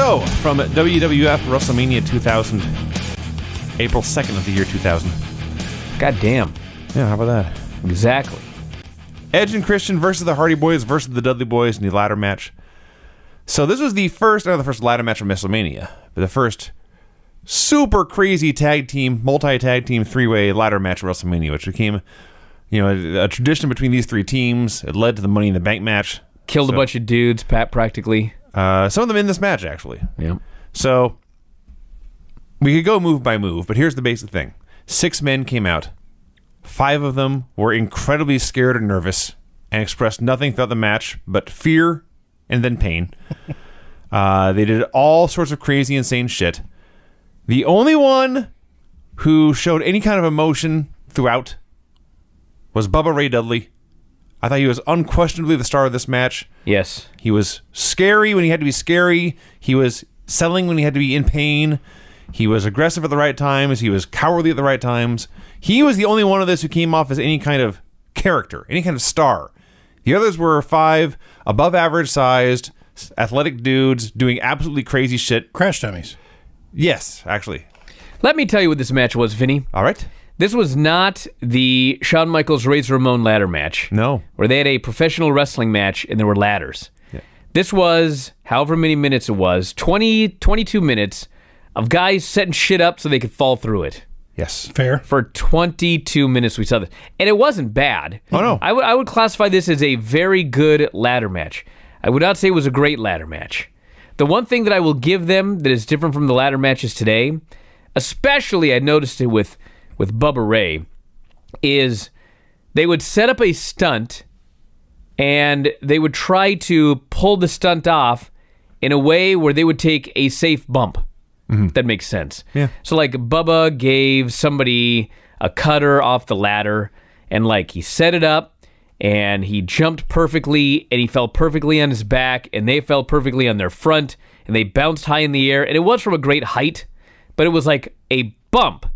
So, from WWF WrestleMania 2000, April 2nd of the year 2000. God damn. Yeah, how about that? Exactly. Edge and Christian versus the Hardy Boys versus the Dudley Boys in the ladder match. So this was the first, not the first ladder match of WrestleMania, but the first super crazy tag team, multi tag team three way ladder match of WrestleMania, which became, you know, a, a tradition between these three teams. It led to the Money in the Bank match. Killed So- a bunch of dudes, Pat practically. Uh, some of them in this match actually. Yeah. So we could go move by move, but here's the basic thing: six men came out. Five of them were incredibly scared and nervous and expressed nothing throughout the match but fear and then pain. uh, they did all sorts of crazy, insane shit. The only one who showed any kind of emotion throughout was Bubba Ray Dudley. I thought he was unquestionably the star of this match. Yes. He was scary when he had to be scary. He was selling when he had to be in pain. He was aggressive at the right times. He was cowardly at the right times. He was the only one of this who came off as any kind of character, any kind of star. The others were five above average sized, athletic dudes doing absolutely crazy shit. Crash dummies. Yes, actually. Let me tell you what this match was, Vinny. All right. This was not the Shawn Michaels Razor Ramon ladder match. No. Where they had a professional wrestling match and there were ladders. This was, however many minutes it was, 20, 22 minutes of guys setting shit up so they could fall through it. Yes. Fair. For 22 minutes, we saw this. And it wasn't bad. Oh, no. I would I would classify this as a very good ladder match. I would not say it was a great ladder match. The one thing that I will give them that is different from the ladder matches today, especially I noticed it with with Bubba Ray, is they would set up a stunt and they would try to pull the stunt off in a way where they would take a safe bump. Mm-hmm. That makes sense. Yeah. So like Bubba gave somebody a cutter off the ladder and like he set it up and he jumped perfectly and he fell perfectly on his back and they fell perfectly on their front and they bounced high in the air and it was from a great height, but it was like a bump.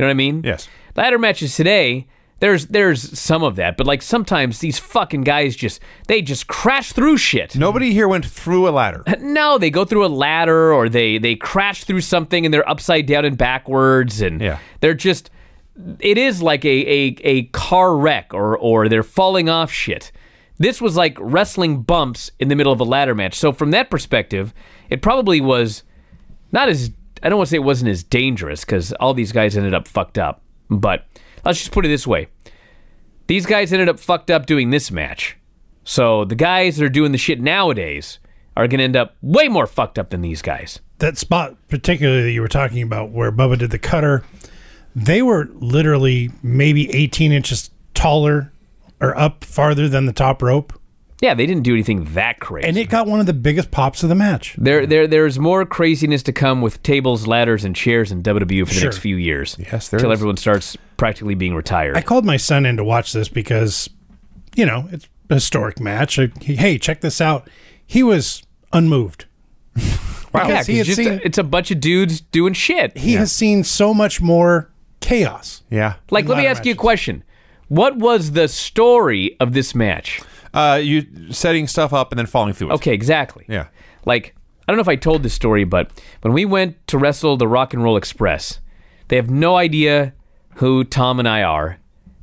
You know what I mean? Yes. Ladder matches today, there's there's some of that, but like sometimes these fucking guys just they just crash through shit. Nobody here went through a ladder. No, they go through a ladder or they they crash through something and they're upside down and backwards and Yeah. they're just it is like a, a a car wreck or or they're falling off shit. This was like wrestling bumps in the middle of a ladder match. So from that perspective, it probably was not as I don't want to say it wasn't as dangerous because all these guys ended up fucked up. But let's just put it this way: these guys ended up fucked up doing this match. So the guys that are doing the shit nowadays are going to end up way more fucked up than these guys. That spot, particularly that you were talking about, where Bubba did the cutter, they were literally maybe 18 inches taller or up farther than the top rope, Yeah, they didn't do anything that crazy. and it got one of the biggest pops of the match. there, there, there's more craziness to come with tables, ladders, and chairs in WWE for the Sure. next few years. Yes, there Until is. everyone starts practically being retired. I called my son in to watch this because, you know, it's a historic match. I, he- hey, check this out. He was unmoved. yeah, Because 'cause he had just seen, it's a bunch of dudes doing shit. he has seen so much more chaos. Yeah. like, let me ladder ask you a question. What was the story of this match? Uh, you setting stuff up and then falling through it. Okay, exactly. Yeah. Like, I don't know if I told this story, but when we went to wrestle the Rock and Roll Express, they have no idea who Tom and I are.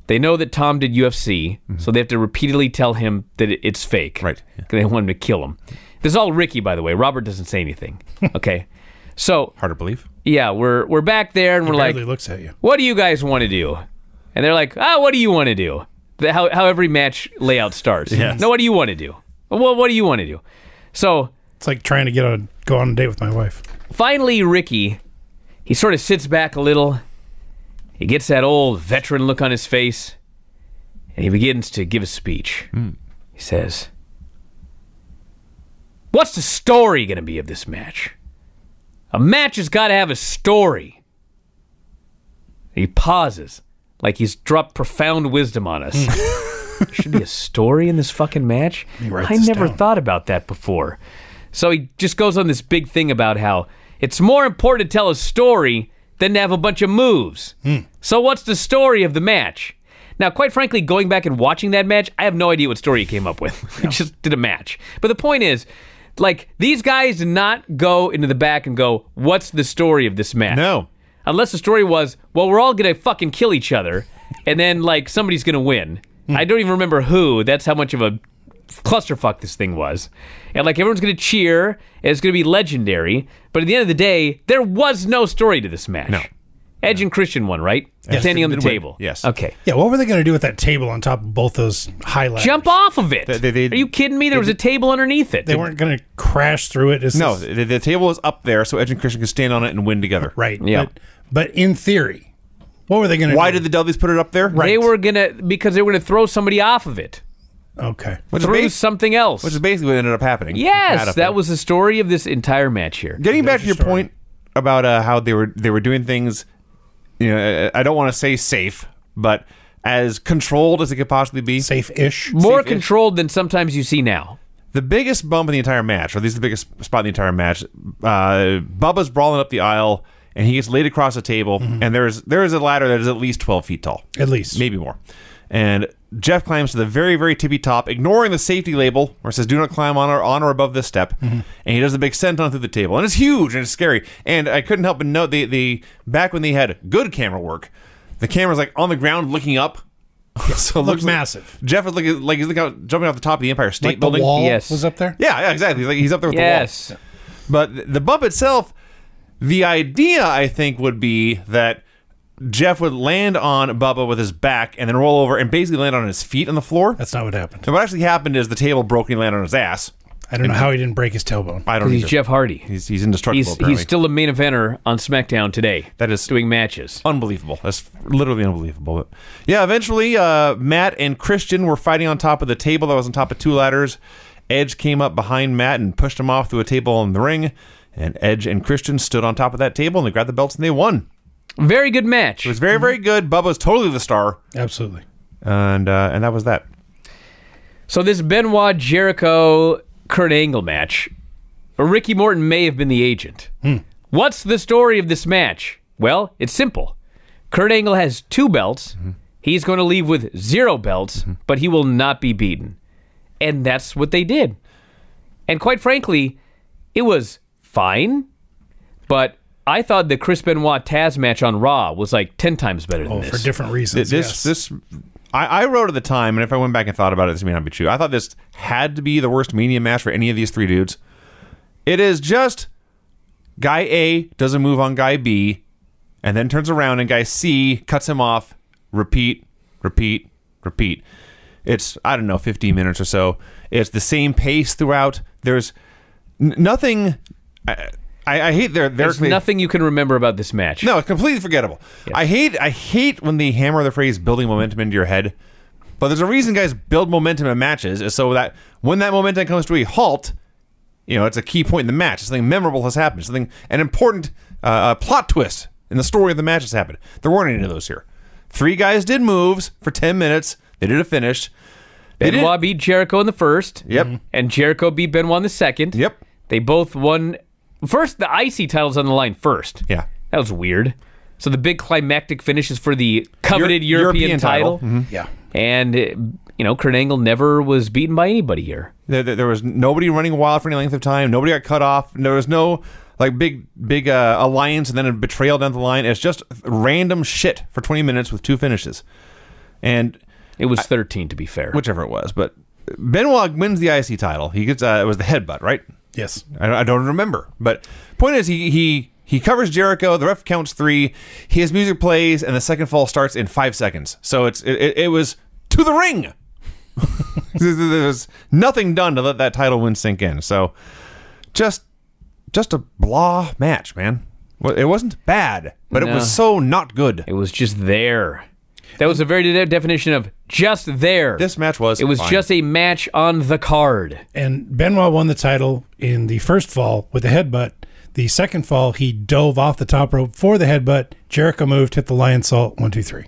They know that Tom did UFC, so they have to repeatedly tell him that it's fake. Right, yeah. 'Cause They want him to kill him. This is all Ricky, by the way. Robert doesn't say anything. Okay. so, Hard to believe. yeah, we're we're back there and we're like, looks at you. what do you guys want to do? And they're like, ah, what do you want to do? The- How, how every match layout starts. Yes. No, what do you want to do? Well, what do you want to do? So It's like trying to get on go on a date with my wife. finally, Ricky, he sort of sits back a little. He gets that old veteran look on his face, and he begins to give a speech. Hmm. He says, What's the story going to be of this match? A match has got to have a story. He pauses, like he's dropped profound wisdom on us. should be a story in this fucking match? I never down. thought about that before. So he just goes on this big thing about how it's more important to tell a story than to have a bunch of moves. So what's the story of the match? Now, quite frankly, going back and watching that match, I have no idea what story he came up with. he just did a match. But the point is, Like these guys did not go into the back and go, "What's the story of this match?" No. Unless the story was, "Well, we're all gonna fucking kill each other, and then like somebody's gonna win." I don't even remember who. That's how much of a clusterfuck this thing was. And like everyone's gonna cheer, and it's gonna be legendary. But at the end of the day, there was no story to this match. No. Edge and Christian won, right? Standing on the Did win. table. Yes. Okay. Yeah, what were they going to do with that table on top of both those highlights? Jump off of it. They- they- Are you kidding me? There was a table underneath it. They weren't going to crash through it. It's No, just- the, the table is up there so Edge and Christian can stand on it and win together. right. Yeah. But, but in theory, what were they going to do? Why did the Dudleys put it up there? Right. They were gonna because they were gonna throw somebody off of it. Okay. Which is, through bas- something else. which is basically what ended up happening. yes, Out of that it. was the story of this entire match here. Getting back to your your story. point about uh, how they were they were doing things, you know, I I don't want to say safe, but as controlled as it could possibly be. Safe-ish. More safe-ish. controlled than sometimes you see now. The biggest bump in the entire match, or at least the biggest spot in the entire match, uh, Bubba's brawling up the aisle, and he gets laid across a table, and there's there is a ladder that is at least twelve feet tall, At least. maybe more. And Jeff climbs to the very, very tippy top, ignoring the safety label where it says "Do not climb on or on or above this step." Mm-hmm. And he does a big senton through the table, and it's huge and it's scary. And I couldn't help but note the the back when they had good camera work, the camera's like on the ground looking up. so it Looked looks like- massive. Jeff is looking like he's looking out, jumping off the top of the Empire State Like the Building. wall Yes. was up there? Yeah, yeah, exactly. Like he's up there with Yes. the wall. Yes, But the bump itself, the idea I think would be that Jeff would land on Bubba with his back and then roll over and basically land on his feet on the floor. That's not what happened. And what actually happened is the table broke and he landed on his ass. I don't know how he didn't break his tailbone. I don't he's either. Jeff Hardy. He's, he's indestructible. He's apparently. he's still a main eventer on SmackDown today. That is- doing matches. unbelievable. That's literally unbelievable. But yeah, eventually uh, Matt and Christian were fighting on top of the table that was on top of two ladders. Edge came up behind Matt and pushed him off through a table in the ring. And Edge and Christian stood on top of that table and they grabbed the belts and they won. Very good match. It was very, very good. Bubba was totally the star, Absolutely. and uh, and that was that. So this Benoit Jericho Kurt Angle match, Ricky Morton may have been the agent. Hmm. What's the story of this match? Well, it's simple. Kurt Angle has two belts. Mm-hmm. He's going to leave with zero belts, mm-hmm. but he will not be beaten. And that's what they did. And quite frankly, it was fine, but I thought the Chris Benoit Taz match on Raw was like 10 times better than Oh, this. for different reasons. This yes. this I, I wrote at the time, and if I went back and thought about it, this may not be true. I thought this had to be the worst media match for any of these three dudes. It is just guy A does a move on guy B, and then turns around and guy C cuts him off. Repeat, repeat, repeat. It's I don't know, 15 minutes or so. It's the same pace throughout. There's n- nothing. I, I, I hate their their There's nothing you can remember about this match. no, it's completely forgettable. I hate I hate when they hammer the phrase building momentum into your head. But there's a reason guys build momentum in matches is so that when that momentum comes to a halt, you know, it's a key point in the match. Something memorable has happened. Something an important uh, uh, plot twist in the story of the match has happened. There weren't any of those here. Three guys did moves for 10 minutes. They did a finish. They Benoit beat Jericho in the first. Yep. And Jericho beat Benoit in the second. Yep. They both won. First, the IC title's on the line first. Yeah. That was weird. So the big climactic finish is for the coveted Euro- European, European title. title. Mhm. yeah. And, uh, you know, Kurt Angle never was beaten by anybody here. There, there, there was nobody running wild for any length of time. Nobody got cut off. There was no like big big uh, alliance and then a betrayal down the line. It's just random shit for 20 minutes with two finishes, and It was 13, to be fair. whichever it was. But Benoit wins the IC title. He gets uh, it was the headbutt, right? Yes. I, I don't remember, but point is he he he covers Jericho. The ref counts three. His music plays, and the second fall starts in five seconds. So it's it, it, it was to the ring. there was nothing done to let that title win sink in. So just just a blah match, man. It wasn't bad, but it was so not good. it was just there. That was a very de- definition of just there. This match was. it was fine. just a match on the card. And Benoit won the title in the first fall with a headbutt. The second fall, he dove off the top rope for the headbutt. Jericho moved, hit the Lionsault. One, two, three.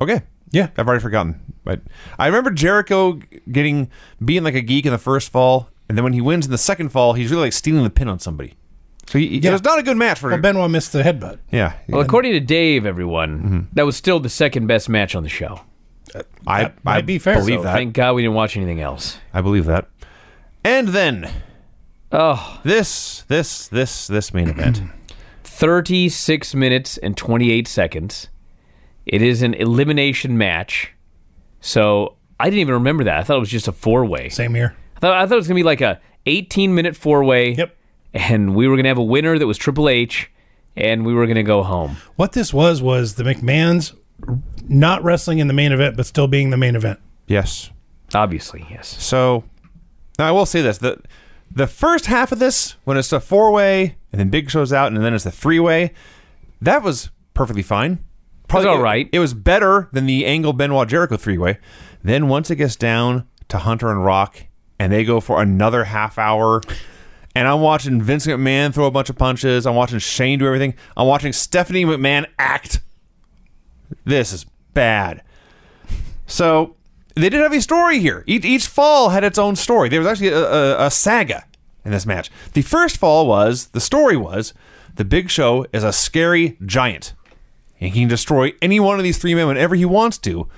okay. Yeah. I've already forgotten. But I remember Jericho getting being like a geek in the first fall, and then when he wins in the second fall, he's really like stealing the pin on somebody. So he, it was not a good match for Well, Benoit missed the headbutt. Yeah, Well, according to Dave, everyone, Mm-hmm. that was still the second best match on the show. I that might I be fair. believe So that. Thank God we didn't watch anything else. I believe that. And then Oh, this, this, this, this main event. 36 minutes and 28 seconds. It is an elimination match. So I didn't even remember that. I thought it was just a four way. Same here. I thought, I thought it was going to be like a 18 minute four way. Yep. And we were going to have a winner that was Triple H, and we were going to go home. What this was was the McMahons not wrestling in the main event, but still being the main event. yes. Obviously, yes. So now I will say this: the the first half of this, when it's a four way and then Big Show's out, and then it's a three way, that was perfectly fine. Was all right. It, was better than the Angle Benoit Jericho three way. Then once it gets down to Hunter and Rock, and they go for another half hour. And I'm watching Vince McMahon throw a bunch of punches. I'm watching Shane do everything. I'm watching Stephanie McMahon act. This is bad. So they did have a story here. Each, each fall had its own story. There was actually a, a, a saga in this match. The first fall was the story was the Big Show is a scary giant, and he can destroy any one of these three men whenever he wants to,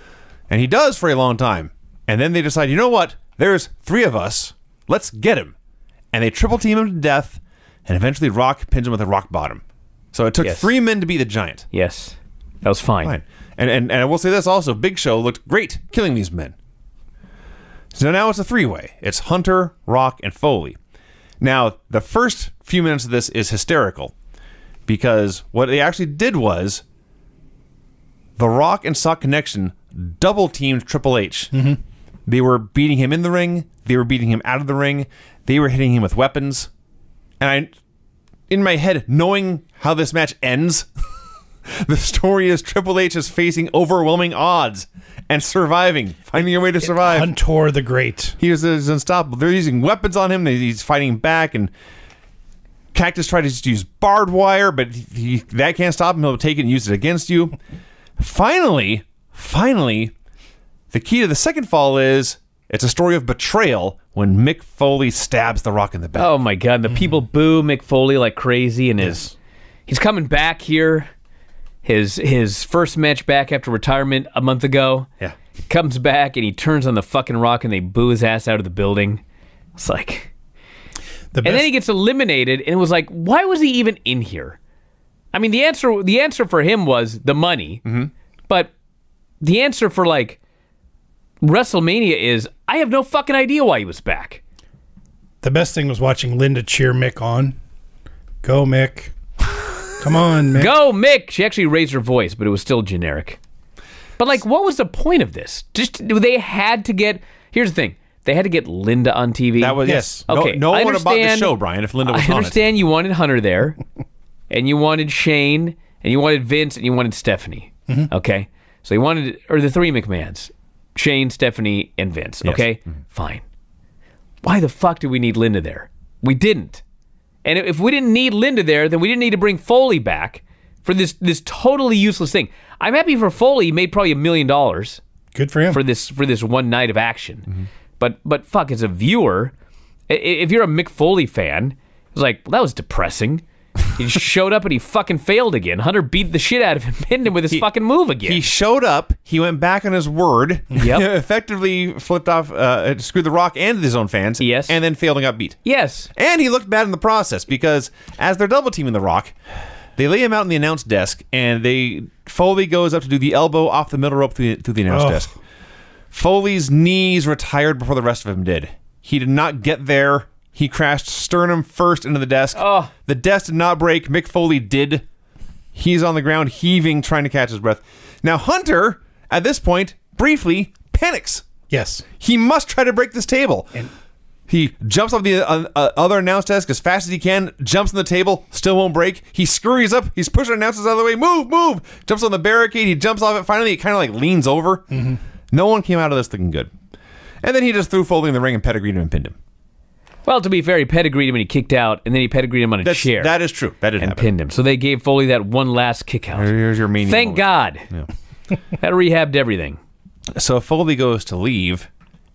and he does for a long time. And then they decide, you know what? There's three of us. Let's get him. And they triple team him to death, and eventually Rock pins him with a rock bottom. So it took Yes. three men to beat the giant. Yes. That was fine. Fine. And, and and I will say this also: Big Show looked great killing these men. So now it's a three-way. It's Hunter, Rock, and Foley. Now the first few minutes of this is hysterical because what they actually did was the Rock and Sock connection double teamed Triple H. Mm-hmm. They were beating him in the ring. They were beating him out of the ring. They were hitting him with weapons. And I, in my head, knowing how this match ends. The story is Triple H is facing overwhelming odds and surviving, finding a way to survive. Hunter the Great. He was, is unstoppable. They're using weapons on him. He's fighting back, and Cactus tried to just use barbed wire, but he, that can't stop him. He'll take it and use it against you. Finally, finally, the key to the second fall is it's a story of betrayal when Mick Foley stabs The Rock in the back. Oh my god, the people boo Mick Foley like crazy and his he's coming back here. His his first match back after retirement a month ago. Yeah. Comes back and he turns on the fucking rock and they boo his ass out of the building. It's like The And then he gets eliminated and it was like, why was he even in here? I mean the answer the answer for him was the money. Mm-hmm. But the answer for like WrestleMania is I have no fucking idea why he was back. the best thing was watching Linda cheer Mick on. Go, Mick. Come on, Mick. Go, Mick! She actually raised her voice, but it was still generic. But like, what was the point of this? Just do they had to get. Here's the thing: they had to get Linda on TV. That was Yes. yes. okay. No, no one would have bought the show, Bryan, if Linda was I on it. understand you wanted Hunter there, and you wanted Shane, and you wanted Vince, and you wanted Stephanie. Mm-hmm. Okay, so you wanted or the three McMahons: Shane, Stephanie, and Vince. Okay, Mm-hmm. fine. Why the fuck do we need Linda there? We didn't. And if we didn't need Linda there, then we didn't need to bring Foley back for this this totally useless thing. I'm happy for Foley. He made probably a million dollars Good for him. for this for this one night of action. Mm-hmm. But but fuck, as a viewer, if you're a Mick Foley fan, it's like well, that was depressing. He just showed up and he fucking failed again. Hunter beat the shit out of him, pinned him with his fucking move again. He showed up. He went back on his word. Yep. effectively flipped off, uh, screwed the Rock and his own fans. Yes. And then failed and got beat. yes, And he looked bad in the process because as they're double teaming the Rock, they lay him out in the announce desk, and they Foley goes up to do the elbow off the middle rope through the, through the announce Oh. desk. Foley's knees retired before the rest of him did. He did not get there. He crashed sternum first into the desk. Oh. The desk did not break. Mick Foley did. He's on the ground heaving, trying to catch his breath. Now Hunter, at this point, briefly panics. yes. He must try to break this table. And he jumps off the uh, uh, other announce desk as fast as he can, jumps on the table, still won't break. He scurries up, he's pushing announcers out of the way, move, move. Jumps on the barricade, he jumps off it. Finally, he kind of like leans over. No one came out of this looking good. And then he just threw Foley in the ring and pedigreed him and pinned him. Well, to be fair, he pedigreed him and he kicked out, and then he pedigreed him on a That's, chair That is true. That did and happen. pinned him. So they gave Foley that one last kick out. Here's your main. Thank God. that rehabbed everything. So Foley goes to leave,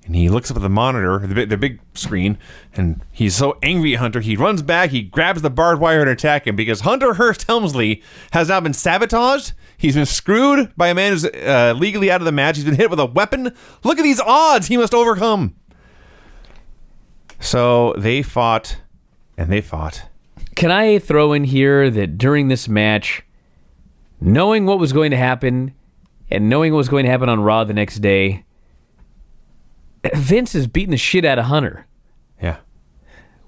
and he looks up at the monitor, the big, the big screen, and he's so angry at Hunter. He runs back, he grabs the barbed wire and attack him because Hunter Hearst Helmsley has now been sabotaged. He's been screwed by a man who's uh, legally out of the match. He's been hit with a weapon. Look at these odds he must overcome. So they fought and they fought. Can I throw in here that during this match, knowing what was going to happen and knowing what was going to happen on Raw the next day, Vince is beating the shit out of Hunter. Yeah.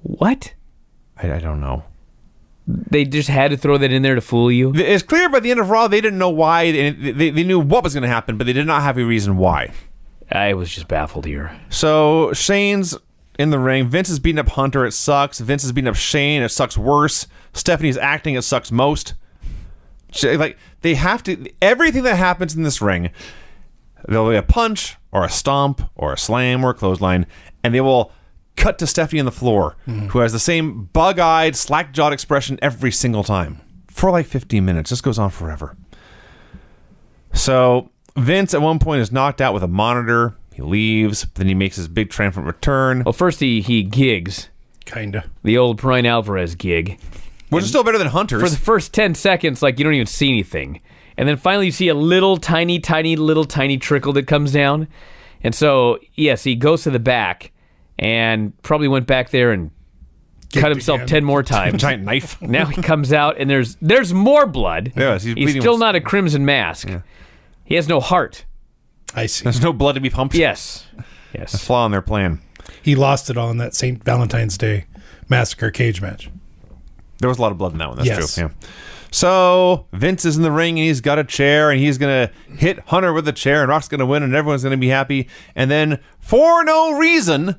What? I, I don't know. They just had to throw that in there to fool you? It's clear by the end of Raw they didn't know why. They, they, they knew what was going to happen, but they did not have a reason why. I was just baffled here. So Shane's in the ring. Vince is beating up Hunter. It sucks. Vince is beating up Shane. It sucks worse. Stephanie's acting. It sucks most. Like they have to. Everything that happens in this ring, there'll be a punch or a stomp or a slam or a clothesline, and they will cut to Stephanie on the floor, mm-hmm. who has the same bug-eyed, slack-jawed expression every single time for like 15 minutes. This goes on forever. So Vince at one point is knocked out with a monitor. He leaves, then he makes his big triumphant return, Well, first he, he gigs, Kinda. the old Bryan Alvarez gig. which is still better than Hunter's. For the first 10 seconds, like you don't even see anything. And then finally you see a little tiny, tiny, little tiny trickle that comes down. And so, yes, he goes to the back and probably went back there and Kicked cut himself again. 10 more times. giant knife. now he comes out and there's there's more blood. Yes, he's he's still with- not a crimson mask. He has no heart. I see. There's no blood to be pumped. Yes. Yes. A Flaw in their plan. He lost it all in that St. Valentine's Day massacre cage match. There was a lot of blood in that one. That's Yes. true. Yeah. So Vince is in the ring and he's got a chair and he's gonna hit Hunter with a chair and Rock's gonna win and everyone's gonna be happy. And then for no reason,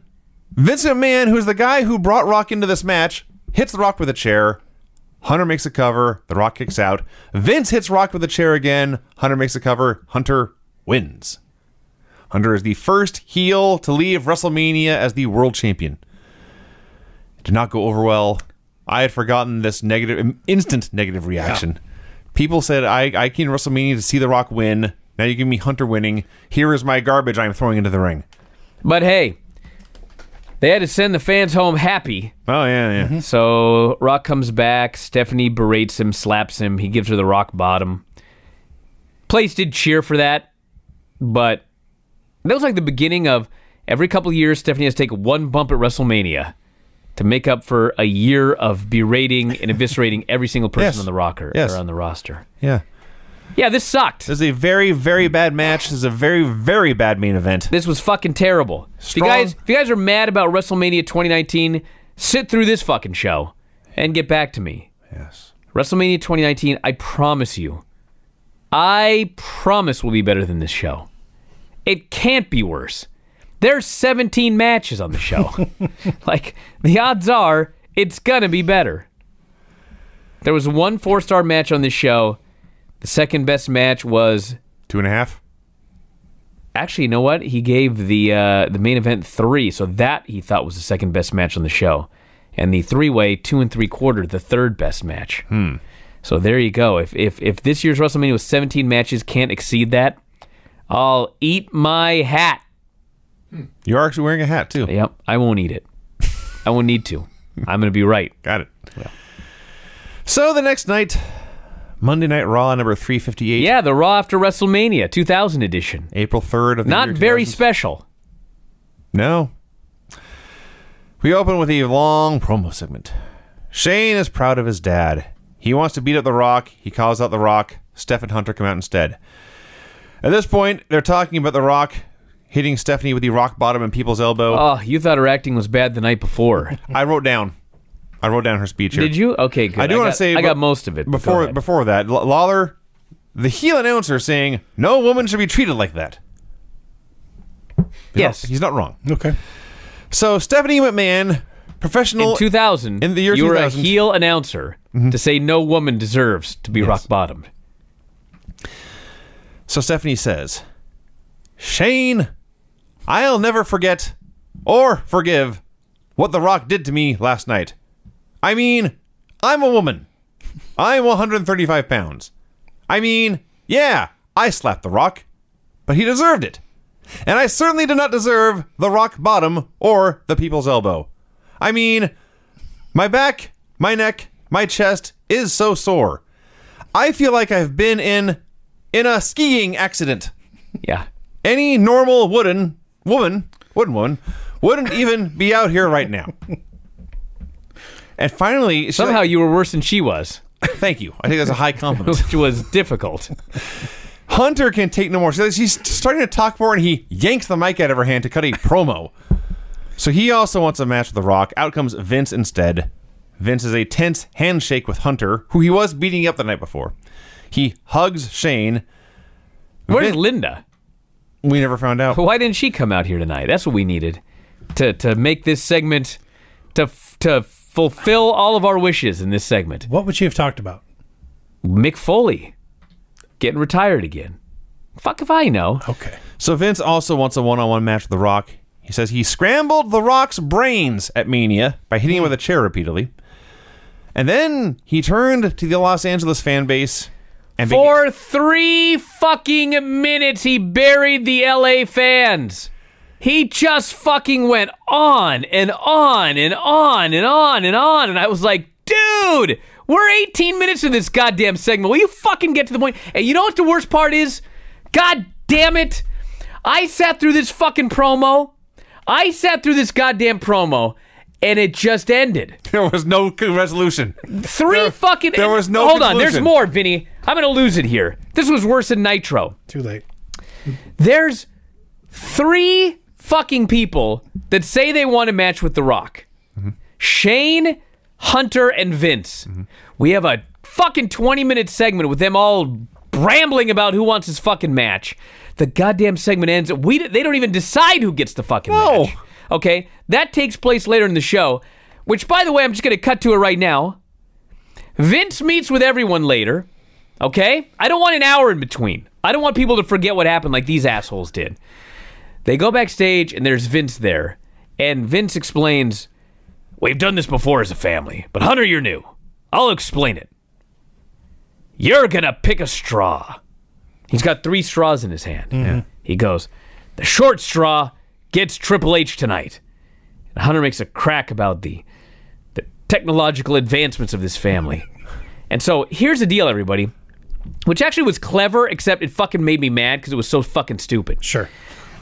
Vince McMahon, who's the guy who brought Rock into this match, hits the Rock with a chair. Hunter makes a cover. The Rock kicks out. Vince hits Rock with a chair again. Hunter makes a cover. Hunter wins. Hunter is the first heel to leave WrestleMania as the world champion. It did not go over well. I had forgotten this negative, instant negative reaction. People said, I, I came to WrestleMania to see The Rock win. Now you give me Hunter winning. Here is my garbage I'm throwing into the ring. But hey, they had to send the fans home happy. Oh, yeah, yeah. Mm-hmm. So Rock comes back. Stephanie berates him, slaps him. He gives her the rock bottom. Place did cheer for that, but that was like the beginning of every couple years. Stephanie has to take one bump at WrestleMania to make up for a year of berating and eviscerating every single person Yes. on the rocker Yes. or on the roster. Yeah. Yeah, this sucked. This is a very, very bad match. This is a very, very bad main event. This was fucking terrible. If you guys, if you guys are mad about WrestleMania 2019, sit through this fucking show and get back to me. Yes. WrestleMania 2019, I promise you, I promise will be better than this show. It can't be worse. There's 17 matches on the show. like, the odds are it's gonna be better. There was one four star match on this show. The second best match was Two and a half. actually, you know what? He gave the uh, the main event three, so that he thought was the second best match on the show, and the three way two and three quarter, the third best match. Hmm. So there you go. If if if this year's WrestleMania with 17 matches can't exceed that, I'll eat my hat. You're actually wearing a hat, too. Yep, I won't eat it. I won't need to. I'm gonna be right. Got it. So the next night, Monday Night Raw number 358. Yeah, the Raw after WrestleMania 2000 edition. April 3rd of the Not very special. No. We open with a long promo segment. Shane is proud of his dad. He wants to beat up The Rock. He calls out The Rock. Steph and Hunter come out instead. At this point, they're talking about The Rock hitting Stephanie with the rock bottom and people's elbow. Oh, you thought her acting was bad the night before. I wrote down. I wrote down her speech here. Did you? Okay, good. I do want to say I got most of it. before before that. L- Lawler, the heel announcer, saying no woman should be treated like that. He's Yes. not, he's not wrong. Okay. So Stephanie McMahon, professional in 2000, in the year you were a heel announcer mm-hmm. to say no woman deserves to be rock bottomed. So Stephanie says, Shane, I'll never forget or forgive what The Rock did to me last night. I mean, I'm a woman. I'm 135 pounds. I mean, yeah, I slapped The Rock, but he deserved it. And I certainly did not deserve the rock bottom or the people's elbow. I mean, my back, my neck, my chest is so sore. I feel like I've been in in a skiing accident. Yeah. Any normal wooden woman, wooden woman, wouldn't even be out here right now. And finally, Somehow like, you were worse than she was, thank you. I think that's a high compliment. which was difficult. Hunter can take no more. So he's starting to talk more, and he yanks the mic out of her hand to cut a promo. So he also wants a match with The Rock. Out comes Vince instead. Vince is a tense handshake with Hunter, who he was beating up the night before. He hugs Shane. Where's Vin- Linda? We never found out. Why didn't she come out here tonight? That's what we needed to to make this segment to to fulfill all of our wishes in this segment. What would she have talked about? Mick Foley getting retired again. Fuck if I know. Okay. So Vince also wants a one-on-one match with The Rock. He says he scrambled The Rock's brains at Mania by hitting him with a chair repeatedly. And then he turned to the Los Angeles fan base and For three fucking minutes, he buried the LA fans. He just fucking went on and on and on and on and on. And I was like, dude, we're 18 minutes in this goddamn segment. Will you fucking get to the point? And you know what the worst part is? God damn it. I sat through this fucking promo. I sat through this goddamn promo. And it just ended. there was no resolution. Three There- fucking. there was no Hold on, there's more, Vinny. I'm gonna lose it here. This was worse than Nitro. Too late. There's three fucking people that say they want a match with The Rock. Shane, Hunter, and Vince. We have a fucking 20 minute segment with them all brambling about who wants his fucking match. The goddamn segment ends. We they don't even decide who gets the fucking No. match. Okay, that takes place later in the show. Which, by the way, I'm just gonna cut to it right now. Vince meets with everyone later. Okay? I don't want an hour in between. I don't want people to forget what happened like these assholes did. They go backstage and there's Vince there. And Vince explains, We've done this before as a family, but Hunter, you're new. I'll explain it. You're gonna pick a straw. He's got three straws in his hand. Mm-hmm. He goes, The short straw gets Triple H tonight. Hunter makes a crack about the the technological advancements of this family. And so here's the deal, everybody. Which actually was clever, except it fucking made me mad because it was so fucking stupid. Sure.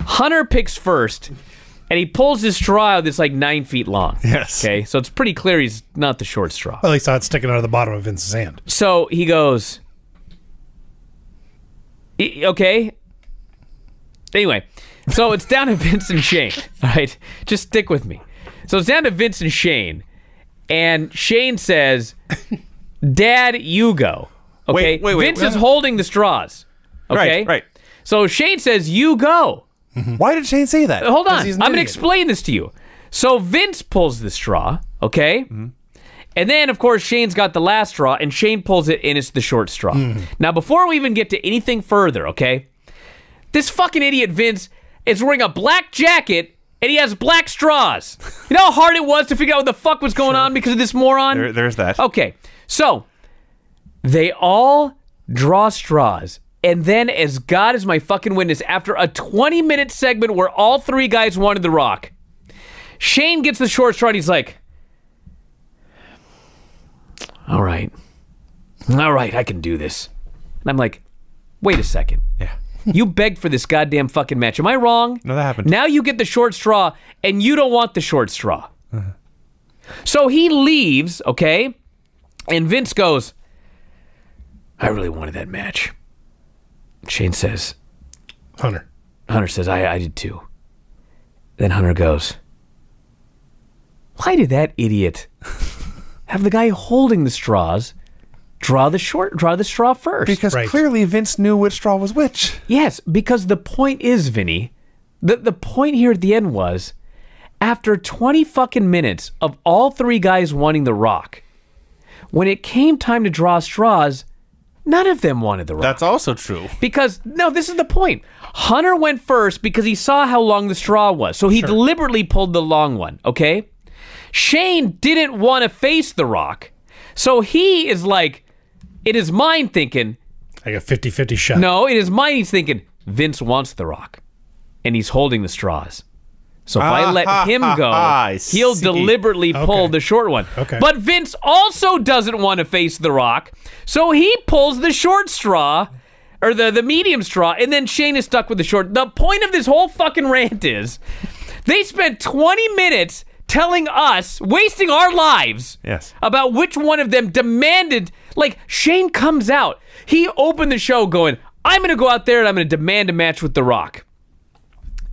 Hunter picks first, and he pulls his straw out that's like nine feet long. Yes. Okay, so it's pretty clear he's not the short straw. Well, he saw it sticking out of the bottom of Vince's hand. So he goes, "E- okay. Anyway, so it's down to Vince and Shane. All right, just stick with me. So it's down to Vince and Shane, and Shane says, "Dad, you go." Okay, Wait, wait, wait, Vince is holding the straws. Okay, Right, right. So Shane says, "You go." Mm-hmm. Why did Shane say that? Hold on. I'm going to explain this to you. So Vince pulls the straw, okay? Mm-hmm. And then, of course, Shane's got the last straw, and Shane pulls it, and it's the short straw. Mm-hmm. Now, before we even get to anything further, okay? This fucking idiot Vince is wearing a black jacket, and he has black straws. You know how hard it was to figure out what the fuck was going on because of this moron? There, there's that. Okay, so they all draw straws. And then, as God is my fucking witness, after a 20 minute segment where all three guys wanted the rock, Shane gets the short straw and he's like, All right. All right, I can do this. And I'm like, Wait a second. Yeah. You begged for this goddamn fucking match. Am I wrong? No, that happened. Now you get the short straw, and you don't want the short straw. So he leaves, okay? And Vince goes, I really wanted that match. Shane says, Hunter. Hunter says, I, I did too. Then Hunter goes, Why did that idiot have the guy holding the straws draw the short draw the straw first? Because Right. clearly Vince knew which straw was which. Yes, because the point is, Vinny, the the point here at the end was after 20 fucking minutes of all three guys wanting the rock, when it came time to draw straws, none of them wanted the rock. That's also true. because no, this is the point. Hunter went first because he saw how long the straw was. So he deliberately pulled the long one, okay? Shane didn't want to face the rock. So he is like in his mind thinking, Like a 50 50 shot. no, in his mind, he's thinking Vince wants the rock, and he's holding the straws. So if I Ah, let ha, him ha, go, ha, I he'll see. deliberately pull Okay. the short one. Okay. But Vince also doesn't want to face the rock, so he pulls the short straw. Or the, the medium straw, and then Shane is stuck with the short. The point of this whole fucking rant is They spent 20 minutes telling us, wasting our lives Yes. about which one of them demanded. Like, Shane comes out. He opened the show going, I'm going to go out there and I'm going to demand a match with The Rock.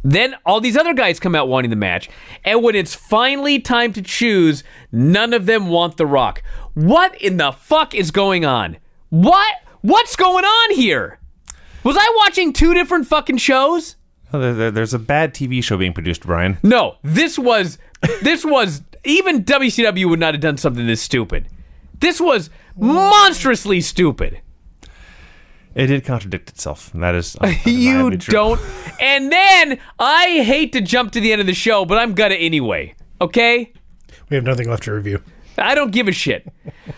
Then all these other guys come out wanting the match. And when it's finally time to choose, none of them want The Rock. What in the fuck is going on? What? What's going on here? Was I watching two different fucking shows? There- there- there's a bad TV show being produced, Bryan. No, this was this was even WCW would not have done something this stupid. This was monstrously stupid. It did contradict itself. And that is uh, You don't. And then I hate to jump to the end of the show, but I'm gonna anyway. Okay? We have nothing left to review. I don't give a shit.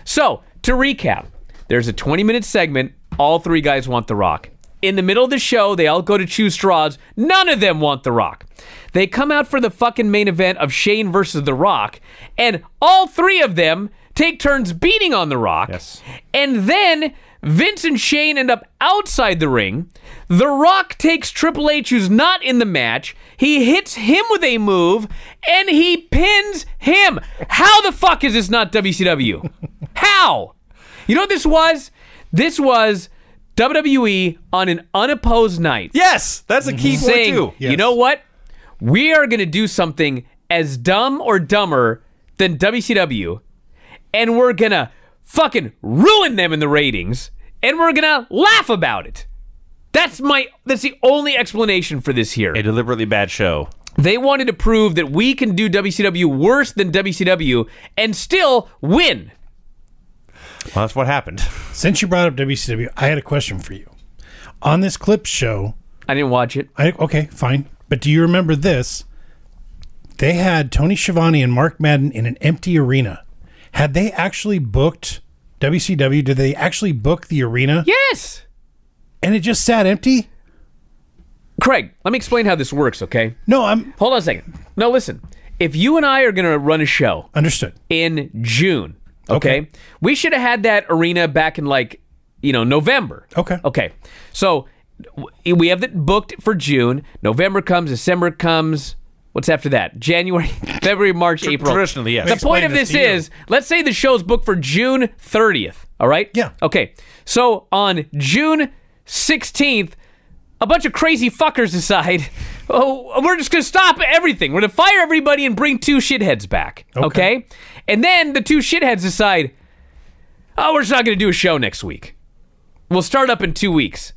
So, to recap, there's a 20 minute segment. All three guys want The Rock. In the middle of the show, they all go to choose straws. None of them want The Rock. They come out for the fucking main event of Shane versus The Rock, and all three of them take turns beating on The Rock. Yes. And then Vince and Shane end up outside the ring. The Rock takes Triple H, who's not in the match. He hits him with a move, and he pins him. How the fuck is this not WCW? How? You know what this was? This was WWE on an unopposed night Yes, that's a key point saying, too. you know what? We are going to do something as dumb or dumber than WCW, and we're going to fucking ruin them in the ratings, and we're going to laugh about it. That's my that's the only explanation for this here. A deliberately bad show. They wanted to prove that we can do WCW worse than WCW and still win. Well, that's what happened. Since you brought up WCW, I had a question for you. On this clip show, I didn't watch it. I okay, fine. But do you remember this? They had Tony Schiavone and Mark Madden in an empty arena. Had they actually booked WCW? Did they actually book the arena? Yes. And it just sat empty? Craig, let me explain how this works, okay? No, I'm Hold on a second. No, listen. If you and I are going to run a show, understood. in June. Okay? Okay. We should have had that arena back in like, you know, November. Okay. Okay. So we have it booked for June. November comes, December comes. What's after that? January, February, March, April. traditionally, yes. The Explain point of this this is, let's say the show's booked for June 30th. All right? Yeah. Okay. So on June 16th, a bunch of crazy fuckers decide, oh, we're just going to stop everything. We're to fire everybody and bring two shitheads back. Okay. Okay. And then the two shitheads decide, oh, we're just not going to do a show next week. We'll start up in two weeks.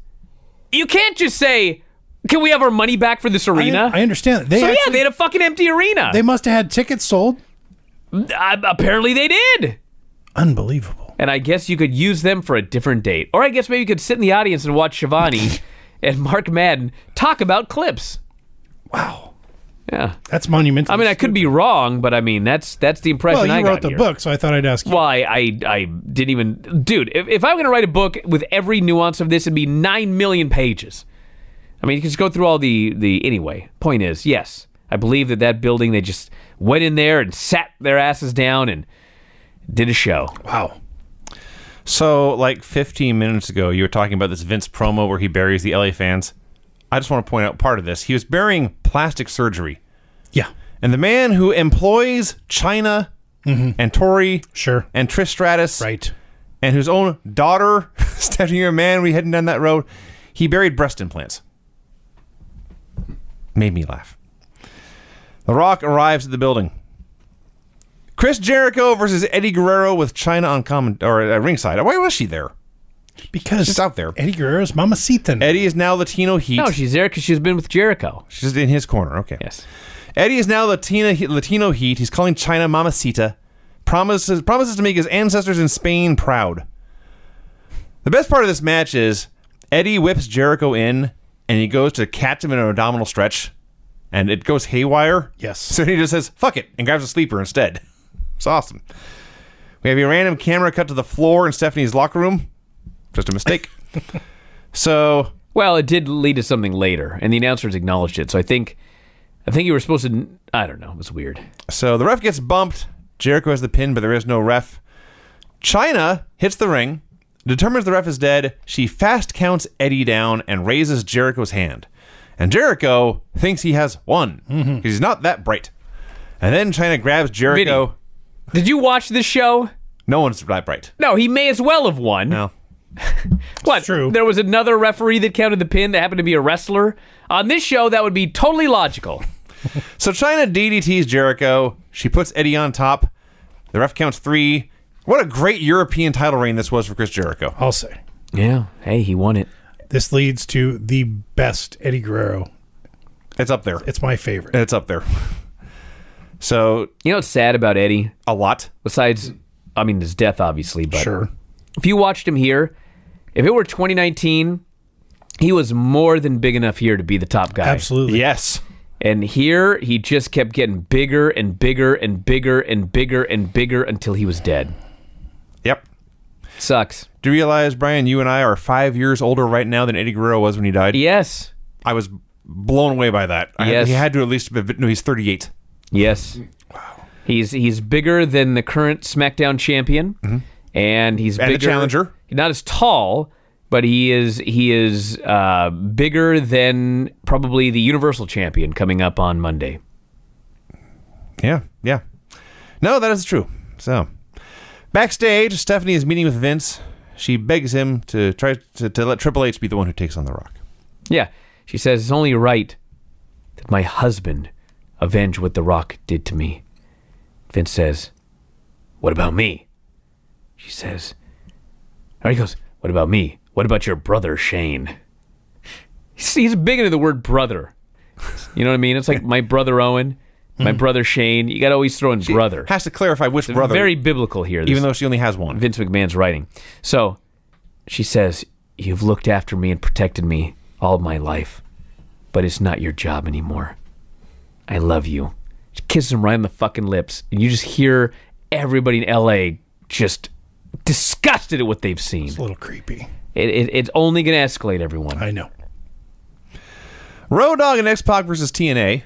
You can't just say, can we have our money back for this arena? I understand. They so yeah, they had a fucking empty arena. they must have had tickets sold. Uh, apparently they did. Unbelievable. And I guess you could use them for a different date. Or I guess maybe you could sit in the audience and watch Schiavone and Mark Madden talk about clips. Wow. Yeah. That's monumental. I mean, I could be wrong, but I mean, that's that's the impression Well, I you got wrote the here. book, so I thought I'd ask you. Well, I, I, I didn't even, dude. If, if I'm going to write a book with every nuance of this, it'd be nine million pages. I mean, you can just go through all the the. Anyway, point is, yes, I believe that that building they just went in there and sat their asses down and did a show. wow. So, like 15 minutes ago, you were talking about this Vince promo where he buries the LA fans. I just want to point out part of this. He was burying plastic surgery. Yeah. And the man who employs Chyna mm-hmm. and Tori Sure. and Trish Stratus Right. and whose own daughter, Stephanie man, we heading down that road, he buried breast implants. Made me laugh. The Rock arrives at the building. Chris Jericho versus Eddie Guerrero with Chyna on comment or uh, ringside. Why was she there? Because She's out there. Eddie Guerrero's Mamacita. Eddie is now Latino Heat. No, she's there because she's been with Jericho. She's in his corner. Okay. Yes. Eddie is now Latina Latino Heat. He's calling Chyna Mamacita. Promises promises to make his ancestors in Spain proud. The best part of this match is Eddie whips Jericho in, and he goes to catch him in an abdominal stretch, and it goes haywire. Yes. So he just says "fuck it" and grabs a sleeper instead. It's awesome. We have a random camera cut to the floor in Stephanie's locker room. Just a mistake. so Well, it did lead to something later, and the announcers acknowledged it. So I think, I think you were supposed to. I don't know. It was weird. So the ref gets bumped. Jericho has the pin, but there is no ref. Chyna hits the ring, determines the ref is dead. She fast counts Eddie down and raises Jericho's hand. And Jericho thinks he has won mm-hmm. because he's not that bright. And then Chyna grabs Jericho. Did you watch this show? No one's that bright. No, he may as well have won. No. What? true. There was another referee that counted the pin that happened to be a wrestler. On this show, that would be totally logical. So Chyna DDTs Jericho. She puts Eddie on top. The ref counts three. What a great European title reign this was for Chris Jericho. I'll say. Yeah. Hey, he won it. This leads to the best Eddie Guerrero. It's up there. It's my favorite. It's up there. So You know what's sad about Eddie? a lot. Besides, I mean, his death, obviously, but Sure. if you watched him here, if it were 2019, he was more than big enough here to be the top guy. Absolutely. Yes. And here, he just kept getting bigger and bigger and bigger and bigger and bigger until he was dead. Yep. Sucks. Do you realize, Bryan, you and I are five years older right now than Eddie Guerrero was when he died? Yes. I was blown away by that. I- Yes. he had to at least be, no, he's 38. Yes. Wow. He's he's bigger than the current SmackDown champion, and he's. And bigger. challenger. Not as tall, but he is he is uh, bigger than probably the Universal champion coming up on Monday. Yeah, yeah. No, that is true. So, backstage, Stephanie is meeting with Vince. She begs him to try to, to let Triple H be the one who takes on The Rock. Yeah, she says it's only right that my husband avenge what The Rock did to me. Vince says, "What about me?" She says, or he goes, "What about me? What about your brother Shane?" See, he's big into the word brother. You know what I mean? It's like my brother Owen, my mm-hmm. brother Shane. You got to always throw in brother. Has to clarify which brother, Very biblical here. this- even though she only has one. Vince McMahon's writing. So she says, You've looked after me and protected me all my life, but it's not your job anymore. I love you. She kisses him right on the fucking lips, and you just hear everybody in LA just disgusted at what they've seen. It's a little creepy. It, it, it's only going to escalate, everyone. I know. Road Dogg and X Pac versus T&A.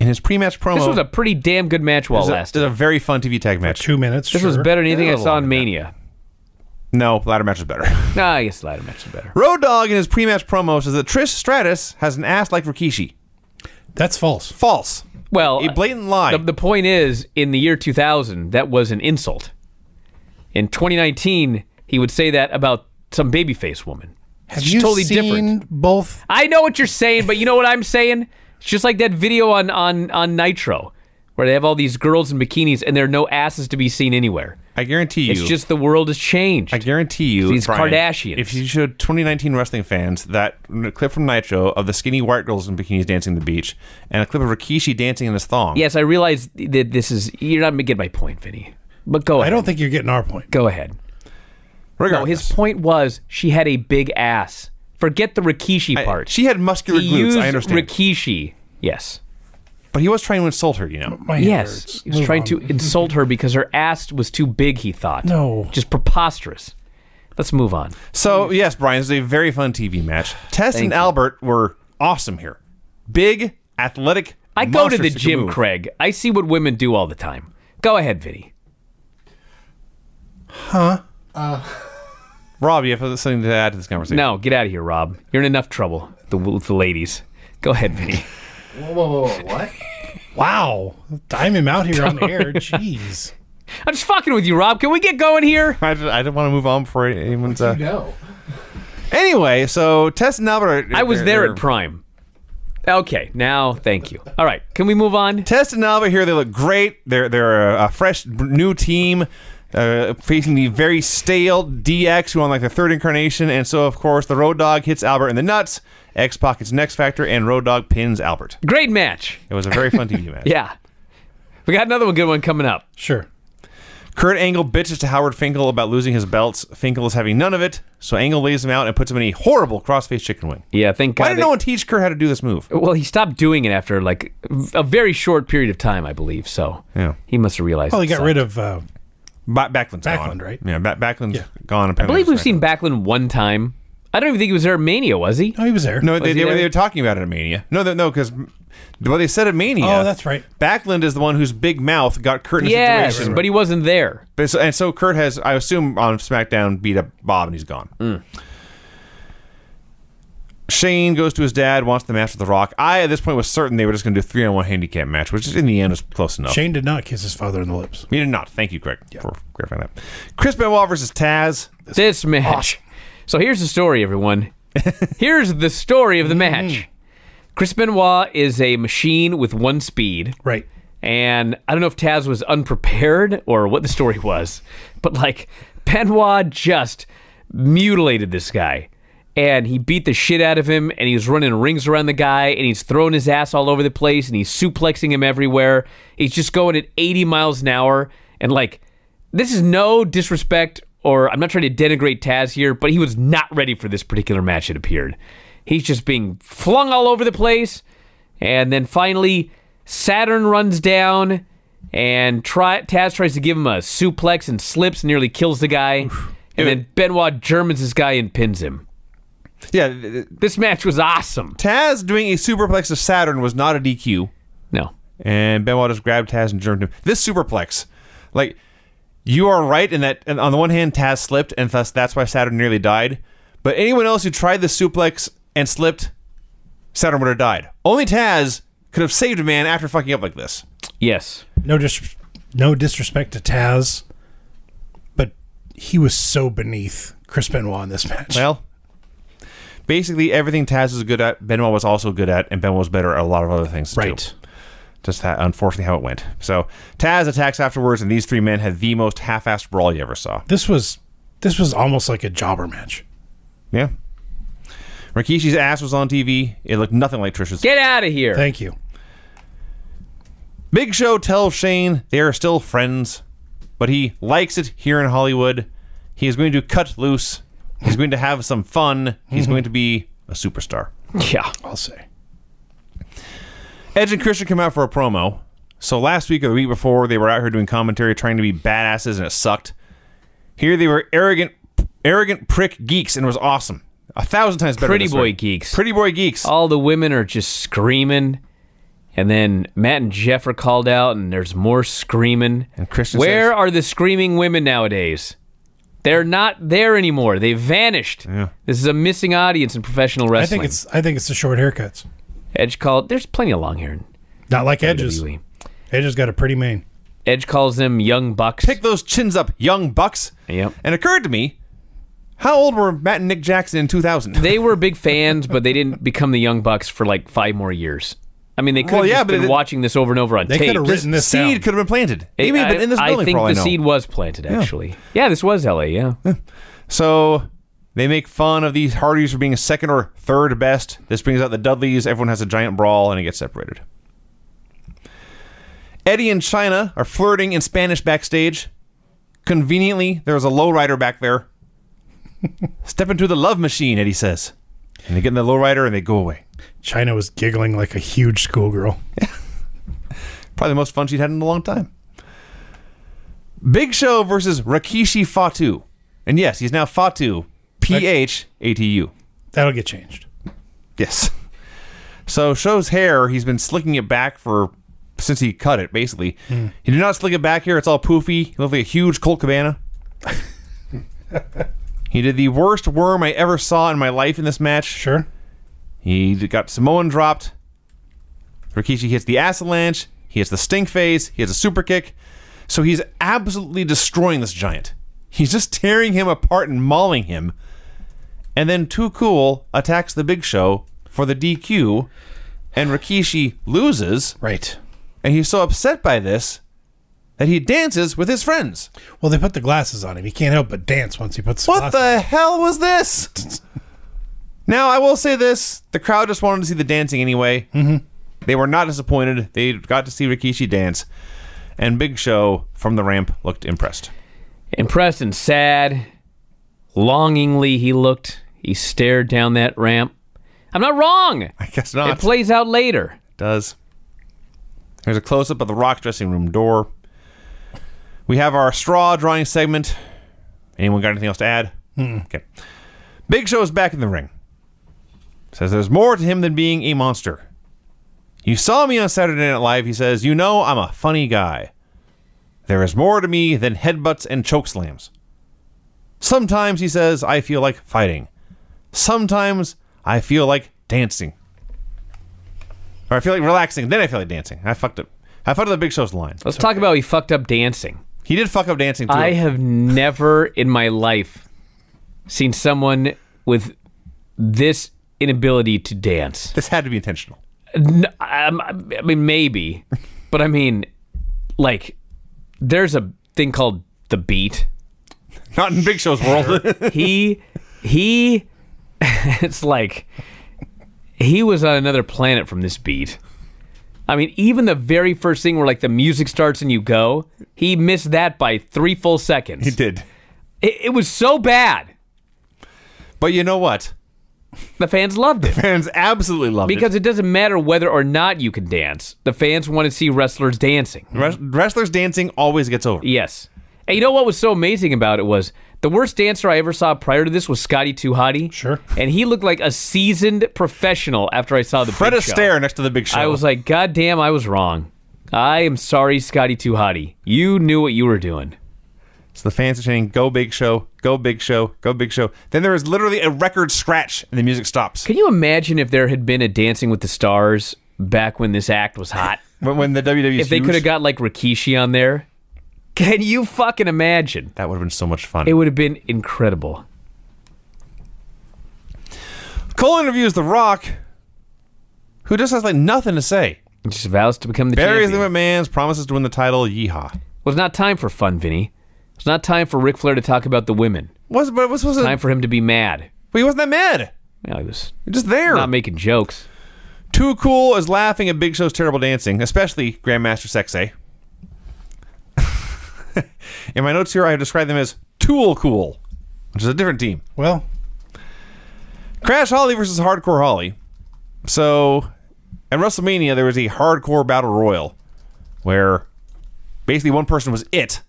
In his pre-match promo, This was a pretty damn good match while it it was a, lasted. it was a very fun TV tag match. Two minutes. This was better than anything I saw in longer than Mania. No, ladder match was better. Nah, I guess ladder match is better. Road Dogg in his pre-match promo says that Trish Stratus has an ass like Rikishi. That's false. False. Well, A blatant lie. The, the point is, in the year 2000, that was an insult. In 2019, he would say that about some babyface woman. Have It's you totally seen different. both? I know what you're saying, but you know what I'm saying? It's just like that video on, on, on Nitro where they have all these girls in bikinis and there are no asses to be seen anywhere. I guarantee you. It's just the world has changed. I guarantee you, These Bryan, Kardashians. If you showed 2019 wrestling fans that clip from Nitro of the skinny white girls in bikinis dancing the beach, and a clip of Rikishi dancing in his thong, yes, I realize that this is. You're not getting my point, Vinny. But go ahead. I don't think you're getting our point. Go ahead. No, his point was she had a big ass. Forget the Rikishi I- part. she had muscular he glutes. used I understand, Rikishi. Yes. But he was trying to insult her. You know, My hand Yes. hurts. He was Move trying on. to insult her because her ass was too big, he thought. No. Just preposterous. Let's move on. So yes, Bryan, this is a very fun TV match. Test Thank and you. Albert were awesome here. Big, athletic. I go to the monsters who can gym, move. Craig. I see what women do all the time. Go ahead, Vinny. Huh? Uh. Rob, you have something to add to this conversation? No, get out of here, Rob. You're in enough trouble the, with the ladies. Go ahead, Vinny. Whoa, whoa, whoa, whoa, what? Wow. Time him out here on air. Jeez. I'm just fucking with you, Rob. Can we get going here? I, just, I didn't want to move on before anyone's. Uh... No. Anyway, so Test and Albert. Are, I was they're- there they're- at Prime. Okay, now thank you. All right, can we move on? Test and Albert here. They look great. They're they're a, a fresh new team. Uh, facing the very stale DX, who on like the third incarnation, and so of course the Road Dogg hits Albert in the nuts. X Pockets Next Factor, and Road Dogg pins Albert. Great match. It was a very fun TV match. Yeah. We got another one good one coming up. Sure. Kurt Angle bitches to Howard Finkel about losing his belts. Finkel is having none of it, so Angle lays him out and puts him in a horrible crossface chicken wing. Yeah, thank God. Why did they- no one teach Kurt how to do this move? well, he stopped doing it after like a very short period of time, I believe. So Yeah. he must have realized. Well, he it got sucked. rid of. Uh, Ba- Backlund's gone. Backlund, right? Yeah, ba- Backlund's Yeah. gone. I believe we've seen Backlund one time. I don't even think he was there at Mania, was he? oh, he was there. No, they, he they, were, there? they were talking about it at Mania. No, they- no, because what they said at Mania. Oh, that's right. Backlund is the one whose big mouth got Kurt in a Yes, situation. but he wasn't there. But so, and so Kurt has, I assume, on SmackDown beat up Bob and he's gone. Mm. Shane goes to his dad, wants the match with The Rock. I, at this point, was certain they were just going to do a three on one handicap match, which in the end was close enough. Shane did not kiss his father on the lips. He did not. Thank you, Craig, for clarifying that. Chris Benoit versus Taz. This match. So here's the story, everyone. here's the story of the match. Mm. Chris Benoit is a machine with one speed. Right. And I don't know if Taz was unprepared or what the story was, but like Benoit just mutilated this guy. And he beat the shit out of him, and he was running rings around the guy, and he's throwing his ass all over the place, and he's suplexing him everywhere. He's just going at 80 miles an hour. And like, this is no disrespect, or I'm not trying to denigrate Taz here, but he was not ready for this particular match, it appeared. He's just being flung all over the place. And then finally, Saturn runs down, and try, Taz tries to give him a suplex and slips, and nearly kills the guy. And then Benoit Germans this guy and pins him. Yeah, th- th- This match was awesome. Taz doing a superplex to Saturn was not a DQ, No. and Benoit just grabbed Taz and jerked him. This superplex, like, you are right in that. On the one hand, Taz slipped, and thus that's why Saturn nearly died. But anyone else who tried the suplex and slipped, Saturn would have died. Only Taz could have saved a man after fucking up like this. Yes. No dis- no disrespect to Taz, but he was so beneath Chris Benoit in this match. Well, basically everything Taz was good at, Benoit was also good at, and Benoit was better at a lot of other things too. Right. Just that, unfortunately, how it went. So Taz attacks afterwards, and these three men had the most half-assed brawl you ever saw. This was this was almost like a jobber match. Yeah. Rikishi's ass was on TV. It looked nothing like Trish's. Get out of here. Thank you. Big Show tells Shane they are still friends, but he likes it here in Hollywood. He is going to cut loose. He's going to have some fun. He's mm-hmm. going to be a superstar. yeah. I'll say. Edge and Christian come out for a promo. So last week or the week before, they were out here doing commentary, trying to be badasses, and it sucked. Here they were arrogant, arrogant prick geeks, and it was awesome. A thousand times better. Pretty this boy way. geeks. Pretty boy geeks. All the women are just screaming. And then Matt and Jeff are called out, and there's more screaming. And Christian Where says- are the screaming women nowadays? They're not there anymore. They've vanished. Yeah. This is a missing audience in professional wrestling. I think it's I think it's the short haircuts. Edge called. There's plenty of long hair Not like Edge's. Edge's got a pretty mane. Edge calls them young bucks. Pick those chins up, young bucks. Yep. And it occurred to me, how old were Matt and Nick Jackson in 2000? They were big fans, but they didn't become the young bucks for like five more years. I mean, they could Well, have yeah, just but been it- watching this over and over on They tape. could have written this seed down. could have been planted. Maybe I, been in this I think for all the I know. seed was planted, actually. Yeah, this was LA, yeah. So they make fun of these Hardys for being second or third best. This brings out the Dudleys. Everyone has a giant brawl and it gets separated. Eddie and Chyna are flirting in Spanish backstage. Conveniently, there's a lowrider back there. Step into the love machine, Eddie says. And they get in the lowrider and they go away. Chyna was giggling like a huge schoolgirl. Probably the most fun she'd had in a long time. Big Show versus Rikishi Phatu. And yes, he's now Phatu. P H A T U. That'll get changed. Yes. So Show's hair, he's been slicking it back for since he cut it, basically. Hmm. He did not slick it back here. It's all poofy. He looks like a huge Colt Cabana. he did the worst worm I ever saw in my life in this match. Sure. He got Samoan dropped. Rikishi hits the Avalanche. He hits the stink face. He has a super kick. So he's absolutely destroying this giant. He's just tearing him apart and mauling him. And then Too Cool attacks the Big Show for the DQ, and Rikishi loses. Right. And he's so upset by this that he dances with his friends. Well, they put the glasses on him. He can't help but dance once he puts the What glasses. the hell was this? now, I will say this the crowd just wanted to see the dancing anyway. Mm-hmm. They were not disappointed. They got to see Rikishi dance. And Big Show from the ramp looked impressed. Impressed and sad. Longingly, he looked. He stared down that ramp. I'm not wrong. I guess not. It plays out later. does. There's a close up of the Rock's dressing room door. We have our straw drawing segment. Anyone got anything else to add? Hmm. Okay. Big Show is back in the ring. Says there's more to him than being a monster. You saw me on Saturday Night Live, he says. You know I'm a funny guy. There is more to me than headbutts and chokeslams. Sometimes, he says, I feel like fighting. Sometimes I feel like dancing. Or I feel like relaxing, then I feel like dancing. I fucked up. I fucked up the Big Show's line. Let's talk about he fucked up dancing. He did fuck up dancing too. I have never in my life seen someone with this inability to dance. this had to be intentional. N- um, I mean, maybe, but I mean, like, there's a thing called the beat. Not in Big Show's world. He, he, it's like he was on another planet from this beat. I mean, even the very first thing where like the music starts and you go, he missed that by three full seconds. he did. It, it was so bad. But you know what? The fans loved it. Fans absolutely loved it. Because it doesn't matter whether or not you can dance. The fans want to see wrestlers dancing. Wres- Wrestlers dancing always gets over. Yes. And you know what was so amazing about it was the worst dancer I ever saw prior to this was Scotty Too Hottie. Sure. And he looked like a seasoned professional after I saw the Fred Big Show. Astaire next to the Big Show. I was like, God damn, I was wrong. I am sorry, Scotty Too Hottie. You knew what you were doing. So the fans are chanting, "Go Big Show, go Big Show, go Big Show." Then there is literally a record scratch, and the music stops. Can you imagine if there had been a Dancing with the Stars back when this act was hot? When, when the WWE if they could have got like Rikishi on there? Can you fucking imagine? that would have been so much fun. It would have been incredible. Cole interviews The Rock, who just has like nothing to say. He just vows to become the the champion. McMahon's, promises to win the title. Yeehaw! Well, it's not time for fun, Vinny. It's not time for Ric Flair to talk about the women. Was but supposed to? Time for him to be mad. But he wasn't that mad. Yeah, he was just there. not making jokes. Too cool is laughing at Big Show's terrible dancing, especially Grandmaster Sexay. In my notes here, I have described them as Tool Cool, which is a different team. Well, Crash Holly versus Hardcore Holly. So, at WrestleMania, there was a hardcore battle royal where basically one person was it.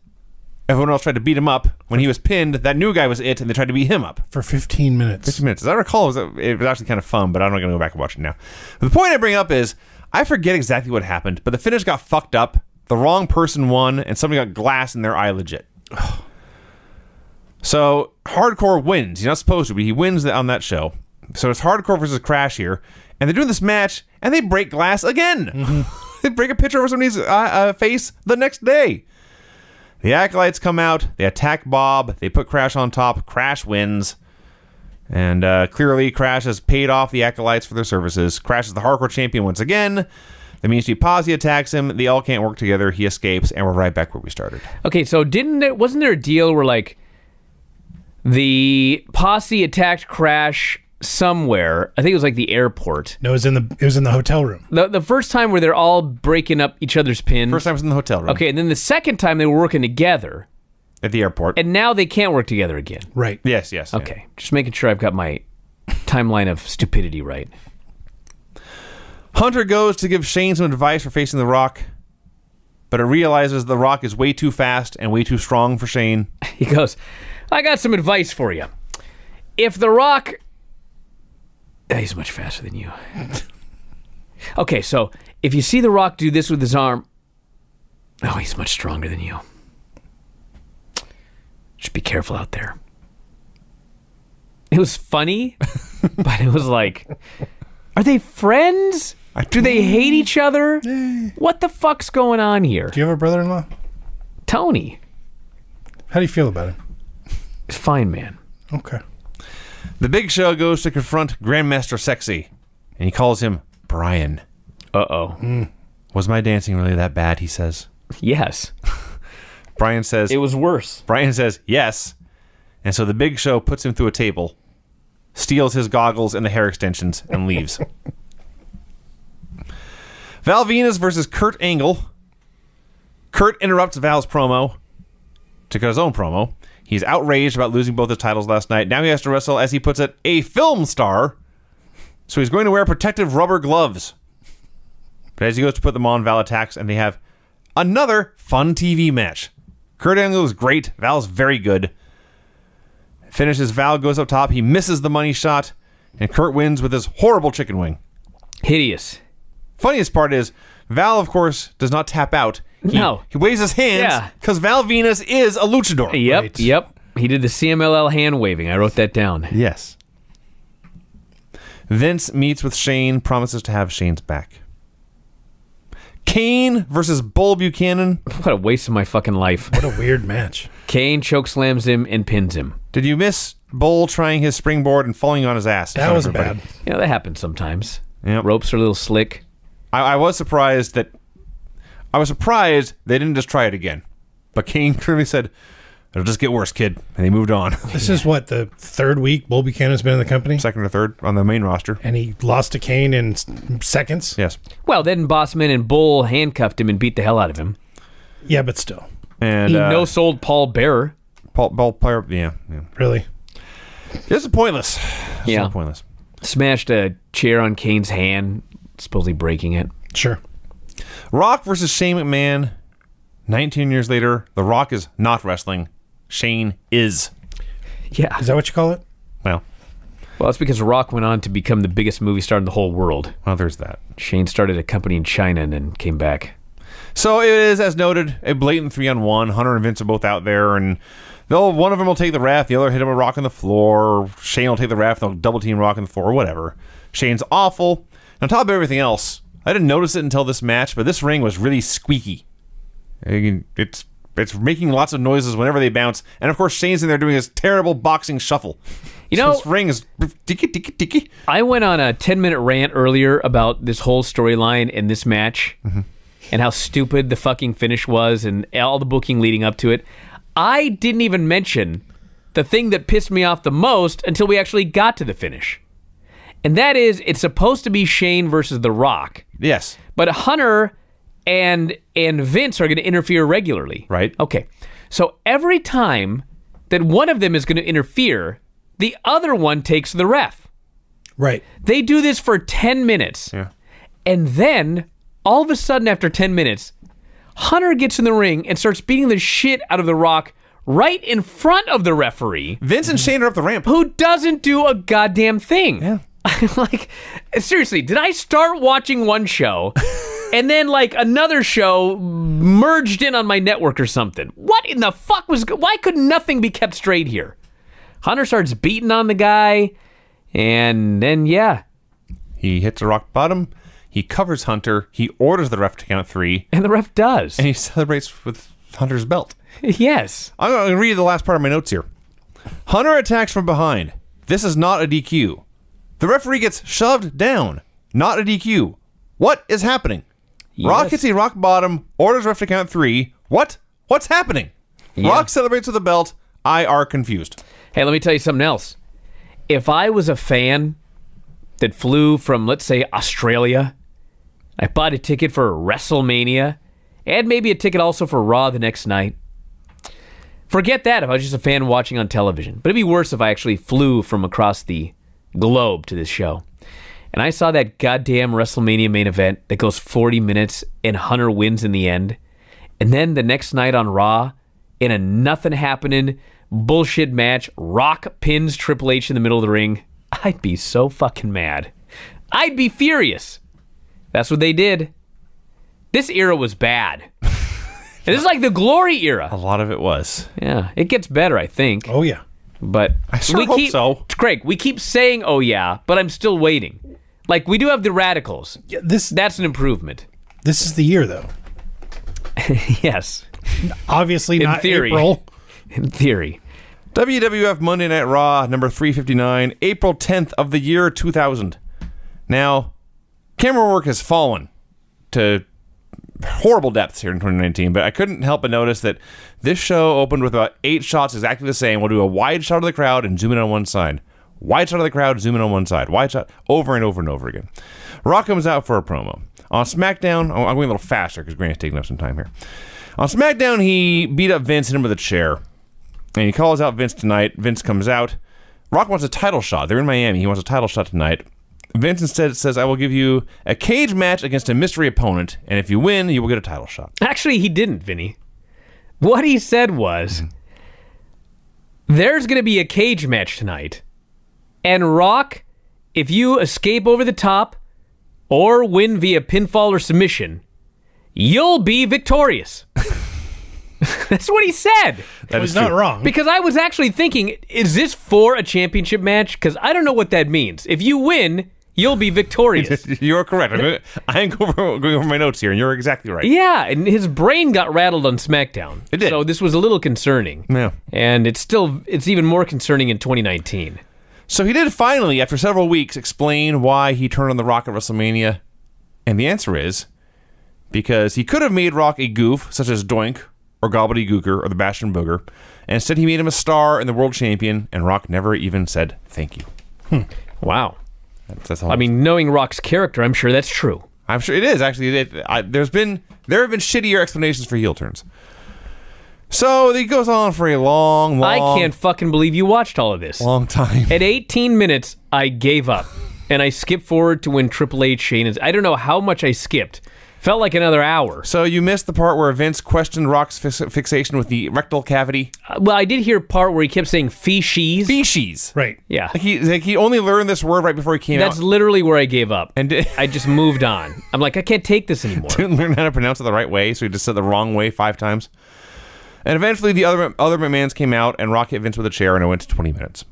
Everyone else tried to beat him up. When he was pinned, that new guy was it, and they tried to beat him up. for 15 minutes. 15 minutes. As I recall, it was, it was actually kind of fun, but I'm not going to go back and watch it now. The point I bring up is I forget exactly what happened, but the finish got fucked up. The wrong person won, and somebody got glass in their eye legit. so Hardcore wins. He's not supposed to, but he wins on that show. So it's Hardcore versus Crash here, and they're doing this match, and they break glass again. they break a picture over somebody's uh, uh, face the next day. The acolytes come out, they attack Bob, they put Crash on top. Crash wins. And uh, clearly, Crash has paid off the acolytes for their services. Crash is the hardcore champion once again. The Mean Street Posse attacks him. They all can't work together. He escapes, and we're right back where we started. Okay, so didn't there wasn't there a deal where like the posse attacked Crash somewhere? I think it was like the airport. No, it was in the it was in the hotel room. The the first time where they're all breaking up each other's pins. First time was in the hotel room Okay, and then the second time they were working together, at the airport. and now they can't work together again. Right. yes, yes. yeah. Okay, just making sure I've got my timeline of stupidity right. Hunter goes to give Shane some advice for facing The Rock, but it realizes The Rock is way too fast and way too strong for Shane. He goes, I got some advice for you. If The Rock. He's much faster than you. okay, so if you see The Rock do this with his arm. Oh, he's much stronger than you. Just be careful out there. It was funny, but it was like, are they friends? Do they hate each other? What the fuck's going on here? Do you have a brother-in-law? Tony, How do you feel about him? it's fine, man. Okay. The Big Show goes to confront Grandmaster Sexay, and he calls him Brian. Uh oh. Was my dancing really that bad? He says. Yes. Brian says. It was worse. Brian says yes, and so the Big Show puts him through a table, steals his goggles and the hair extensions, and leaves. Val Venis versus Kurt Angle. Kurt interrupts Val's promo to cut his own promo. He's outraged about losing both his titles last night. Now he has to wrestle, as he puts it, a film star. So he's going to wear protective rubber gloves. But as he goes to put them on, Val attacks, and they have another fun TV match. Kurt Angle is great. Val's very good. Finishes. Val goes up top. He misses the money shot, and Kurt wins with his horrible chicken wing. Hideous. Funniest part is Val, of course, does not tap out. He, No. he waves his hands Yeah. because Val Venis is a luchador. Yep, Right. yep. He did the CMLL hand waving. I wrote that down. Yes. Vince meets with Shane, promises to have Shane's back. Kane versus Bull Buchanan. What a waste of my fucking life. What a weird match. Kane chokeslams him and pins him. Did you miss Bull trying his springboard and falling on his ass? That was of everybody? bad. You know, that happens sometimes. Yep. Ropes are a little slick. I, I was surprised that I was surprised they didn't just try it again. But Kane clearly said, "It'll just get worse, kid," and he moved on. This is what the third week Bull Buchanan's been in the company, Second or third on the main roster. and he lost to Kane in seconds. Yes, Well, then Bossman and Bull handcuffed him and beat the hell out of him. Yeah, but still, and He uh, no sold Paul Bearer. Paul, ball player. Yeah, yeah. really. This is pointless. This Yeah. is pointless. Smashed a chair on Kane's hand, supposedly breaking it. Sure. Rock versus Shane McMahon. 19 years later, The Rock is not wrestling. Shane is. Yeah. Is that what you call it? Well, Well, it's because Rock went on to become the biggest movie star in the whole world. well, there's that. Shane started a company in China and then came back. So it is, as noted, a blatant three on one. Hunter and Vince are both out there, and they'll one of them will take the ref, the other hit him a Rock on the floor. Shane will take the ref, they'll double team Rock on the floor, whatever. Shane's awful. On top of everything else, I didn't notice it until this match, but this ring was really squeaky. I mean, It's it's making lots of noises whenever they bounce, and of course Shane's in there doing his terrible boxing shuffle. You So know- this ring is. I went on a 10 minute rant earlier about this whole storyline in this match mm-hmm. and how stupid the fucking finish was and all the booking leading up to it. I didn't even mention the thing that pissed me off the most until we actually got to the finish. And that is, it's supposed to be Shane versus The Rock, Yes, but Hunter and and Vince are going to interfere regularly. Right. Okay. So every time that one of them is going to interfere, the other one takes the ref. Right. They do this for 10 minutes. Yeah. And then, all of a sudden, after 10 minutes, Hunter gets in the ring and starts beating the shit out of The Rock right in front of the referee, Vince and Shane are up the ramp. who doesn't do a goddamn thing. Yeah. like, seriously, did I start watching one show and then, like, another show merged in on my network or something? What in the fuck was. Why could nothing be kept straight here? Hunter starts beating on the guy, and then, yeah, He hits a rock bottom. He covers Hunter. He orders the ref to count three, and the ref does. and he celebrates with Hunter's belt. yes. I'm going to read the last part of my notes here. Hunter attacks from behind. This is not a DQ. The referee gets shoved down. Not a DQ. What is happening? Rock Yes. hits a rock bottom, orders ref to count three. What? What's happening? Rock celebrates with the belt. I are confused. Hey, let me tell you something else. If I was a fan that flew from, let's say, Australia, I bought a ticket for WrestleMania, and maybe a ticket also for Raw the next night. Forget that if I was just a fan watching on television. But it'd be worse if I actually flew from across the globe to this show. And I saw that goddamn WrestleMania main event that goes 40 minutes and Hunter wins in the end. And then the next night on Raw, in a nothing happening bullshit match, Rock pins Triple H in the middle of the ring. I'd be so fucking mad. I'd be furious. That's what they did. This era was bad. And this is like the glory era. A lot of it was. Yeah, it gets better, I think. Oh yeah. But I sure we hope keep, so. Craig, we keep saying, "Oh yeah," but I'm still waiting. Like we do have the radicals. Yeah, This That's an improvement. this is the year though. yes, Obviously not theory. April. in theory. WWF Monday Night Raw, number 359, April 10th of the year 2000. Now, camera work has fallen to horrible depths here in 2019, but I couldn't help but notice that this show opened with about eight shots exactly the same. We'll do a wide shot of the crowd and zoom in on one side. Wide shot of the crowd, zoom in on one side. Wide shot, over and over and over again. Rock comes out for a promo. On SmackDown, oh, I'm going a little faster because Grant's taking up some time here. On SmackDown, he beat up Vince, hit him with a chair. And he calls out Vince tonight. Vince comes out. Rock wants a title shot. They're in Miami. He wants a title shot tonight. Vince instead says, I will give you a cage match against a mystery opponent, and if you win, you will get a title shot. Actually, he didn't, Vinny. What he said was, "There's going to be a cage match tonight, and Rock, if you escape over the top, or win via pinfall or submission, you'll be victorious." That's what he said. That He's is not wrong. Because I was actually thinking, is this for a championship match? Because I don't know what that means. If you win, you'll be victorious. You're correct. I'm, going- I'm going over, my notes here, and you're exactly right. yeah, and his brain got rattled on SmackDown. It did. So this was a little concerning. Yeah. And it's still it's even more concerning in 2019. So he did finally, after several weeks, explain why he turned on The Rock at WrestleMania. And the answer is because he could have made Rock a goof, such as Doink or Gobbledygooker or the Bastion Booger. And instead, he made him a star and the world champion, and Rock never even said thank you. Hmm. Wow. That's, that's all. I mean, knowing Rock's character, I'm sure that's true. I'm sure it is actually. It, I, there's been there have been shittier explanations for heel turns. So it goes on for a long, long, I can't fucking believe you watched all of this. long time. At 18 minutes, I gave up and I skipped forward to when Triple H Shane is. I don't know how much I skipped. Felt like another hour. So you missed the part where Vince questioned Rock's fix- fixation with the rectal cavity Uh, Well, I did hear a part where he kept saying feces. species. Right. Yeah. Like he like he only learned this word right before he came That's out literally where I gave up. and did, I just moved on. I'm like, I can't take this anymore. didn't learn how to pronounce it the right way, so he just said the wrong way five times. And eventually, the other other McMahons came out, and Rock hit Vince with a chair, and it went to 20 minutes.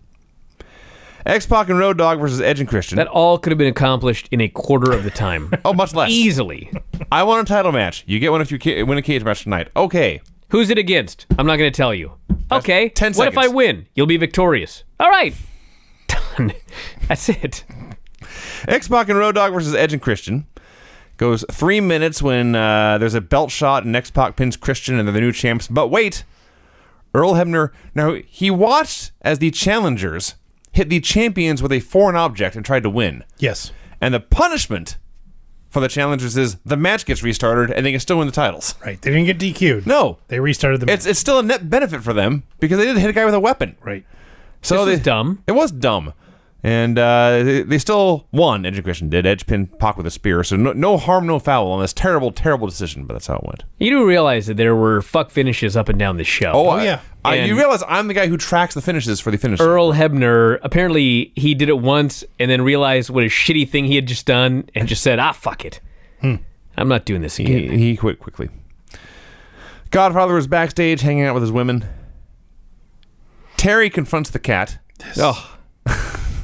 X Pac and Road Dogg versus Edge and Christian. That all could have been accomplished in a quarter of the time. oh, much less. Easily. I want a title match. You get one if you win a cage match tonight. Okay. Who's it against? I'm not going to tell you. Okay. 10 seconds. What if I win? You'll be victorious. All right. Done. That's it. X Pac and Road Dogg versus Edge and Christian. Goes three minutes when uh, there's a belt shot and X Pac pins Christian and they're the new champs. But wait, Earl Hebner. Now he watched as the challengers hit the champions with a foreign object and tried to win. Yes. And the punishment for the challengers is the match gets restarted and they can still win the titles. Right. They didn't get DQ'd. No, They restarted the match. it's it's still a net benefit for them because they didn't hit a guy with a weapon. right. So This they, was dumb. It was dumb. And uh, they, they still won. Edge and Christian did. Edge pinned Pac with a spear. So no, no harm, no foul on this terrible, terrible decision. But that's how it went. You do realize that there were fuck finishes up and down the show. Oh, I- yeah. I, And- you realize I'm the guy who tracks the finishes for the finishes. Earl Hebner, apparently he did it once and then realized what a shitty thing he had just done and just said, ah, fuck it. I'm not doing this again. He, he quit quickly. Godfather was backstage hanging out with his women. Terri confronts the Kat. Oh,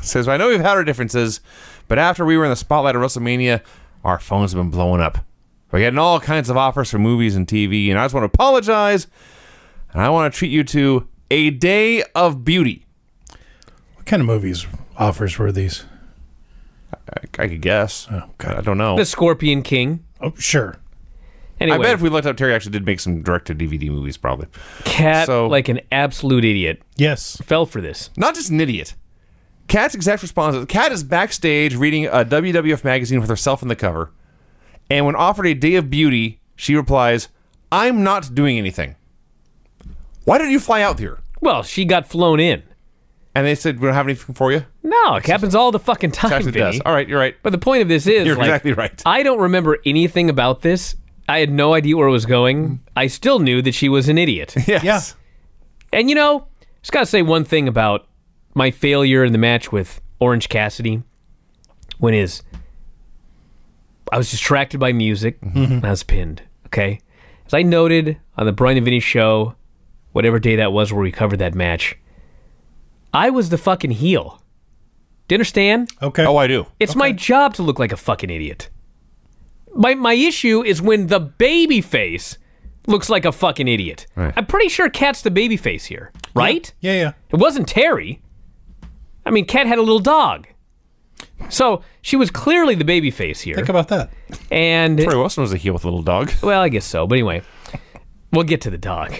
Says, I know we've had our differences, but after we were in the spotlight of WrestleMania, our phones have been blowing up. We're getting all kinds of offers for movies and TV, and I just want to apologize. And I want to treat you to a day of beauty. What kind of movies offers were these? I, I could guess. Oh, God. I don't know. the Scorpion King. Oh, sure. Anyway, I bet if we looked up, Terri actually did make some direct to DVD movies, probably. Kat, so- like an absolute idiot, Yes. fell for this. Not just an idiot. Kat's exact response is Kat is backstage reading a WWF magazine with herself on the cover. And when offered a day of beauty, she replies, I'm not doing anything. Why did you fly out here? Well, she got flown in. And they said, We don't have anything for you? No, it happens all the fucking time, it does. All right, you're right. But the point of this is, You're like, exactly right. I don't remember anything about this. I had no idea where it was going. I still knew that she was an idiot. Yes. Yeah. and you know, just gotta say one thing about my failure in the match with Orange Cassidy. When his, I was distracted by music. and I was pinned. Okay, as I noted on the Bryan and Vinny show, whatever day that was where we covered that match, I was the fucking heel. Do you understand? Okay. Oh, I do. It's my job to look like a fucking idiot. My my issue is when the baby face looks like a fucking idiot. Right. I'm pretty sure Kat's the baby face here, right? yeah, yeah. It wasn't Terri. I mean, Kat had a little dog. So she was clearly the baby face here. Think about that. and Torrie Wilson was a heel with a little dog. well, I guess so. But anyway, we'll get to the dog.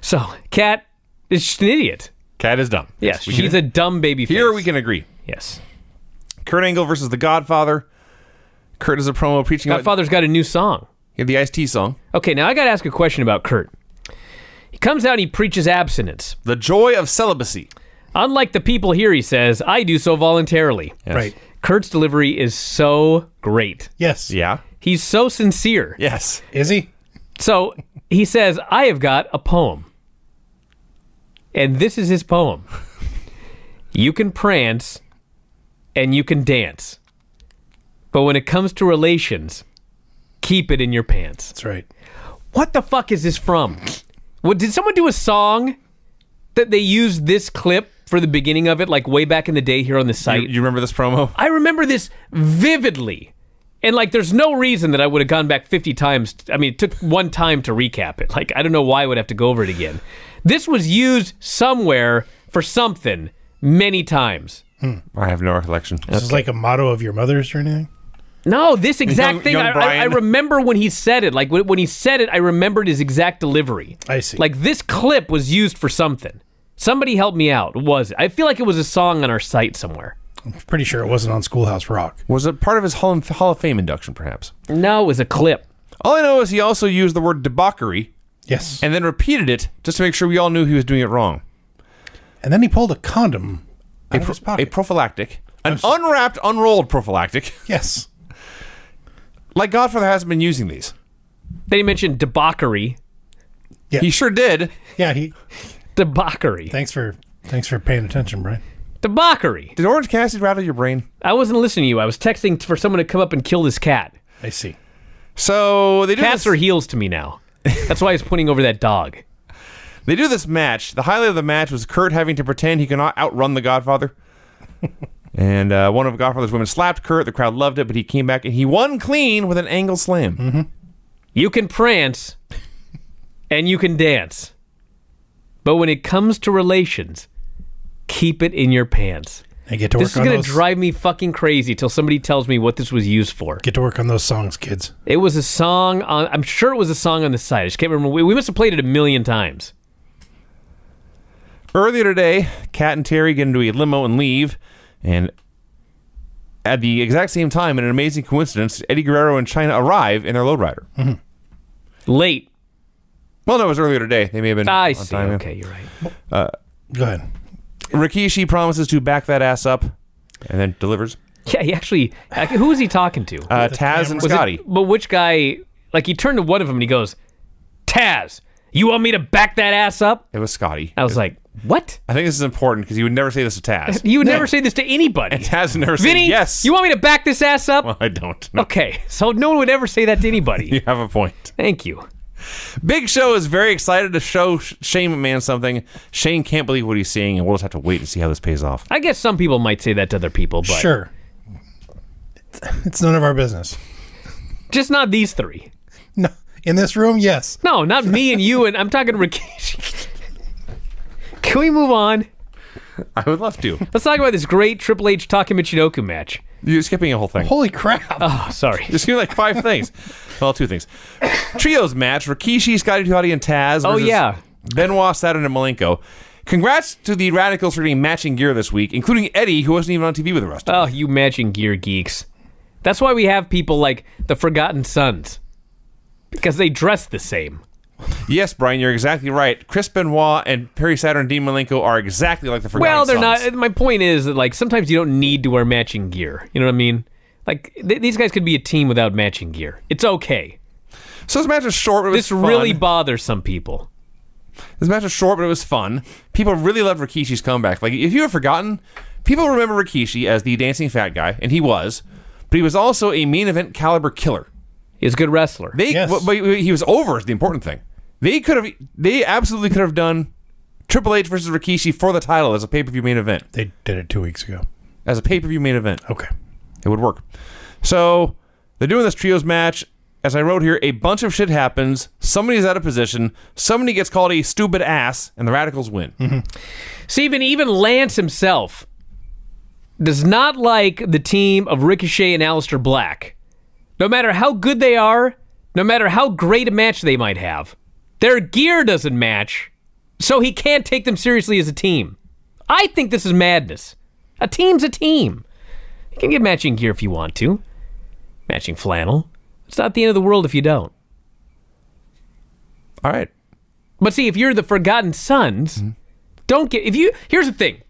So Kat is just an idiot. Kat is dumb. Yes, we she's can, a dumb baby face. Here we can agree. Yes. Kurt Angle versus The Godfather. Kurt is a promo preaching about Godfather's got a new song. the Ice T song. Okay, now I got to ask a question about Kurt. He comes out and he preaches abstinence. The Joy of Celibacy. Unlike the people here, he says, I do so voluntarily. Yes. Right. Kurt's delivery is so great. Yes. Yeah. He's so sincere. Yes. Is he? So he says, I have got a poem. And this is his poem You can prance and you can dance. But when it comes to relations, keep it in your pants. That's right. What the fuck is this from? What, did someone do a song that they used this clip for the beginning of it, like way back in the day here on the site? you remember this promo? I remember this vividly. And like, there's no reason that I would have gone back 50 times. I mean, it took one time to recap it. Like, I don't know why I would have to go over it again. This was used somewhere for something many times. Hmm. I have no recollection. This is like a motto of your mother's or anything. No, this exact Young- thing. young I, I, I remember when he said it. Like when, when he said it, I remembered his exact delivery. I see. Like this clip was used for something. Somebody help me out. Was it? I feel like it was a song on our site somewhere. I'm pretty sure it wasn't on Schoolhouse Rock. Was it part of his Hall of, Hall of Fame induction, perhaps? No, it was a clip. All I know is he also used the word debauchery Yes. and then repeated it just to make sure we all knew he was doing it wrong. And then he pulled a condom out of his pocket. A prophylactic, an unwrapped, unrolled prophylactic, yes. like Godfather hasn't been using these. Then he mentioned debauchery. Yeah. He sure did. Yeah. He. Debauchery. Thanks for thanks for paying attention, Bryan. Debauchery. Did Orange Cassidy rattle your brain? I wasn't listening to you. I was texting for someone to come up and kill this cat. I see. So they do Cats this, are heels to me now. That's why he's pointing over that dog. they do this match. The highlight of the match was Kurt having to pretend he cannot outrun the Godfather. and uh, one of Godfather's women slapped Kurt. The crowd loved it, but he came back and he won clean with an angle slam. You can prance and you can dance. But when it comes to relations, keep it in your pants. I get to work. This work is on going those. to drive me fucking crazy till somebody tells me what this was used for. Get to work on those songs, kids. It was a song on, I'm sure it was a song on the side. I just can't remember. We, we must have played it a million times. Earlier today, Kat and Terri get into a limo and leave, and at the exact same time, in an amazing coincidence, Eddie Guerrero and Chyna arrive in their lowrider. Late. Well, no, it was earlier today. They may have been I on see. time. yeah. Okay, you're right. Go ahead. Rikishi promises to back that ass up, and then delivers. Yeah, he actually. Who was he talking to? Uh, Taz and Was it- Scotty. but which guy? Like he turned to one of them and he goes, "Taz, you want me to back that ass up?" It was Scotty. I was like, "What? I think this is important because you would never say this to Taz. You would never say this to anybody." And Taz never say Vinny, yes. you want me to back this ass up? Well, I don't. No, Okay, so no one would ever say that to anybody. You have a point. Thank you. Big Show is very excited to show Shane McMahon something. Shane can't believe what he's seeing, and we'll just have to wait and see how this pays off. I guess some people might say that to other people, but Sure. It's none of our business. just not these three. No, in this room, yes. No, not me and you. And I'm talking to Rikishi. Can we move on? I would love to. Let's talk about this great Triple H Taka Michinoku match. You're skipping a whole thing. Holy crap! Oh, sorry. Just give me like five things. Well, two things. Trios match: Rikishi, Scotty Too Hottie, and Taz. Oh, yeah. Benoit, Saturn, and Malenko. Congrats to the Radicals for getting matching gear this week, including Eddie, who wasn't even on TV with the rest. of them. Oh, you matching gear geeks. That's why we have people like the Forgotten Sons. Because they dress the same. Yes, Bryan, you're exactly right. Chris Benoit and Perry Saturn and Dean Malenko are exactly like the Forgotten well, they're Sons. not. My point is that like sometimes you don't need to wear matching gear. You know what I mean? Like th- these guys could be a team without matching gear. It's okay. So this match was short, but it was This fun. really bothers some people. This match was short, but it was fun. People really loved Rikishi's comeback. Like, if you have forgotten, people remember Rikishi as the dancing fat guy, and he was, but he was also a main event caliber killer. He's a good wrestler. They, Yes. but, but he was over. Is the important thing. They could have, they absolutely could have done Triple H versus Rikishi for the title as a pay per view main event. They did it two weeks ago. As a pay per view main event, Okay. it would work. So they're doing this trios match. As I wrote here, a bunch of shit happens. Somebody's out of position. Somebody gets called a stupid ass, and the Radicals win. Mm-hmm. Steven, even Lance himself does not like the team of Ricochet and Aleister Black. No matter how good they are, no matter how great a match they might have, their gear doesn't match, so he can't take them seriously as a team. I think this is madness. A team's a team. You can get matching gear if you want to. Matching flannel. It's not the end of the world if you don't. All right. But see, if you're the Forgotten Sons, mm-hmm. don't get. If you here's the thing,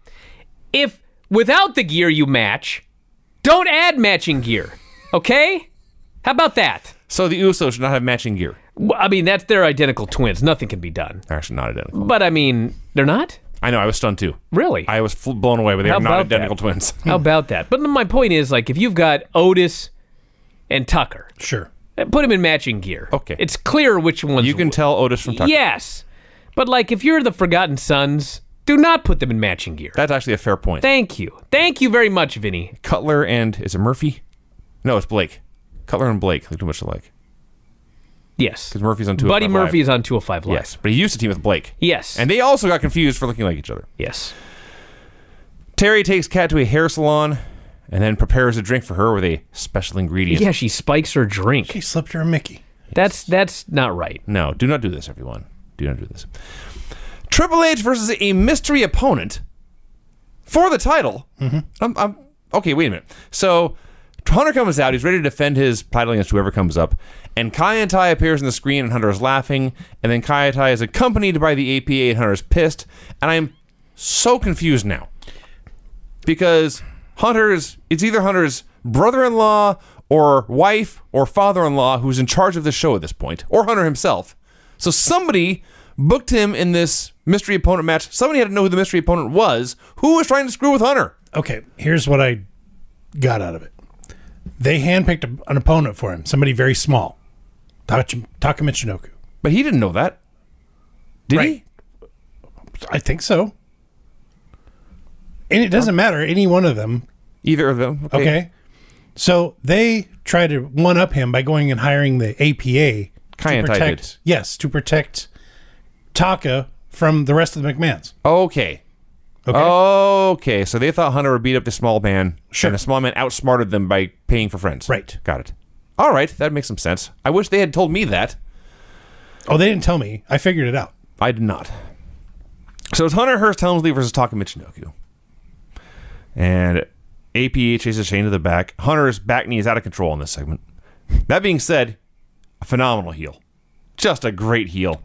if without the gear you match, don't add matching gear. Okay? How about that? So the Usos should not have matching gear. Well, I mean, that's they're identical twins. Nothing can be done. They're actually not identical. But I mean, they're not I know. I was stunned too. really. I was fl- blown away, but they How are not about identical that? twins. How about that? But my point is, like, if you've got Otis and Tucker, Sure. Eh, put them in matching gear. Okay. It's clear which ones you can tell Otis from Tucker. Yes. But like if you're the Forgotten Sons, Do not put them in matching gear. That's actually a fair point. Thank you. Thank you very much, Vinny. Cutler and is it Murphy? No, it's Blake. Cutler and Blake look too much alike. Yes. Because Murphy's on two. Buddy Murphy is on 205 Live. Yes, but he used to team with Blake. Yes. And they also got confused for looking like each other. yes. Terri takes Kat to a hair salon and then prepares a drink for her with a special ingredient. Yeah, she spikes her drink. He slipped her a Mickey. That's that's not right. No, do not do this, everyone. Do not do this. Triple H versus a mystery opponent for the title. Mm-hmm. I'm, I'm, okay, wait a minute. So Hunter comes out. He's ready to defend his title against whoever comes up. And Kaientai appears on the screen, and Hunter is laughing. And then Kaientai is accompanied by the APA, and Hunter is pissed. And I am so confused now because Hunter's it's either Hunter's brother-in-law or wife or father-in-law who's in charge of the show at this point, or Hunter himself. So somebody booked him in this mystery opponent match. Somebody had to know who the mystery opponent was. Who was trying to screw with Hunter? Okay, here's what I got out of it. They handpicked a, an opponent for him, somebody very small, Taka Taka Michinoku. But he didn't know that. Did Right. I think so. And it doesn't matter, any one of them. Either of them. Okay. So they try to one up him by going and hiring the APA and protect, yes, to protect Taka from the rest of the McMahons. Okay. Okay. Okay. So they thought Hunter would beat up the small man. Sure. And the small man outsmarted them by paying for friends. Right. Got it. All right. That makes some sense. I wish they had told me that. Oh, they didn't tell me. I figured it out. I did not. So it's Hunter Hearst Helmsley versus Taka Michinoku. And APA chases Shane to the back. Hunter's back knee is out of control in this segment. That being said, a phenomenal heel. Just a great heel.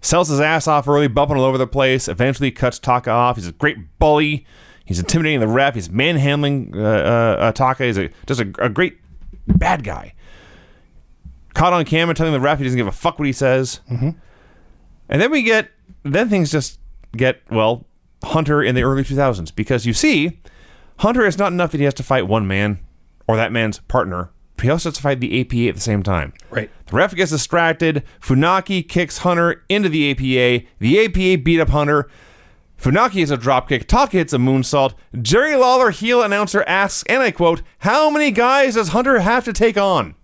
Sells his ass off early, bumping all over the place. Eventually cuts Taka off. He's a great bully. He's intimidating the ref. He's manhandling uh, uh, uh, Taka. He's a, just a, a great bad guy. Caught on camera telling the ref he doesn't give a fuck what he says. And then we get, then things just get, well, Hunter in the early 2000s. Because you see, Hunter is not enough that he has to fight one man or that man's partner, but he also has to fight the APA at the same time. Right. The ref gets distracted. Funaki kicks Hunter into the APA. The APA beat up Hunter. Funaki is a dropkick. Taka hits a moonsault. Jerry Lawler, heel announcer, asks, and I quote, How many guys does Hunter have to take on?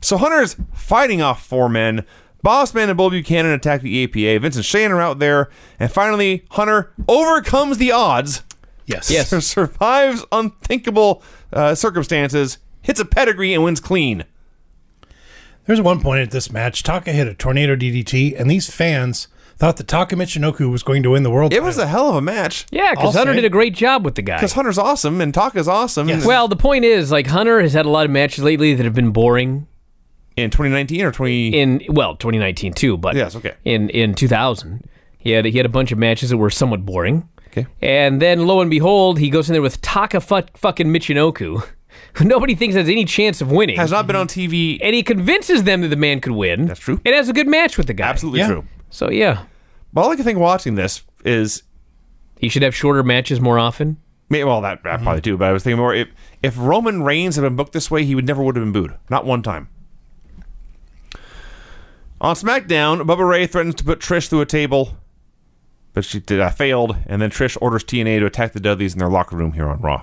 So Hunter's fighting off four men. Bossman and Bull Buchanan attack the APA. Vince and Shane are out there. And finally, Hunter overcomes the odds, Yes. Yes. survives unthinkable uh, circumstances, hits a pedigree, and wins clean. There's one point at this match, Taka hit a tornado DDT, and these fans thought that Taka Michinoku was going to win the world. It was a hell of a match. Yeah, because Hunter say. did a great job with the guy. Because Hunter's awesome and Taka's awesome. Yes. Well, the point is, like Hunter has had a lot of matches lately that have been boring. in 2019 or 20. In well, 2019 too, but Yes, okay. In in 2000, he had he had a bunch of matches that were somewhat boring. Okay. And then lo and behold, he goes in there with Taka fu- fucking Michinoku, who nobody thinks has any chance of winning. Has not been on TV. and he convinces them that the man could win. That's true. It has a good match with the guy. Absolutely Yeah. true. So yeah, But all I can think watching this is he should have shorter matches more often. May- Well, that I probably do, but I was thinking more if if Roman Reigns had been booked this way, he would never would have been booed, not one time. On SmackDown, Bubba Ray threatens to put Trish through a table, but she did, uh, failed, and then Trish orders T&A to attack the Dudleys in their locker room here on Raw.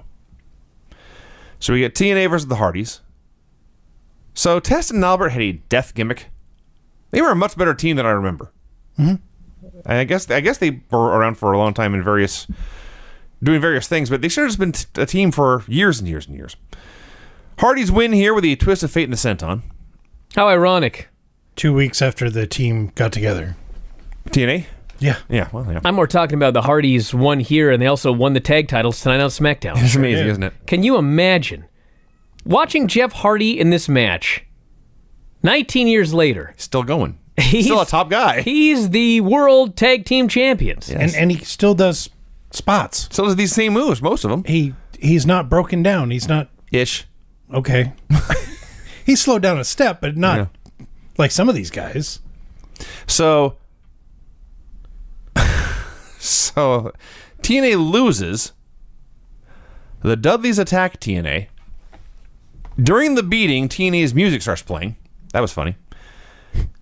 So we get T&A versus the Hardys. So Test and Albert had a death gimmick. They were a much better team than I remember. Mm-hmm. And I guess I guess they were around for a long time in various doing various things, but they should have just been t- a team for years and years and years. Hardy's win here with a twist of fate in the senton. How ironic. two weeks after the team got together. T&A. Yeah. Yeah, well, yeah. I'm more talking about the Hardys won here, and they also won the tag titles tonight on SmackDown. It's amazing, did. isn't it? Can you imagine watching Jeff Hardy in this match? 19 years later, Still going. he's Still a top guy. He's the world tag team champions. And and he still does spots. Still does these same moves, most of them. He he's not broken down. He's not Ish. okay. he slowed down a step, but not Yeah. like some of these guys. So, so T&A loses. The Dudleys attack T&A. During the beating, T&A's music starts playing. That was funny.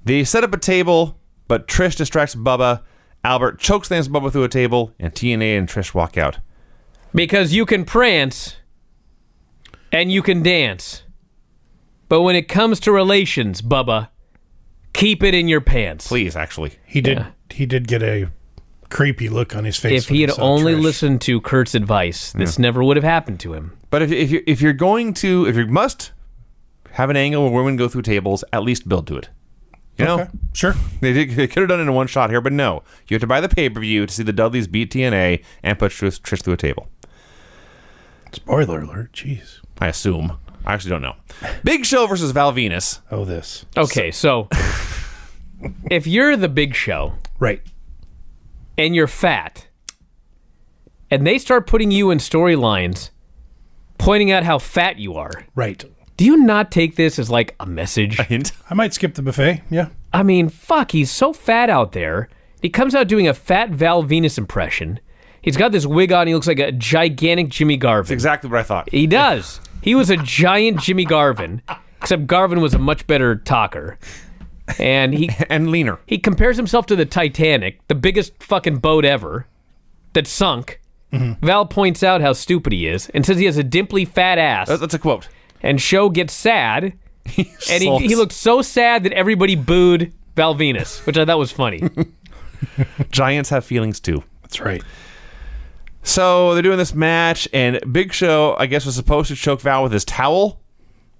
They set up a table, but Trish distracts Bubba. Albert chokeslams Bubba through a table, and T&A and Trish walk out. Because you can prance and you can dance. But when it comes to relations, Bubba, keep it in your pants. Please, actually. He did. Yeah. He did get a creepy look on his face. If he had only Trish. listened to Kurt's advice, this never would have happened to him. But if, if, you, if you're going to, if you must have an angle where women go through tables, at least build to it. You know? Okay, sure. They, did, they could have done it in one shot here, but no. You have to buy the pay per view to see the Dudleys beat T&A and put Trish, Trish through a table. Spoiler alert. Jeez. I assume. I actually don't know. Big Show versus Val Venis. Oh, this. Okay, so if you're the big show Right. And you're fat, and they start putting you in storylines pointing out how fat you are, Right. do you not take this as like a message? A Hint. I might skip the buffet. Yeah. I mean, fuck, he's so fat out there. He comes out doing a fat Val Venis impression. He's got this wig on. He looks like a gigantic Jimmy Garvin. That's Exactly what I thought. He does. He was a giant Jimmy Garvin, except Garvin was a much better talker. And he And leaner. he compares himself to the Titanic, the biggest fucking boat ever that sunk. Mm-hmm. Val points out how stupid he is and says he has a dimply fat ass. That's a quote. and Show gets sad, and he, sulks. he looked so sad that everybody booed Val Venis, which I thought was funny. Giants have feelings too. That's right. So they're doing this match, and Big Show, I guess, was supposed to choke Val with his towel,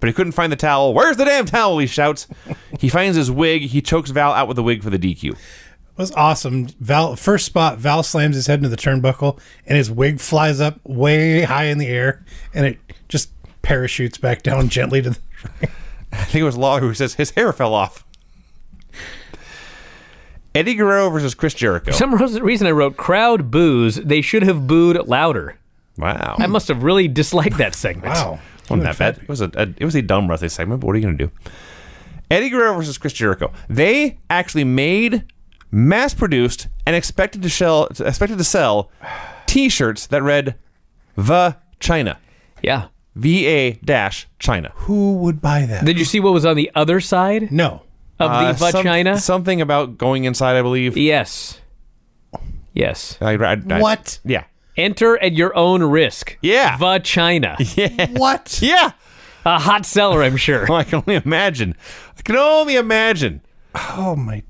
but he couldn't find the towel. Where's the damn towel? He shouts. he finds his wig. He chokes Val out with the wig for the DQ. It was awesome. Val first spot, Val slams his head into the turnbuckle and his wig flies up way high in the air and it just parachutes back down gently to the I think it was Lawler who says his hair fell off. Eddie Guerrero versus Chris Jericho. For some reason I wrote crowd boos. They should have booed louder. wow, I must have really disliked that segment. Wow. Wasn't that bad. It was a, a it was a dumb wrestling segment. But what are you going to do? Eddie Guerrero versus Chris Jericho. They actually made, mass produced, and expected to sell expected to sell T-shirts that read "The Chyna." Yeah. VA dash Chyna. Who would buy that? Did you see what was on the other side no. of Uh, the some- Chyna? Something about going inside, I believe. Yes. Yes. I- I- I- What? Yeah. Enter at your own risk. Yeah. Va Chyna. Yeah. What? Yeah. A hot seller, I'm sure. Well, I can only imagine. I can only imagine. Oh my.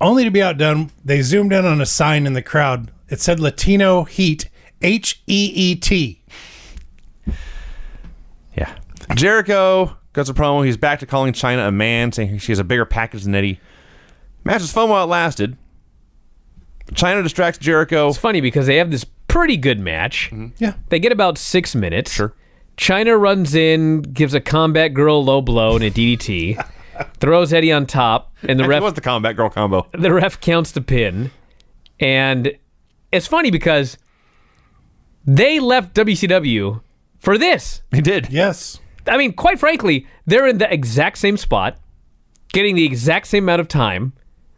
Only to be outdone, they zoomed in on a sign in the crowd. It said Latino Heat, H E E T. Yeah. Jericho cuts a promo. He's back to calling Chyna a man, saying she has a bigger package than Eddie. Match was fun while it lasted. Chyna distracts Jericho. It's funny because they have this pretty good match. Mm-hmm. Yeah. They get about six minutes. Sure. Chyna runs in, gives a combat girl low blow and a DDT, throws Eddie on top, and the It ref was the combat girl combo. the ref counts the pin. And it's funny because they left WCW for this. He did. Yes. I mean, quite frankly, they're in the exact same spot, getting the exact same amount of time,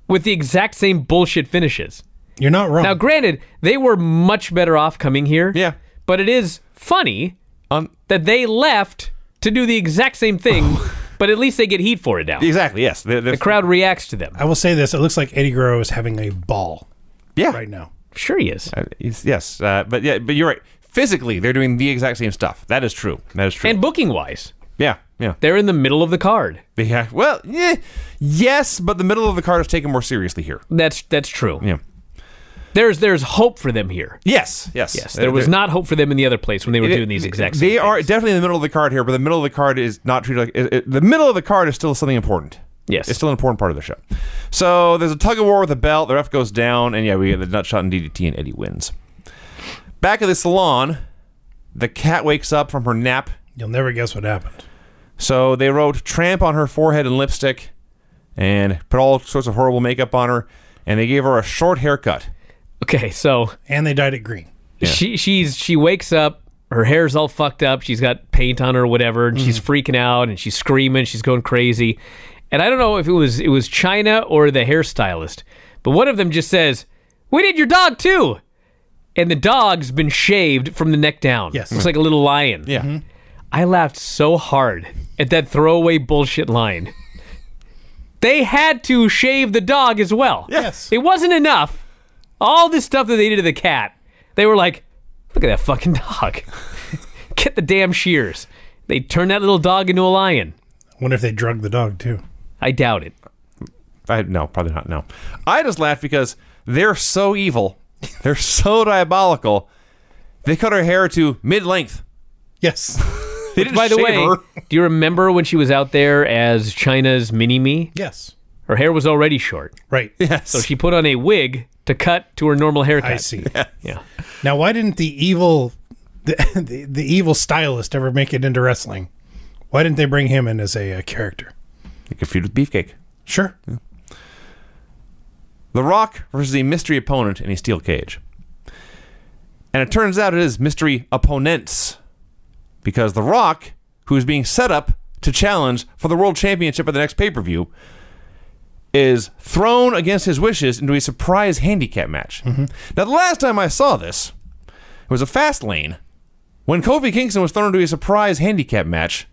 with the exact same bullshit finishes. You're not wrong. Now, granted, they were much better off coming here. Yeah. But it is funny Um, that they left to do the exact same thing, but at least they get heat for it now. exactly. Yes. The, the- The crowd reacts to them. I will say this: it looks like Eddie Guerrero is having a ball Yeah. right now. Sure, he is. Uh, he's- yes. Uh, but yeah. But you're right. Physically, they're doing the exact same stuff. That is true. That is true. And booking wise, yeah. Yeah. they're in the middle of the card. Yeah. Well. Yeah. Yes, but the middle of the card is taken more seriously here. That's that's true. Yeah. There's there's hope for them here. Yes. Yes. Yes, there was not hope for them in the other place when they were doing these exact same They are definitely in the middle of the card here, but the middle of the card is not treated like it, it- the middle of the card is still something important. Yes. It's still an important part of the show. So there's a tug of war with the belt. The ref goes down, and yeah, we get the nut shot and DDT, and Eddie wins. Back at the salon, the Kat wakes up from her nap. You'll never guess what happened. So they wrote "tramp" on her forehead in lipstick, and put all sorts of horrible makeup on her, and they gave her a short haircut. Okay, so And they dyed it green. she she's she wakes up, her hair's all fucked up, she's got paint on her or whatever, and she's mm-hmm. freaking out and she's screaming, she's going crazy. And I don't know if it was it was Chyna or the hairstylist, but one of them just says, "We did your dog too." And the dog's been shaved from the neck down. Yes. Looks like a little lion. Yeah, mm-hmm. I laughed so hard at that throwaway bullshit line. they had to shave the dog as well. Yes. It wasn't enough. All this stuff that they did to the Kat, they were like, look at that fucking dog. Get the damn shears. They turned that little dog into a lion. Wonder if they drugged the dog too. I doubt it. I no, probably not. No, I just laughed because they're so evil, they're so diabolical. They cut her hair to mid length. Yes. They didn't By the way, her. do you remember when she was out there as Chyna's mini me? yes. Her hair was already short. Right. Yes. So she put on a wig to cut to her normal haircut. I see. Yeah. Now, why didn't the evil, the, the, the evil stylist ever make it into wrestling? Why didn't they bring him in as a, uh character? You could feud with Beefcake. Sure. The Rock versus a mystery opponent in a steel cage. And it turns out it is mystery opponents. Because The Rock, who is being set up to challenge for the World Championship at the next pay per view, is thrown against his wishes into a surprise handicap match. Now, the last time I saw this, it was a Fastlane when Kofi Kingston was thrown into a surprise handicap match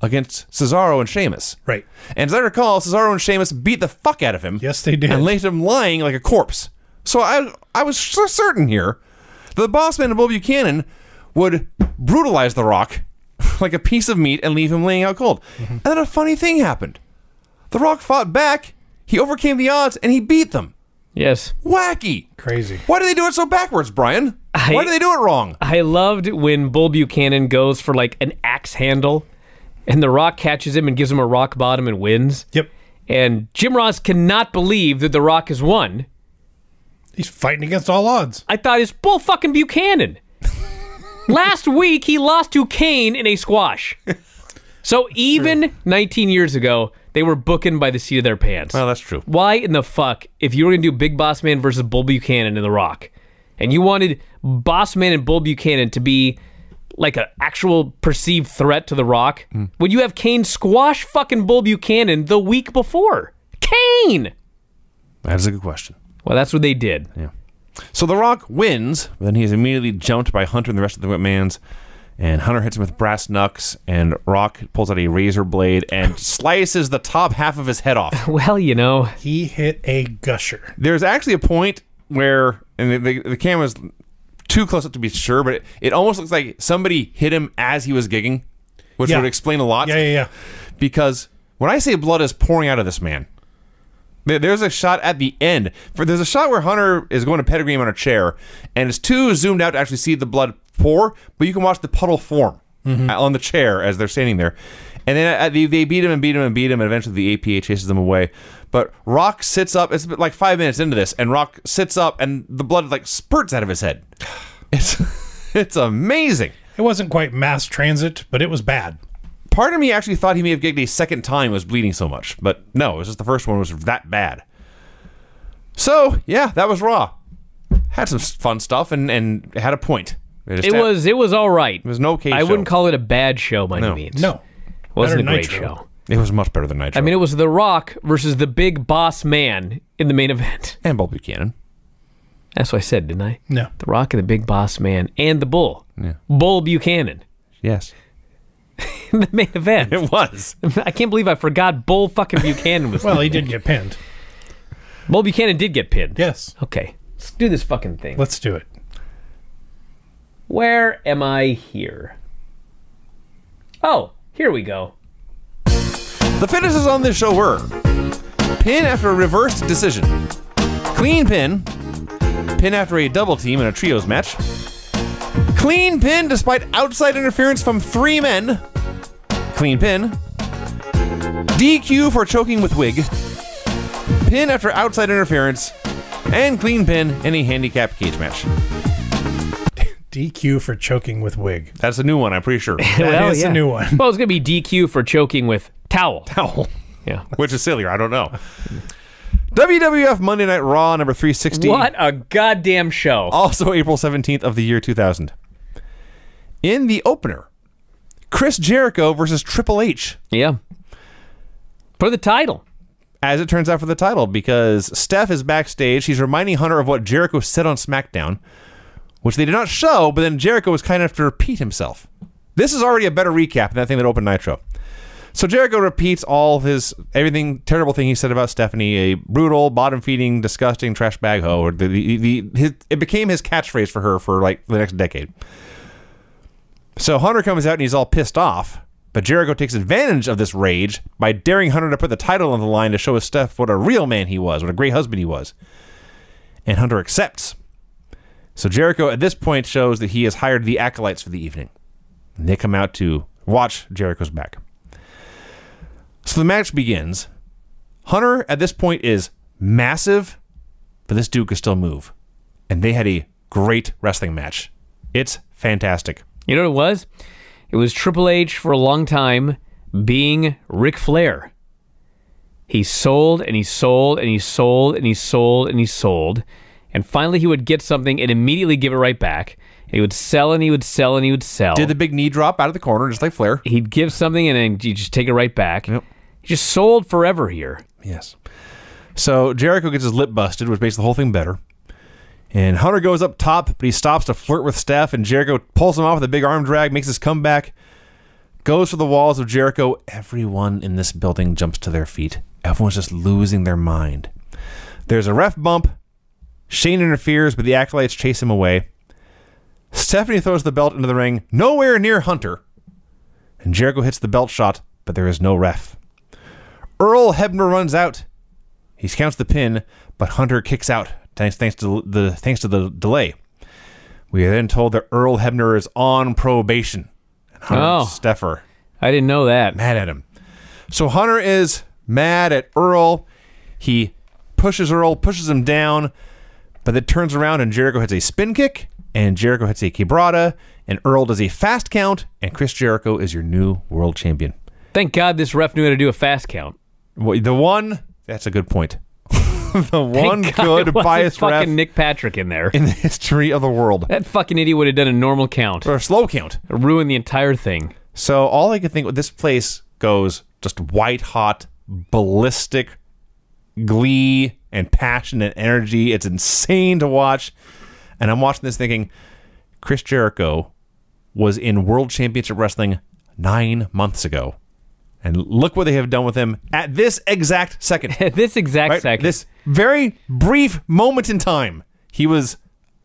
against Cesaro and Sheamus. Right. And as I recall, Cesaro and Sheamus beat the fuck out of him. Yes, they did. And left him lying like a corpse. So I I was so certain here that the boss man of Bull Buchanan would brutalize The Rock like a piece of meat and leave him laying out cold. Mm-hmm. And then a funny thing happened. The Rock fought back, he overcame the odds, and he beat them. Yes. Wacky. Crazy. Why do they do it so backwards, Bryan? I- Why do they do it wrong? I loved when Bull Buchanan goes for like an axe handle and The Rock catches him and gives him a rock bottom and wins. Yep. And Jim Ross cannot believe that The Rock has won. He's fighting against all odds. I thought it's Bull fucking Buchanan. Last week he lost to Kane in a squash. So even 19 years ago, they were booking by the seat of their pants. Well, that's true. Why in the fuck, if you were gonna do Big Boss Man versus Bull Buchanan in The Rock, and you wanted Boss Man and Bull Buchanan to be like an actual perceived threat to The Rock, hmm. would you have Kane squash fucking Bull Buchanan the week before? Kane! That is a good question. Well, that's what they did. Yeah. So The Rock wins, but then he is immediately jumped by Hunter and the rest of the McMahons. And Hunter hits him with brass knucks, and Rock pulls out a razor blade and slices the top half of his head off. Well, you know, He hit a gusher. There's actually a point where, and the, the, the camera's too close up to be sure, but it, it almost looks like somebody hit him as he was gigging, which Yeah. would explain a lot. Yeah, yeah, yeah. because when I say blood is pouring out of this man, there- there's a shot at the end. For there's a shot where Hunter is going to pedigree him on a chair, and it's too zoomed out to actually see the blood pour, but you can watch the puddle form uh, on the chair as they're standing there. And then uh, they, they beat him and beat him and beat him, and eventually the APA chases them away. But Rock sits up. It's like five minutes into this, and Rock sits up, and the blood like spurts out of his head. It's it's amazing. It wasn't quite mass transit, but it was bad. Part of me actually thought he may have gigged a second time was bleeding so much, but no, it was just the first one was that bad. So yeah, that was Raw. Had some fun stuff and and had a point. just it had- was it was all right. It was an okay I show. wouldn't call it a bad show by No. any means. No. it wasn't a great Nitro. show. It was much better than Nitro. I mean, it was The Rock versus the Big Boss Man in the main event. and Bull Buchanan. That's what I said, didn't I? No. The Rock and the Big Boss Man and the Bull. Yeah. Bull Buchanan Yes, in the main event. it was. I can't believe I forgot Bull fucking Buchanan was. Well, he did get pinned. Bull Buchanan did get pinned. Yes. Okay, let's do this fucking thing. Let's do it. Where am I here? Oh, here we go. The finishes on this show were pin after a reversed decision, clean pin, pin after a double team in a trios match, clean pin despite outside interference from three men, clean pin, DQ for choking with wig, pin after outside interference, and clean pin in a handicap cage match. DQ for choking with wig. That's a new one, I'm pretty sure. That is Well, a yeah. new one. Well, it's gonna be DQ for choking with towel. Ow. Yeah. Which is sillier, I don't know. WWF Monday Night Raw number 360. What a goddamn show! also April 17th of the year 2000. In the opener, Chris Jericho versus Triple H. Yeah. For the title. As it turns out for the title, because Steph is backstage, he's reminding Hunter of what Jericho said on SmackDown, which they did not show, but then Jericho was kind enough to repeat himself. This is already a better recap than that thing that opened Nitro. So Jericho repeats all his everything terrible thing he said about Stephanie, a brutal, bottom feeding, disgusting trash bag hoe. Or the, the, the his, it became his catchphrase for her for like the next decade. So Hunter comes out and he's all pissed off, but Jericho takes advantage of this rage by daring Hunter to put the title on the line to show his Steph what a real man he was, what a great husband he was. And Hunter accepts. So Jericho at this point shows that he has hired the acolytes for the evening. And they come out to watch Jericho's back. So the match begins. Hunter at this point is massive, but this dude can still move. And they had a great wrestling match. It's fantastic. You know what it was? It was Triple H for a long time being Ric Flair. He sold and he sold and he sold and he sold and he sold. And finally he would get something and immediately give it right back. He would sell and he would sell and he would sell. Did the big knee drop out of the corner just like Flair? He'd give something and then you just take it right back. Yep. He just sold forever here. Yes. So Jericho gets his lip busted, which makes the whole thing better. And Hunter goes up top, but he stops to flirt with Steph, and Jericho pulls him off with a big arm drag, makes his comeback, goes for the walls of Jericho. Everyone in this building jumps to their feet. Everyone's just losing their mind. There's a ref bump. Shane interferes, but the acolytes chase him away. Stephanie throws the belt into the ring, nowhere near Hunter. And Jericho hits the belt shot, but there is no ref. Earl Hebner runs out. He counts the pin, but Hunter kicks out thanks thanks to the thanks to the delay. We are then told that Earl Hebner is on probation. And Hunter Oh. Steffer I didn't know that. mad at him. So Hunter is mad at Earl. He pushes Earl, pushes him down, but then turns around and Jericho hits a spin kick, and Jericho hits a quebrada, and Earl does a fast count, and Chris Jericho is your new world champion. Thank God this ref knew how to do a fast count. The one, that's a good point. the Thank one God good it wasn't biased fucking ref Nick Patrick in there. in the history of the world. That fucking idiot would have done a normal count. Or a slow count. Ruined the entire thing. So all I could think, this place goes just white hot, ballistic glee and passion and energy. It's insane to watch. And I'm watching this thinking, Chris Jericho was in World Championship Wrestling nine months ago. And look what they have done with him at this exact second. At this exact right? second. This very brief moment in time, he was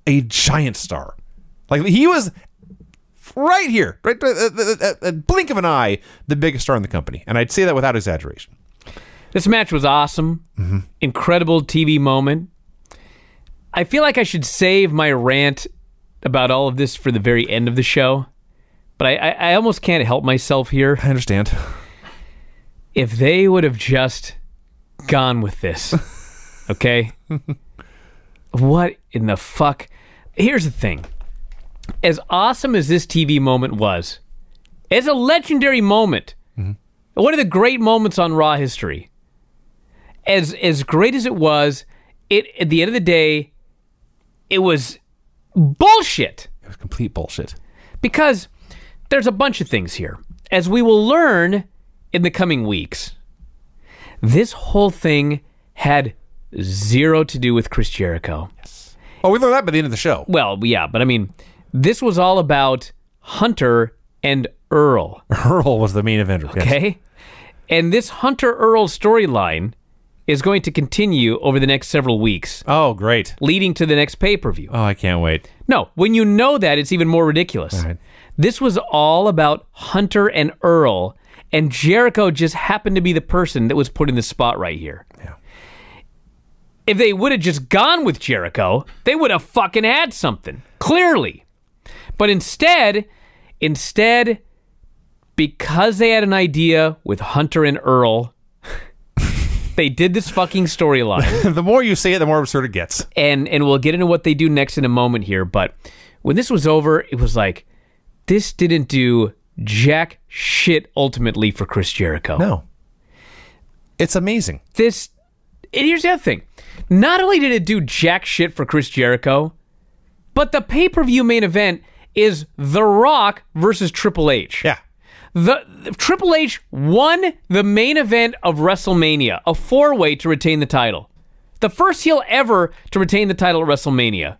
a giant star. Like he was right here, right, uh, uh, uh, uh, blink of an eye, the biggest star in the company, and I'd say that without exaggeration. This match was awesome. Mm-hmm. Incredible TV moment. I feel like I should save my rant about all of this for the very end of the show, but I, I, I almost can't help myself here. I understand. If they would have just gone with this, okay? what in the fuck? Here's the thing. As awesome as this TV moment was, as a legendary moment, mm-hmm. one of the great moments on Raw history, as as great as it was, it at the end of the day, it was bullshit It was complete bullshit. because there's a bunch of things here. As we will learn in the coming weeks, this whole thing had zero to do with Chris Jericho. Oh, we learned that by the end of the show. Well, yeah, but I mean, this was all about Hunter and Earl, Earl was the main eventer. yes. okay? And this Hunter Earl storyline is going to continue over the next several weeks, Oh, great. leading to the next pay per view. Oh, I can't wait. No, when you know that, it's even more ridiculous. right. This was all about Hunter and Earl, and Jericho just happened to be the person that was put in the spot right here. If they would have just gone with Jericho, they would have fucking had something, clearly. But instead, instead, because they had an idea with Hunter and Earl, they did this fucking storyline the more you say it, the more absurd it gets. and and we'll get into what they do next in a moment here. But when this was over, it was like this didn't do jack shit ultimately for Chris Jericho. No. It's amazing. This and here's the other thing. Not only did it do jack shit for Chris Jericho, but the pay-per-view main event is The Rock versus Triple H. Yeah. The, Triple H won the main event of WrestleMania, a four-way to retain the title. The first heel ever to retain the title at WrestleMania.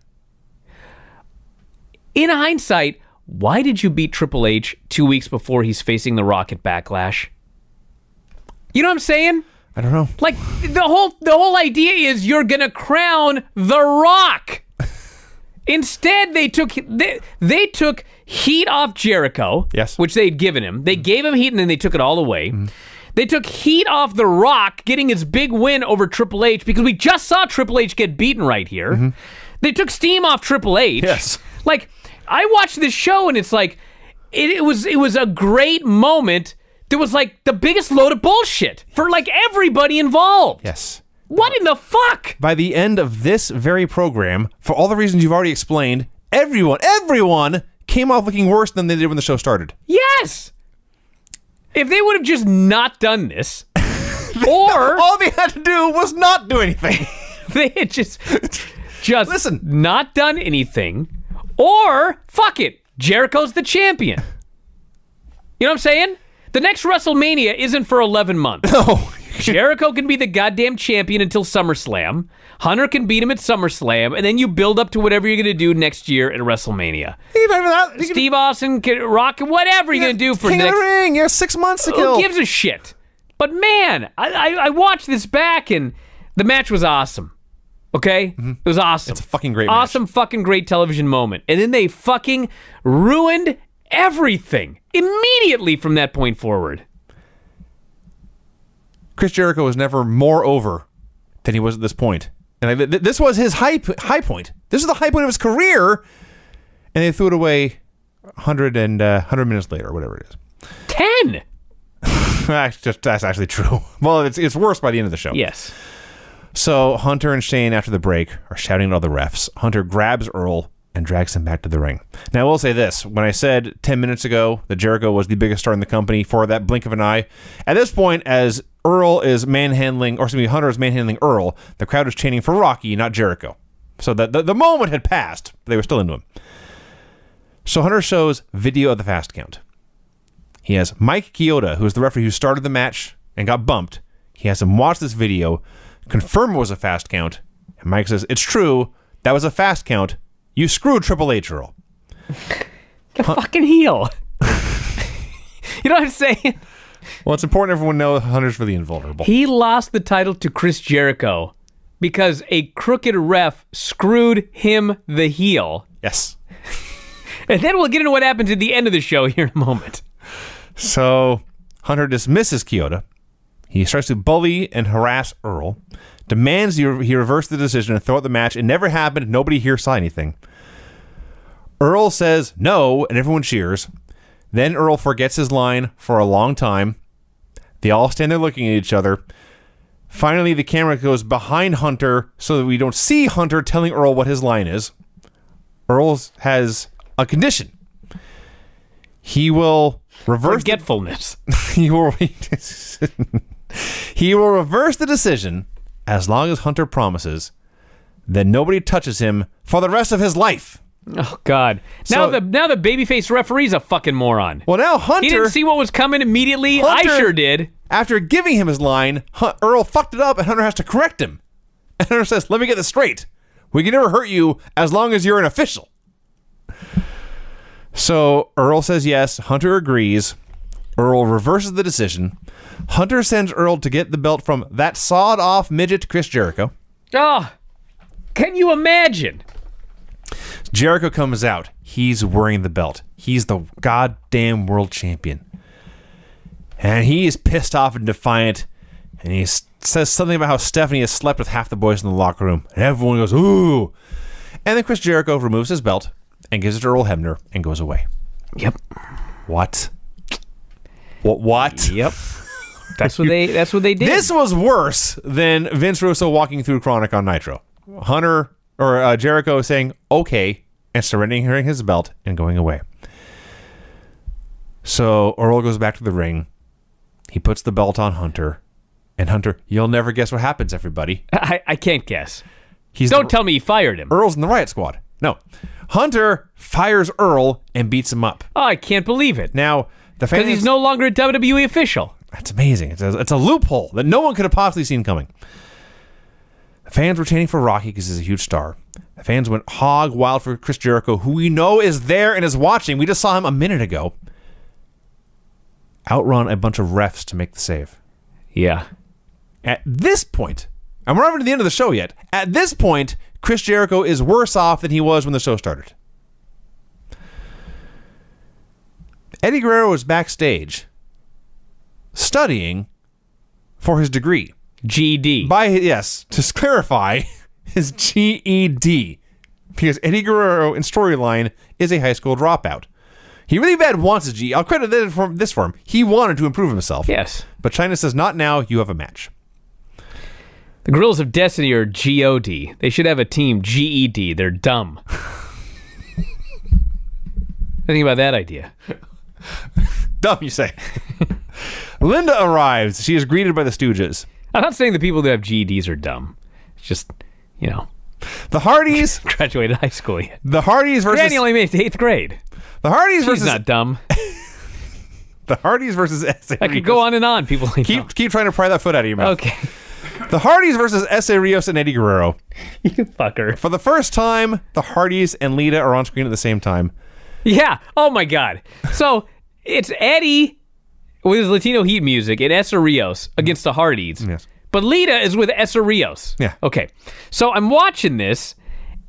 In hindsight, why did you beat Triple H two weeks before he's facing The Rock at Backlash? You know what I'm saying? I don't know. Like the whole the whole idea is you're gonna crown the Rock. Instead, they took they, they took heat off Jericho, Yes. which they'd given him. They mm-hmm. gave him heat and then they took it all away. Mm-hmm. They took heat off The Rock, getting his big win over Triple H because we just saw Triple H get beaten right here. Mm-hmm. They took steam off Triple H. Yes. Like I watched this show and it's like it, it was it was a great moment. There was like the biggest load of bullshit for like everybody involved. Yes. What in the fuck? By the end of this very program, for all the reasons you've already explained, everyone, everyone came off looking worse than they did when the show started. Yes. If they would have just not done this, or All they had to do was not do anything. they had just just Listen. not done anything, or fuck it, Jericho's the champion. You know what I'm saying? The next WrestleMania isn't for 11 months. no. Jericho can be the goddamn champion until SummerSlam. Hunter can beat him at SummerSlam, and then you build up to whatever you're going to do next year at WrestleMania. Steve Austin, can, Rock, whatever you're going to do for King next. of the Ring. You have six months to kill. Who gives a shit? But man, I, I, I watched this back, and the match was awesome. Okay, mm-hmm. it was awesome. It's a fucking great match. awesome, fucking great television moment. And then they fucking ruined everything immediately from that point forward. Chris Jericho was never more over than he was at this point. And I, th- this was his high p- high point. This is the high point of his career, and they threw it away 100 and uh, 100 minutes later, whatever it is. Ten. that's just that's actually true. Well, it's it's worse by the end of the show. Yes. So Hunter and Shane, after the break, are shouting at all the refs. Hunter grabs Earl and drags him back to the ring. Now, I will say this: when I said ten minutes ago that Jericho was the biggest star in the company for that blink of an eye, at this point, as Earl is manhandling, or excuse me, Hunter is manhandling Earl, the crowd is chanting for Rocky, not Jericho. So the the, moment had passed, they were still into him. So Hunter shows video of the fast count. He has Mike Chioda, who's the referee who started the match and got bumped. He has him watch this video, confirm it was a fast count, and Mike says, It's true, that was a fast count. You screwed Triple H, Earl. The fucking heel. you know what I'm saying? Well, it's important everyone know Hunter's for the invulnerable. He lost the title to Chris Jericho because a crooked ref screwed him the heel. yes. And then we'll get into what happens at the end of the show here in a moment. So Hunter dismisses Chioda. He starts to bully and harass Earl, demands he, he reverse the decision and throw out the match. It never happened. Nobody here saw anything. Earl says no, and everyone cheers. Then Earl forgets his line for a long time. They all stand there looking at each other. Finally, the camera goes behind Hunter so that we don't see Hunter telling Earl what his line is. Earl has a condition. He will reverse the Forgetfulness. he will he will reverse the decision as long as Hunter promises that nobody touches him for the rest of his life. Oh God! Now So- the now the babyface referee's a fucking moron. Well, now Hunter, he didn't see what was coming immediately. Hunter- I sure did. after giving him his line, Earl fucked it up, and Hunter has to correct him. And Hunter says, "Let me get this straight. We can never hurt you as long as you're an official." So Earl says yes. Hunter agrees. Earl reverses the decision. Hunter sends Earl to get the belt from that sawed off midget Chris Jericho. Oh, can you imagine? Jericho comes out. He's wearing the belt. He's the goddamn world champion. And he is pissed off and defiant. And he says something about how Stephanie has slept with half the boys in the locker room. And everyone goes, ooh. And then Chris Jericho removes his belt and gives it to Earl Hebner and goes away. Yep. What? What? What? Yep. That's what they. That's what they did. This was worse than Vince Russo walking through Chronic on Nitro. Hunter or uh, Jericho saying okay and surrendering his belt and going away. So Earl goes back to the ring. He puts the belt on Hunter, and Hunter, you'll never guess what happens. Everybody, I, I can't guess. he's Don't the, tell me he fired him. Earl's in the Riot Squad. No, Hunter fires Earl and beats him up. Oh, I can't believe it. Now the fans Because he's no longer a WWE official. That's amazing. It's a, it's a loophole that no one could have possibly seen coming. The fans were chanting for Rocky because he's a huge star. The fans went hog wild for Chris Jericho, who we know is there and is watching. We just saw him a minute ago. Outrun a bunch of refs to make the save. Yeah. At this point, and we're not even to the end of the show yet. At this point, Chris Jericho is worse off than he was when the show started. Eddie Guerrero was backstage studying for his degree. GD. By yes, to clarify, his GED, because Eddie Guerrero in storyline is a high school dropout. He really bad wants his G. I'll credit this for, this for him. He wanted to improve himself. yes. But Chyna says not now. You have a match. The Guerrillas of Destiny are God. They should have a team GED. They're dumb. Think about that idea. Dumb, you say. Linda arrives. She is greeted by the Stooges. I'm not saying the people that have GEDs are dumb. It's just, you know, The Hardys. graduated high school yet. The Hardys versus Granny only made it to eighth grade. the Hardys She's versus not dumb. the Hardys versus Essa I could go on and on. People Keep keep trying to pry that foot out of your mouth. Okay. The Hardys versus Essa Rios and Eddie Guerrero. you fucker. For the first time, the Hardys and Lita are on screen at the same time. Yeah. Oh my God. So it's Eddie with his Latino Heat music and Essa Rios against the Hardys. Yes. But Lita is with Essa Rios. Yeah. Okay. So I'm watching this,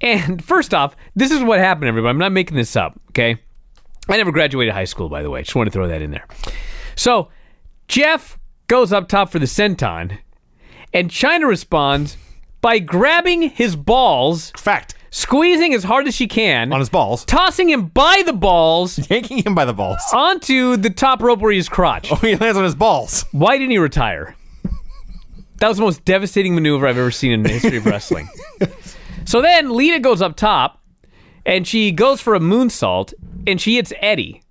and first off, this is what happened, everybody. I'm not making this up, okay? I never graduated high school, by the way. Just want to throw that in there. So Jeff goes up top for the senton, and Chyna responds by grabbing his balls, Fact. Squeezing as hard as she can, On his balls. tossing him by the balls Yanking him by the balls. onto the top rope where he's crotch. Oh, he lands on his balls. Why didn't he retire? That was the most devastating maneuver I've ever seen in the history of wrestling. so then Lita goes up top and she goes for a moonsault and she hits Eddie.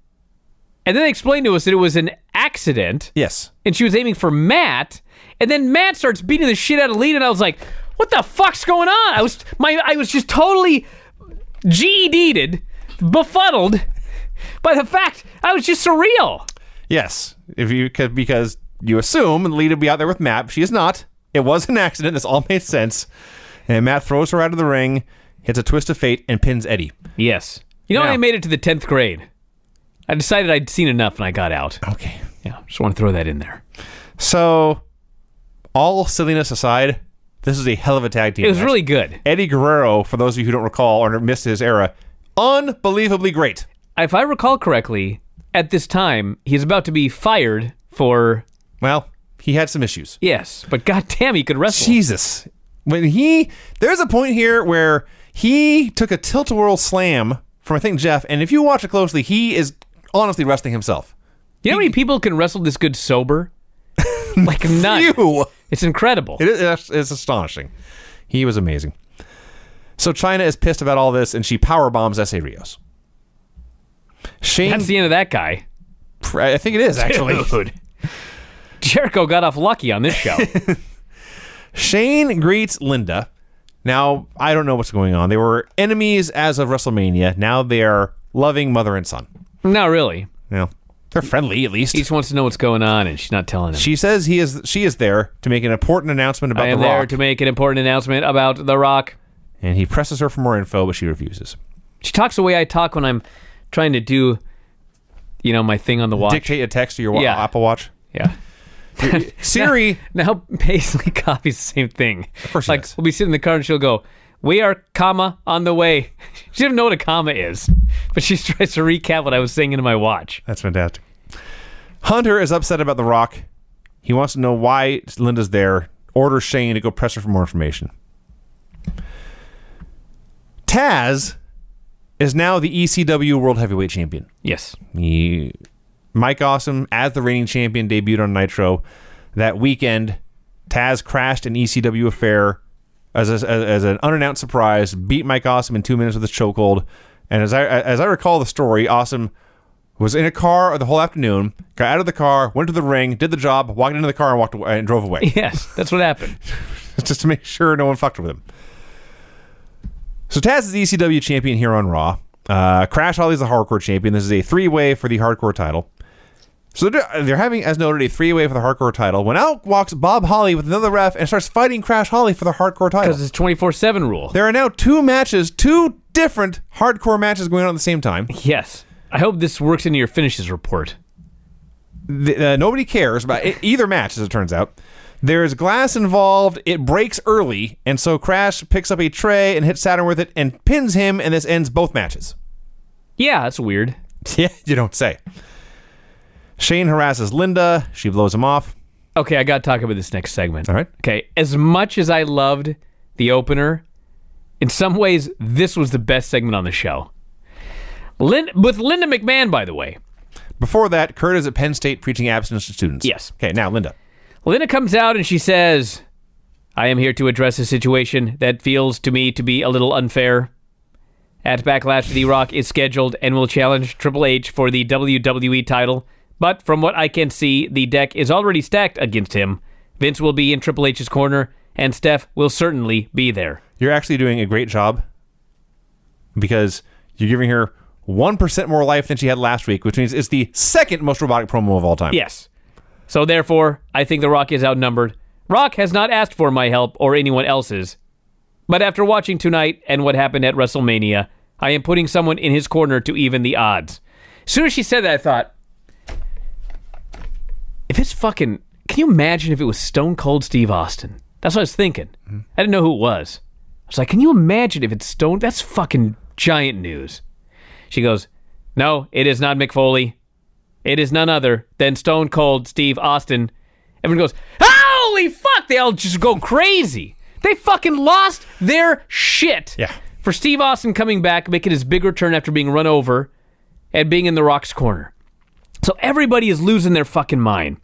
And then they explained to us that it was an accident Yes. and she was aiming for Matt. And then Matt starts beating the shit out of Lita and I was like, what the fuck's going on? I was my I was just totally GED'd, befuddled by the fact I was just surreal. Yes. If you could, because you assume Lita would be out there with Matt. She is not. It was an accident. This all made sense. And Matt throws her out of the ring, hits a twist of fate, and pins Eddie. Yes. You know, Now- I made it to the 10th grade, I decided I'd seen enough and I got out. Okay. Yeah, just want to throw that in there. So, all silliness aside, this is a hell of a tag team. It was match. really good. Eddie Guerrero, for those of you who don't recall or missed his era, unbelievably great. If I recall correctly, at this time, he's about to be fired for, Well, he had some issues. yes, but goddamn, he could wrestle. Jesus. When he there's a point here where he took a tilt a whirl slam from I think Jeff, and if you watch it closely, he is honestly wrestling himself. You know how many people can wrestle this good sober? like none. You. It's incredible. It is it's, astonishing. He was amazing. So Chyna is pissed about all this and she power bombs Essa Rios. Shane That's the end of that guy. I think it is actually. Dude. Jericho got off lucky on this show. Shane greets Linda. Now, I don't know what's going on. They were enemies as of WrestleMania. Now they are loving mother and son. Not really. Well, they're friendly at least. He just wants to know what's going on, and she's not telling him. She says he is she is there to make an important announcement about I am the there Rock, to make an important announcement about The Rock. and he presses her for more info, but she refuses. She talks the way I talk when I'm trying to do, you know, my thing on the watch. Dictate a text to your wa- Yeah. Apple Watch. Yeah. Siri, Now Paisley copies the same thing. Of course she like does. we'll be sitting in the car and she'll go, "We are comma on the way." she doesn't know what a comma is, but she tries to recap what I was saying into my watch. that's fantastic. Hunter is upset about the Rock. He wants to know why Linda's there. Orders Shane to go press her for more information. Taz is now the ECW World Heavyweight Champion. Yes. He, Mike Awesome, as the reigning champion, debuted on Nitro that weekend. Taz crashed an ECW affair as, a, as, as an unannounced surprise, beat Mike Awesome in two minutes with a chokehold. And as I as I recall the story, Awesome was in a car the whole afternoon, got out of the car, went to the ring, did the job, walked into the car and walked away and drove away, Yes, that's what happened. just to make sure no one fucked with him. So Taz is the ECW champion here on Raw. Uh, Crash Holly's the hardcore champion. This is a three way for the hardcore title. So they're, they're having, as noted, a three way for the hardcore title. When out walks Bob Holly with another ref and starts fighting Crash Holly for the hardcore title. Because it's twenty four seven rule. There are now two matches, two different hardcore matches going on at the same time. Yes. I hope this works into your finishes report. th- uh, nobody cares about e- either match, as it turns out. There's glass involved. It breaks early, and so Crash picks up a tray and hits Saturn with it and pins him, and this ends both matches. Yeah, that's weird. Yeah, you don't say. Shane harasses Linda. She blows him off. Okay, I got to talk about this next segment. All right. Okay, as much as I loved the opener, in some ways, this was the best segment on the show. Lin- with Linda McMahon, by the way. Before that, Kurt is at Penn State preaching abstinence to students. Yes. Okay, now Linda. Linda comes out and she says, I am here to address a situation that feels to me to be a little unfair. At Backlash, The Rock is scheduled and will challenge Triple H for the WWE title, but from what I can see, the deck is already stacked against him. Vince will be in Triple H's corner, and Steph will certainly be there. You're actually doing a great job because you're giving her 1% more life than she had last week, which means it's the second most robotic promo of all time. Yes. So therefore, I think The Rock is outnumbered. Rock has not asked for my help or anyone else's. But after watching tonight and what happened at WrestleMania, I am putting someone in his corner to even the odds. As soon as she said that, I thought, if it's fucking. Can you imagine if it was Stone Cold Steve Austin? That's what I was thinking. Mm-hmm. I didn't know who it was. I was like, can you imagine if it's Stone? That's fucking giant news. She goes, no, it is not Mick Foley. It is none other than Stone Cold Steve Austin. Everyone goes, holy fuck! They all just go crazy. They fucking lost their shit. Yeah. For Steve Austin coming back, making his big return after being run over and being in The Rock's corner. So everybody is losing their fucking mind.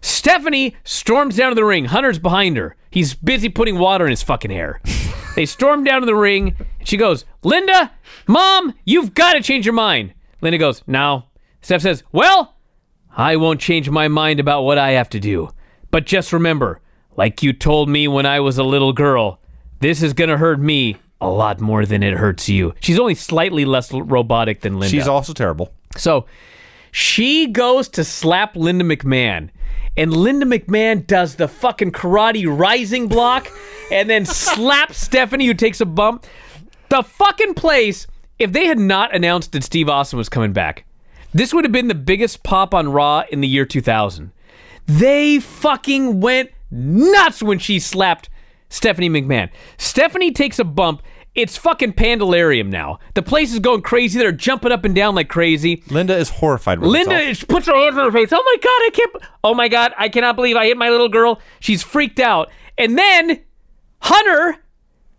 Stephanie storms down to the ring. Hunter's behind her. He's busy putting water in his fucking hair. they storm down to the ring. She goes, Linda, Mom, you've got to change your mind. Linda goes, No. Steph says, Well, I won't change my mind about what I have to do. But just remember, like you told me when I was a little girl, this is going to hurt me a lot more than it hurts you. She's only slightly less robotic than Linda. She's also terrible. So she goes to slap Linda McMahon. And Linda McMahon does the fucking karate rising block and then slaps Stephanie, who takes a bump. The fucking place, if they had not announced that Steve Austin was coming back, this would have been the biggest pop on Raw in the year 2000. They fucking went nuts when she slapped Stephanie McMahon. Stephanie takes a bump. It's fucking Pandalarium now. The place is going crazy. They're jumping up and down like crazy. Linda is horrified with Linda is- puts her hands on her face. Oh my god, I can't. Oh my god, I cannot believe I hit my little girl. She's freaked out. And then Hunter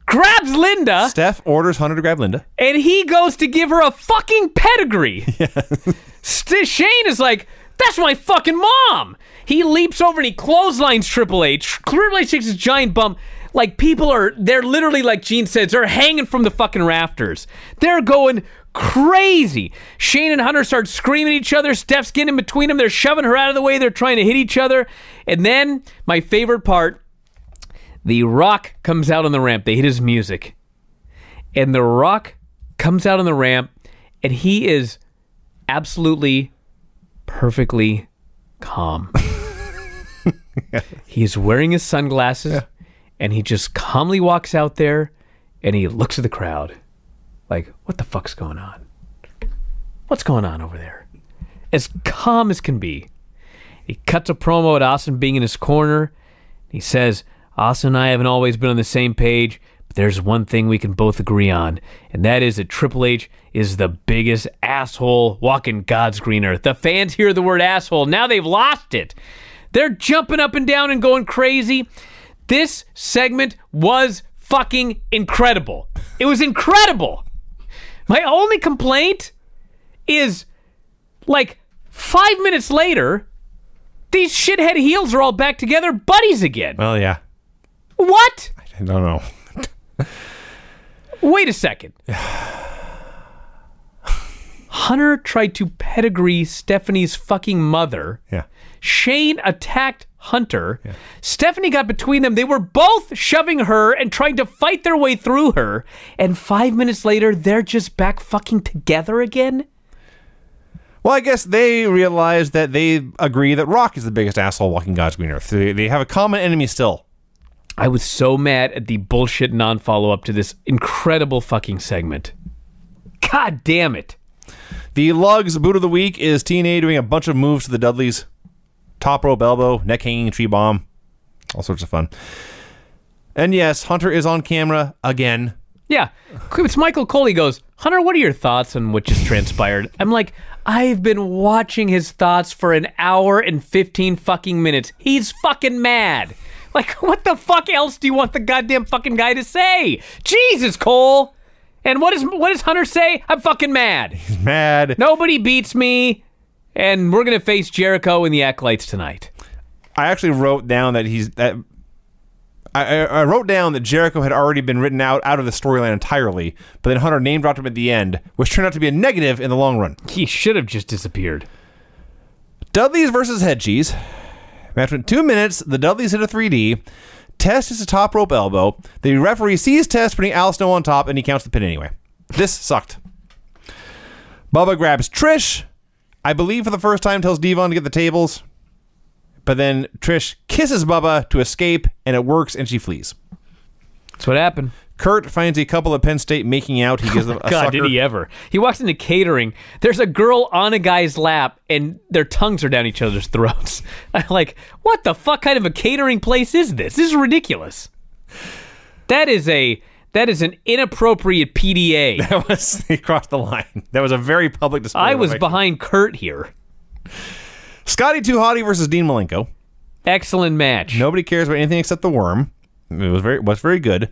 grabs Linda Steph orders Hunter to grab Linda. and he goes to give her a fucking pedigree. St- Shane is like, that's my fucking mom. He leaps over and he clotheslines Triple H. Triple H takes his giant bump. Like people are, they're literally like Gene says, they're hanging from the fucking rafters. They're going crazy. Shane and Hunter start screaming at each other. Steph's getting in between them. They're shoving her out of the way. They're trying to hit each other. And then my favorite part, The Rock comes out on the ramp. They hit his music and The Rock comes out on the ramp, and he is absolutely perfectly calm. He's wearing his sunglasses, and he just calmly walks out there, and he looks at the crowd, like, "What the fuck's going on? What's going on over there?" As calm as can be. He cuts a promo at Austin being in his corner. He says, Austin and I haven't always been on the same page, but there's one thing we can both agree on, and that is that Triple H is the biggest asshole walking God's green earth. The fans hear the word asshole. Now they've lost it. They're jumping up and down and going crazy. This segment was fucking incredible. It was incredible. My only complaint is like five minutes later, these shithead heels are all back together, buddies again. Well, yeah. What? I don't know. Wait a second. Hunter tried to pedigree Stephanie's fucking mother. Yeah. Shane attacked Hunter. Stephanie got between them. They were both shoving her and trying to fight their way through her. And five minutes later, they're just back fucking together again? Well, I guess they realize that they agree that Rock is the biggest asshole walking God's green earth. They, they have a common enemy still. I was so mad at the bullshit non follow up to this incredible fucking segment. God damn it. The Lugz boot of the week is T&A doing a bunch of moves to the Dudleys. Top rope elbow, neck hanging tree bomb. All sorts of fun. And yes, Hunter is on camera again. Yeah. It's Michael Cole. He goes, Hunter, what are your thoughts on what just transpired? I'm like, I've been watching his thoughts for an hour and 15 fucking minutes. He's fucking mad. Like, what the fuck else do you want the goddamn fucking guy to say? Jesus, Cole. And what is what does Hunter say? I'm fucking mad. He's mad. Nobody beats me, and we're gonna face Jericho and the Acolytes tonight. I actually wrote down that he's that. I, I I wrote down that Jericho had already been written out out of the storyline entirely, but then Hunter name dropped him at the end, which turned out to be a negative in the long run. He should have just disappeared. Dudleys versus Head Cheese. Match went two minutes. The Dudleys hit a 3D. Test is a top rope elbow. The referee sees Test putting Al Snow on top, and he counts the pin anyway. This sucked. Bubba grabs Trish. I believe for the first time tells D-Von to get the tables. But then Trish kisses Bubba to escape, and it works, and she flees. That's what happened. Kurt finds a couple of Penn State making out. He gives them a God, sucker. did he ever? He walks into catering. There's a girl on a guy's lap, and their tongues are down each other's throats. I'm like, what the fuck kind of a catering place is this? This is ridiculous. That is a that is an inappropriate PDA. That was they crossed the line. That was a very public display. I was behind Kurt here. Scotty Too Hottie versus Dean Malenko. Excellent match. Nobody cares about anything except the worm. It was very was very good.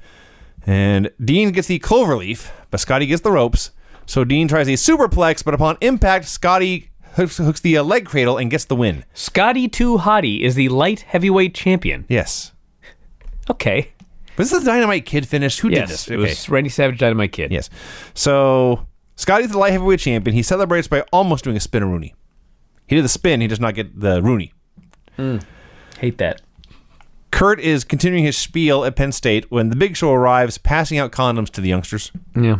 And Dean gets the cloverleaf, but Scotty gets the ropes. So Dean tries a superplex, but upon impact, Scotty hooks, hooks the uh, leg cradle and gets the win. Scotty Too Hottie is the light heavyweight champion. Yes. Okay. Was this the Dynamite Kid finish? Who did Yes, this? it was Randy Savage Dynamite Kid. Yes. So Scotty's the light heavyweight champion. He celebrates by almost doing a spin Rooney. He did the spin, he does not get the Rooney. Hate that. Kurt is continuing his spiel at Penn State when the Big Show arrives, passing out condoms to the youngsters. Yeah.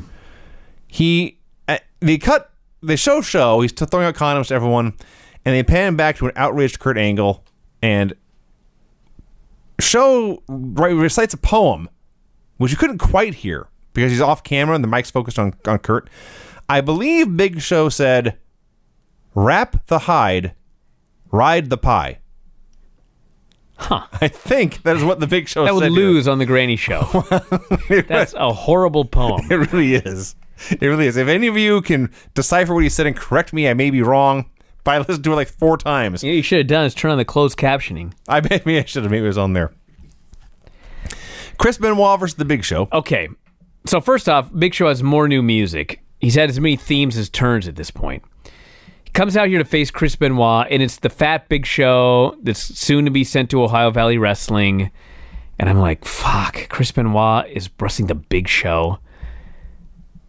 he uh, they cut the show show he's throwing out condoms to everyone and they pan back to an outraged kurt angle and show right, recites a poem which you couldn't quite hear because he's off camera and the mic's focused on, on kurt i believe big show said wrap the hide ride the pie Huh. i think that is what the big show said. That would lose on the Granny Show. That's a horrible poem. It really is. It really is. If any of you can decipher what he said and correct me, I may be wrong. But I listened to it like four times. You know what you should have done is turn on the closed captioning. I bet maybe I should have. Maybe it was on there. Chris Benoit versus The Big Show. Okay. So first off, Big Show has more new music. He's had as many themes as turns at this point. He comes out here to face Chris Benoit, and it's the Fat Big Show that's soon to be sent to Ohio Valley Wrestling. And I'm like, fuck, Chris Benoit is wrestling the Big Show.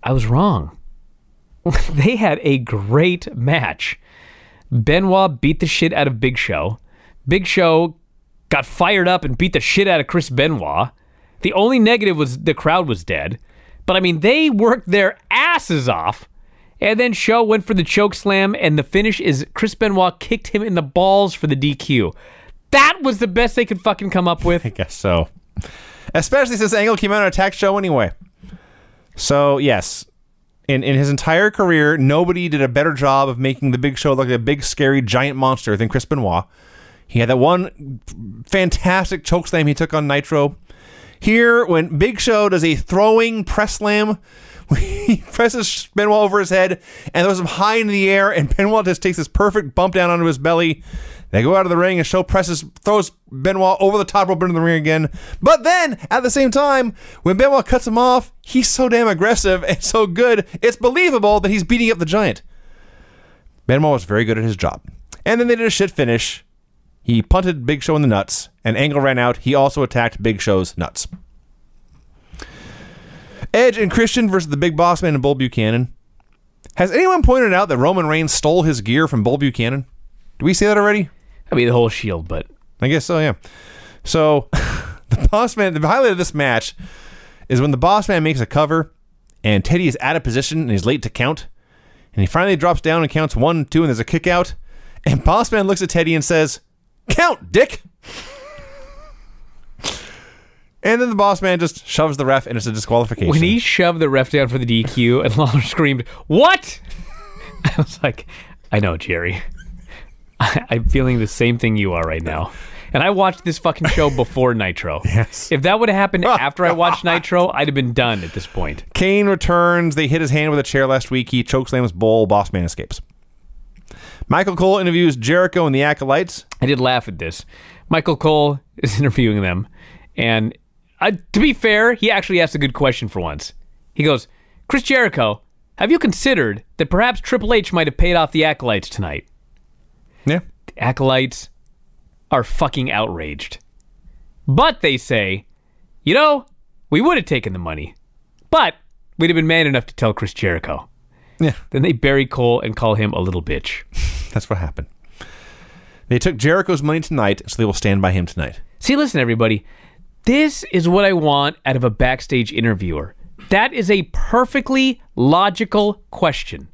I was wrong. they had a great match. Benoit beat the shit out of Big Show. Big Show got fired up and beat the shit out of Chris Benoit. The only negative was the crowd was dead. But I mean, they worked their asses off. And then Show went for the choke slam, and the finish is Chris Benoit kicked him in the balls for the DQ. That was the best they could fucking come up with. I guess so. Especially since Angle came out and attacked Show anyway. So, yes. In, in his entire career, nobody did a better job of making the Big Show look like a big, scary, giant monster than Chris Benoit. He had that one fantastic choke slam he took on Nitro. Here, when Big Show does a throwing press slam, he presses Benoit over his head and throws him high in the air, and Benoit just takes this perfect bump down onto his belly. They go out of the ring, and Show presses, throws Benoit over the top rope into the ring again. But then, at the same time, when Benoit cuts him off, he's so damn aggressive and so good, it's believable that he's beating up the giant. Benoit was very good at his job. And then they did a shit finish. He punted Big Show in the nuts, and Angle ran out. He also attacked Big Show's nuts. Edge and Christian versus the Big Boss Man and Bull Buchanan. Has anyone pointed out that Roman Reigns stole his gear from Bull Buchanan? Do we see that already? I mean, the whole shield, but I guess so, yeah. So the boss man, the highlight of this match is when the boss man makes a cover and Teddy is out of position and he's late to count. And he finally drops down and counts one, two, and there's a kick out. And boss man looks at Teddy and says, Count, dick. and then the boss man just shoves the ref and it's a disqualification. when he shoved the ref down for the DQ and Lawler screamed, What? I was like, I know, Jerry. I, I'm feeling the same thing you are right now. And I watched this fucking show before Nitro. Yes. If that would have happened after I watched Nitro, I'd have been done at this point. Kane returns. They hit his hand with a chair last week. He chokeslams Bull. Boss man escapes. Michael Cole interviews Jericho and the Acolytes. I did laugh at this. Michael Cole is interviewing them, and uh, to be fair, he actually asked a good question for once. He goes, "Chris Jericho, have you considered that perhaps Triple H might have paid off the acolytes tonight?" Acolytes are fucking outraged, but they say, "You know, we would have taken the money, but we'd have been man enough to tell Chris Jericho." Yeah. Then they bury Cole and call him a little bitch. That's what happened. They took Jericho's money tonight, so they will stand by him tonight. See, listen, everybody. This is what I want out of a backstage interviewer. That is a perfectly logical question,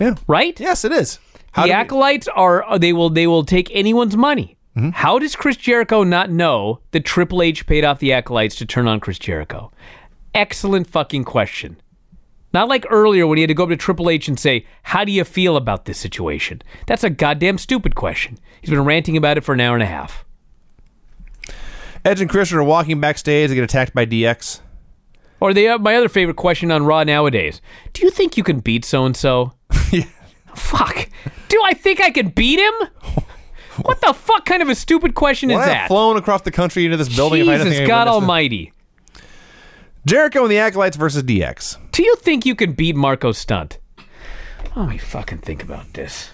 Yeah. right? Yes, it is. How the do we- acolytes are they will they will take anyone's money. Mm-hmm. How does Chris Jericho not know that Triple H paid off the acolytes to turn on Chris Jericho? Excellent fucking question. Not like earlier when he had to go up to Triple H and say, "How do you feel about this situation?" That's a goddamn stupid question. He's been ranting about it for an hour and a half. Edge and Christian are walking backstage. They get attacked by DX. Or they have my other favorite question on Raw nowadays. Do you think you can beat so and so? Fuck. Do I think I can beat him? What the fuck kind of a stupid question is When I that? have flown across the country into this building, if I had to Jesus God it. Almighty. Jericho and the Acolytes versus DX. Do you think you can beat Marko Stunt? Let me fucking think about this.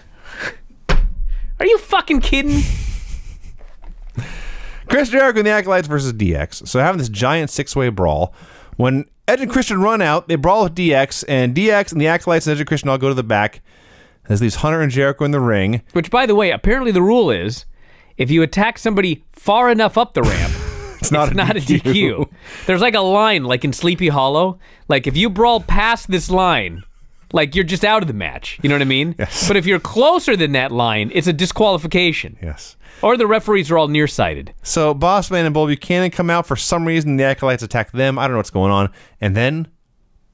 Are you fucking kidding? Chris Jericho and the Acolytes versus DX. So having this giant six-way brawl. When Edge and Christian run out, they brawl with DX, and DX and the Acolytes and Edge and Christian all go to the back. There's these Hunter and Jericho in the ring. Which, by the way, apparently the rule is if you attack somebody far enough up the ramp, It's not, it's a, not a DQ. There's like a line, like in Sleepy Hollow. Like if you brawl past this line, like you're just out of the match. You know what I mean? Yes. But if you're closer than that line, it's a disqualification. Yes. Or the referees are all nearsighted. So Bossman and Bull Buchanan come out for some reason. The Acolytes attack them. I don't know what's going on. And then,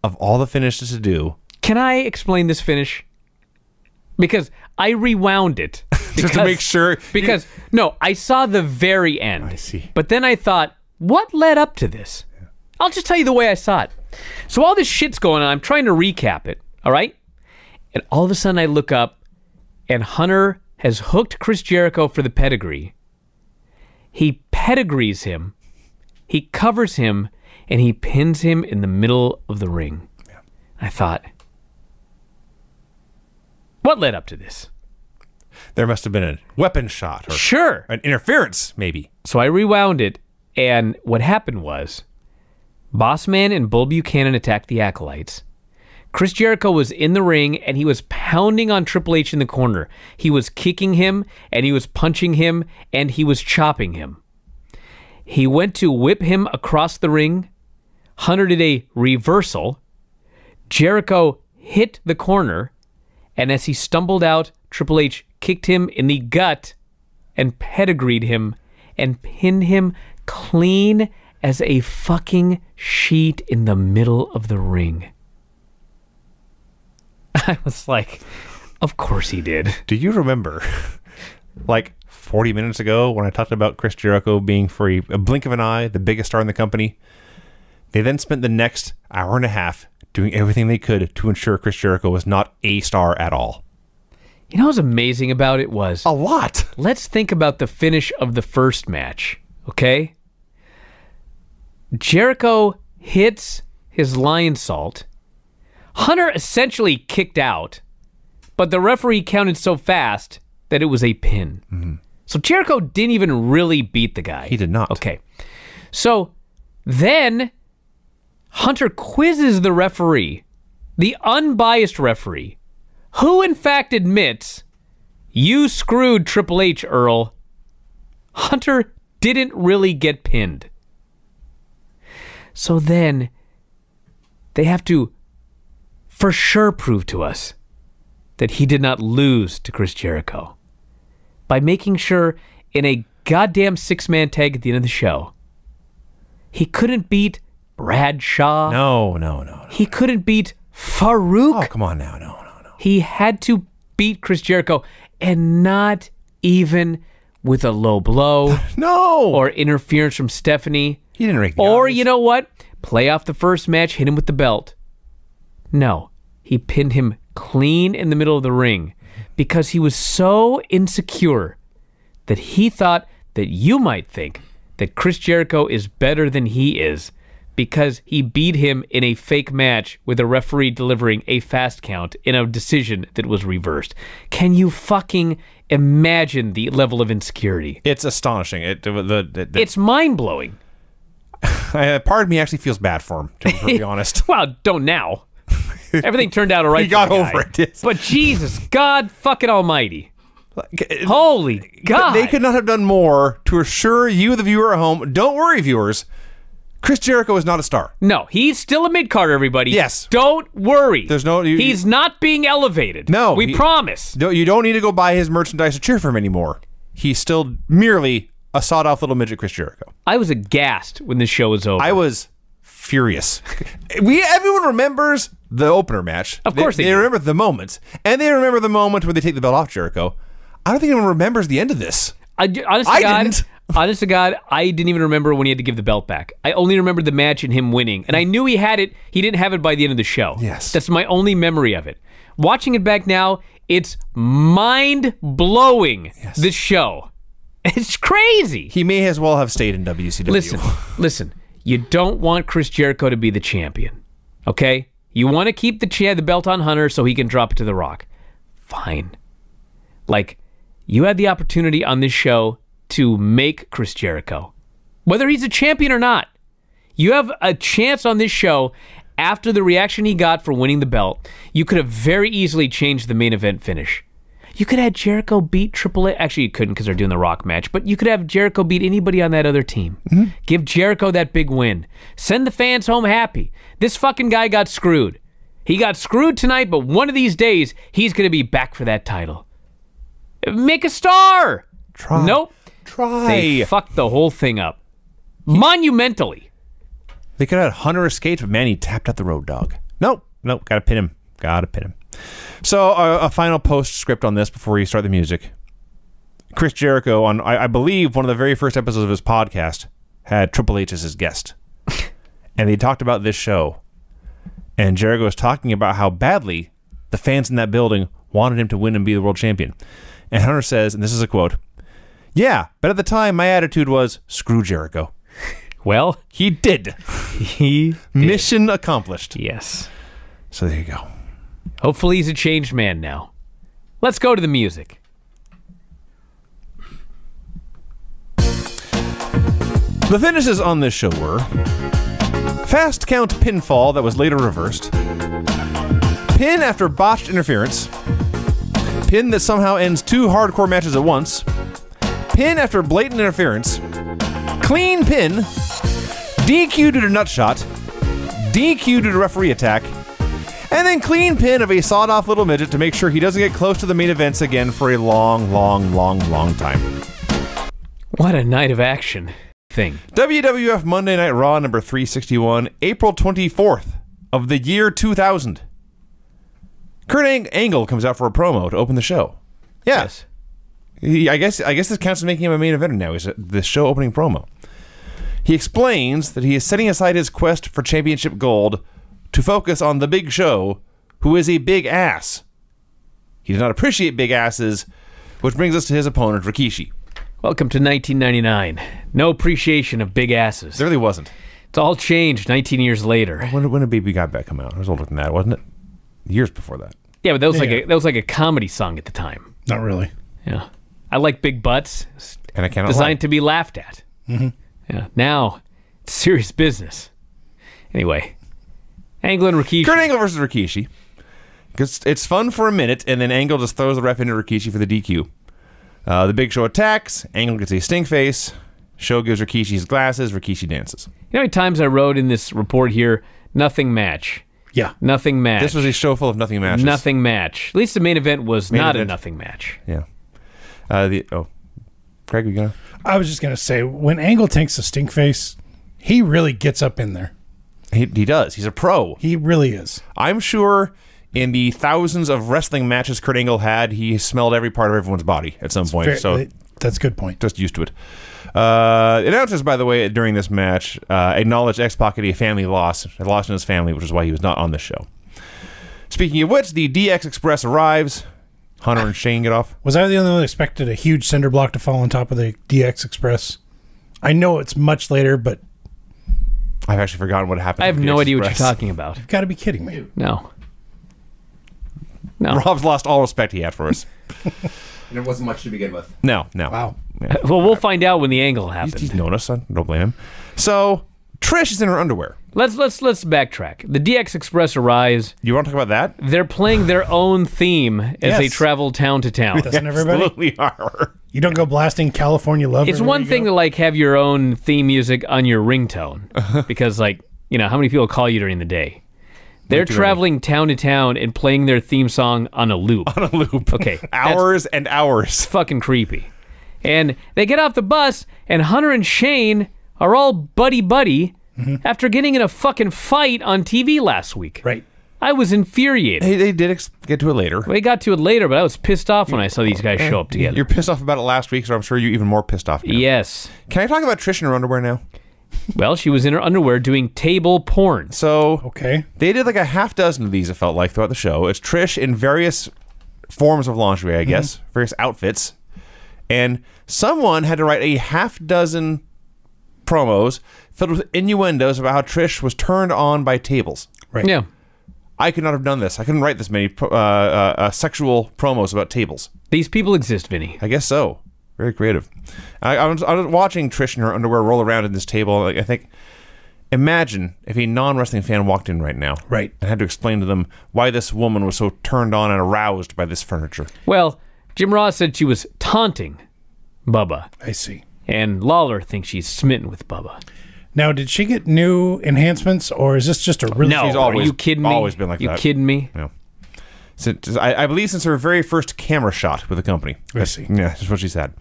of all the finishes to do, Can I explain this finish? Because I rewound it. just to make sure. Because no, I saw the very end. I see. But then I thought, what led up to this? I'll just tell you the way I saw it. So all this shit's going on. I'm trying to recap it. All right. And all of a sudden I look up, and Hunter has hooked Chris Jericho for the pedigree. He pedigrees him. He covers him, and he pins him in the middle of the ring. I thought, what led up to this? there must have been a weapon shot or Sure. an interference, maybe. So I rewound it, and what happened was Bossman and Bull Buchanan attacked the Acolytes. Chris Jericho was in the ring and he was pounding on Triple H in the corner. He was kicking him and he was punching him and he was chopping him. He went to whip him across the ring. Hunter did a reversal. Jericho hit the corner, and as he stumbled out, Triple H kicked him in the gut and pedigreed him and pinned him clean as a fucking sheet in the middle of the ring. I was like, of course he did. Do you remember, like 40 minutes ago, when I talked about Chris Jericho being for a, a blink of an eye, the biggest star in the company? They then spent the next hour and a half doing everything they could to ensure Chris Jericho was not a star at all. You know what's amazing about it was A lot. let's think about the finish of the first match, okay? Jericho hits his Lionsault. Hunter essentially kicked out, but the referee counted so fast that it was a pin. Mm-hmm. So Jericho didn't even really beat the guy. He did not. Okay. So then Hunter quizzes the referee, the unbiased referee, who in fact admits you screwed Triple H, Earl. Hunter didn't really get pinned. So then they have to for sure prove to us that he did not lose to Chris Jericho by making sure in a goddamn six man tag at the end of the show, he couldn't beat Bradshaw. No, no, no, no. He couldn't beat Farouk. Oh, come on now. No, no, no. He had to beat Chris Jericho and not even with a low blow No. or interference from Stephanie. he didn't Or, you know what? Play off the first match, hit him with the belt. No, he pinned him clean in the middle of the ring because he was so insecure that he thought that you might think that Chris Jericho is better than he is because he beat him in a fake match with a referee delivering a fast count in a decision that was reversed. Can you fucking imagine the level of insecurity? It's astonishing. It the, the, the, It's mind blowing. uh, part of me actually feels bad for him. To be honest, Well, don't now. Everything turned out all right. He got the guy. over it, yes. But Jesus, God fucking Almighty, Like, holy God! they could not have done more to assure you, the viewer at home. Don't worry, viewers. Chris Jericho is not a star. no, he's still a mid card. Everybody, Yes. Don't worry. There's no- you- he's not being elevated. No, we he- promise. No, you don't need to go buy his merchandise or cheer for him anymore. He's still merely a sawed-off little midget, Chris Jericho. I was aghast when this show was over. I was furious. we everyone remembers the opener match. Of course they they, do. remember the moment, and they remember the moment where they take the belt off Jericho. I don't think anyone remembers the end of this. I, honest to I God, didn't. Honest to God, I didn't even remember when he had to give the belt back. I only remembered the match and him winning, and I knew he had it. He didn't have it by the end of the show. Yes. that's my only memory of it. Watching it back now, it's mind blowing. This show, it's crazy. He may as well have stayed in WCW. Listen, listen. You don't want Chris Jericho to be the champion, okay? You want to keep the cha- the belt on Hunter so he can drop it to The Rock. Fine. Like, you had the opportunity on this show to make Chris Jericho, whether he's a champion or not. You have a chance on this show after the reaction he got for winning the belt. You could have very easily changed the main event finish. You could have Jericho beat Triple H. Actually, you couldn't because they're doing the Rock match. But you could have Jericho beat anybody on that other team. Mm-hmm. Give Jericho that big win. Send the fans home happy. This fucking guy got screwed. He got screwed tonight, but one of these days he's going to be back for that title. Make a star. Try. Nope. Try. They fucked the whole thing up monumentally. They could have had Hunter escaped, but man, he tapped out the Road Dogg. Nope, nope, gotta pin him. Gotta pin him. So, uh, a final postscript on this before you start the music. Chris Jericho, on I, I believe one of the very first episodes of his podcast, had Triple H as his guest, and they talked about this show. And Jericho was talking about how badly the fans in that building wanted him to win and be the world champion. And Hunter says, and this is a quote: "Yeah, but at the time, my attitude was screw Jericho." Well, He did. he Mission accomplished. yes. So there you go. Hopefully he's a changed man now. Let's go to the music. The finishes on this show were fast count pinfall that was later reversed, pin after botched interference, pin that somehow ends two hardcore matches at once, pin after blatant interference, clean pin, DQ due to nutshot, DQ due to referee attack, and then clean pin of a sawed off little midget to make sure he doesn't get close to the main events again for a long, long, long, long time. What a night of action thing. WWF Monday Night Raw number 361, April 24th of the year 2000. Kurt Ang- Angle comes out for a promo to open the show. Yes. He, I guess I guess this counts as making him a main eventer now. Is the show opening promo. He explains that he is setting aside his quest for championship gold to focus on the Big Show, who is a big ass. He does not appreciate big asses, which brings us to his opponent Rikishi. Welcome to 1999. No appreciation of big asses. There really wasn't. It's all changed 19 years later. When, when did Baby Got Back come out? It was older than that, wasn't it? Years before that. Yeah, but that was like Yeah. a that was like a comedy song at the time. Not really. Yeah, I like big butts. It's And I cannot designed to be laughed at. Mm-hmm. Yeah. Now, it's serious business. Anyway, Angle and Rikishi. Kurt Angle versus Rikishi. Because it's fun for a minute, and then Angle just throws the ref into Rikishi for the DQ. Uh, the Big Show attacks. Angle gets a stink face. Show gives Rikishi his glasses. Rikishi dances. You know how many times I wrote in this report here, nothing match, Yeah. nothing match. This was a show full of nothing matches. nothing match. At least the main event was not event. a nothing match. Yeah. Uh, the oh, Craig, you gonna? I was just gonna say when Angle takes a stink face, he really gets up in there. He, he does. He's a pro. He really is. I'm sure in the thousands of wrestling matches Kurt Angle had, he smelled every part of everyone's body at some point. Very- so that's a good point. just used to it. Uh, announcers, by the way, during this match, uh, acknowledged X Pac had a family loss, had lost in his family, which is why he was not on the show. Speaking of which, the DX Express arrives. Hunter and Shane get off. Was I the only one that expected a huge cinder block to fall on top of the DX Express? I know it's much later, but I've actually forgotten what happened. I have to the no DX idea what you're talking about. you've got to be kidding me. No. No. Rob's lost all respect he had for us. And it wasn't much to begin with. No, no. Wow. Well, we'll find out when the angle He's, happens. he's known us. I don't blame him. So Trish is in her underwear. Let's let's let's backtrack. The DX Express arrives. You want to talk about that? They're playing their own theme as they travel town to town. Doesn't everybody? Absolutely are. You don't go blasting California Love. It's one thing go? to like have your own theme music on your ringtone uh-huh. because like, you know, how many people call you during the day? They're too traveling town to town and playing their theme song on a loop. On a loop. Okay. that's Hours and hours. fucking creepy. And they get off the bus and Hunter and Shane are all buddy buddy Mm-hmm. after getting in a fucking fight on TV last week. right. I was infuriated. They, they did ex- get to it later. They got to it later, but I was pissed off when I saw these guys eh, show up together. You're pissed off about it last week, so I'm sure you're even more pissed off now. Yes. Can I talk about Trish in her underwear now? Well, she was in her underwear doing table porn. So Okay. they did like a half dozen of these, it felt like, throughout the show. It's Trish in various forms of lingerie, I mm-hmm. guess, various outfits. And someone had to write a half dozen promos filled with innuendos about how Trish was turned on by tables. Right. Yeah. I could not have done this. I couldn't write this many uh, uh, uh, sexual promos about tables. These people exist, Vinny. I guess so. Very creative. I, I, was, I was watching Trish in her underwear roll around in this table. Like I think, imagine if a non wrestling fan walked in right now, Right. and had to explain to them why this woman was so turned on and aroused by this furniture. Well, Jim Ross said she was taunting Bubba, I see. And Lawler thinks she's smitten with Bubba. Now, did she get new enhancements, or is this just a really? No, She's are you kidding me? always been like you that. kidding me? Yeah. Since I, I believe since her very first camera shot with the company. I see. Yeah, that's what she said.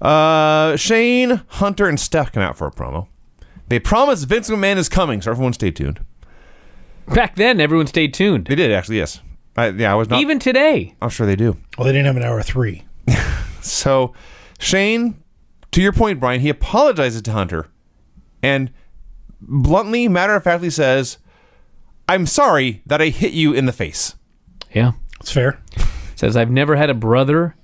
Uh, Shane, Hunter, and Steph come out for a promo. They promise Vince McMahon is coming, so everyone stay tuned. Back then, everyone stayed tuned. They did actually, yes. I, yeah, I was not. Even today. I'm sure they do. Well, they didn't have an hour three. So, Shane, to your point, Bryan, he apologizes to Hunter and bluntly, matter of factly says, I'm sorry that I hit you in the face. Yeah. It's fair. Says, I've never had a brother.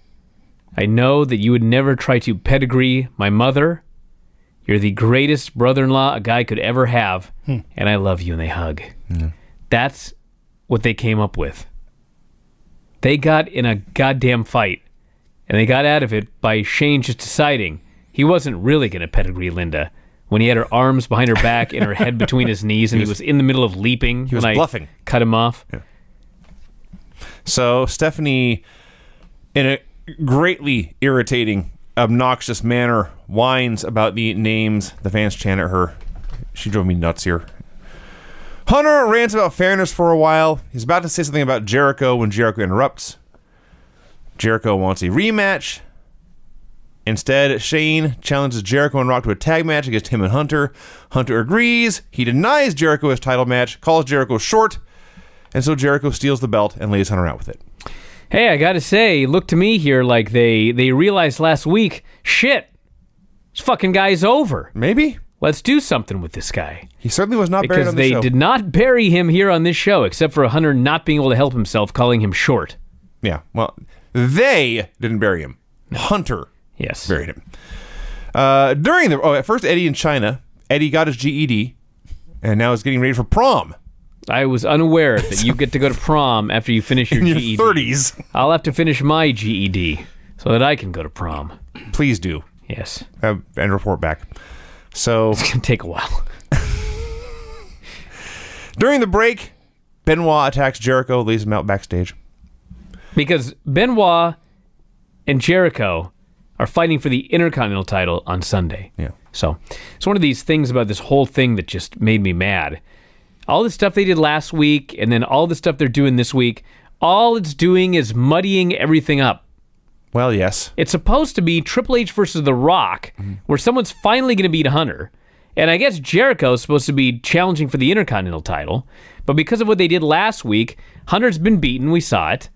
I know that you would never try to pedigree my mother. You're the greatest brother in law a guy could ever have, hmm. and I love you. And they hug. That's what they came up with. They got in a goddamn fight, and they got out of it by Shane just deciding he wasn't really going to pedigree Linda when he had her arms behind her back and her head between his knees, and he was in the middle of leaping. He was when I bluffing. Cut him off. So, Stephanie, in a greatly irritating, obnoxious manner, whines about the names the fans chant at her. She drove me nuts here. Hunter rants about fairness for a while. He's about to say something about Jericho when Jericho interrupts. Jericho wants a rematch. Instead, Shane challenges Jericho and Rock to a tag match against him and Hunter. Hunter agrees. He denies Jericho his title match, calls Jericho short, and so Jericho steals the belt and lays Hunter out with it. Hey, I gotta say, look to me here like they they realized last week, shit, this fucking guy's over. Maybe Let's do something with this guy he certainly was not buried because on the they show. did not bury him here on this show, except for Hunter not being able to help himself, calling him short. Yeah, well, they didn't bury him. Hunter Yes, buried him. Uh, during the oh, at first Eddie in Chyna, Eddie got his GED, and now is getting ready for prom I was unaware that you get to go to prom after you finish your in your GED. thirties. I'll have to finish my GED so that I can go to prom. Please do Yes, uh, and report back. So it's gonna take a while. during the break, Benoit attacks Jericho, leaves him out backstage. because Benoit and Jericho are fighting for the Intercontinental title on Sunday. Yeah. So it's one of these things about this whole thing that just made me mad. All the stuff they did last week, and then all the stuff they're doing this week, all it's doing is muddying everything up. Well, yes, It's supposed to be Triple H versus The Rock, mm-hmm. where someone's finally going to beat Hunter, And I guess Jericho is supposed to be challenging for the Intercontinental title, but because of what they did last week, Hunter's been beaten. We saw it.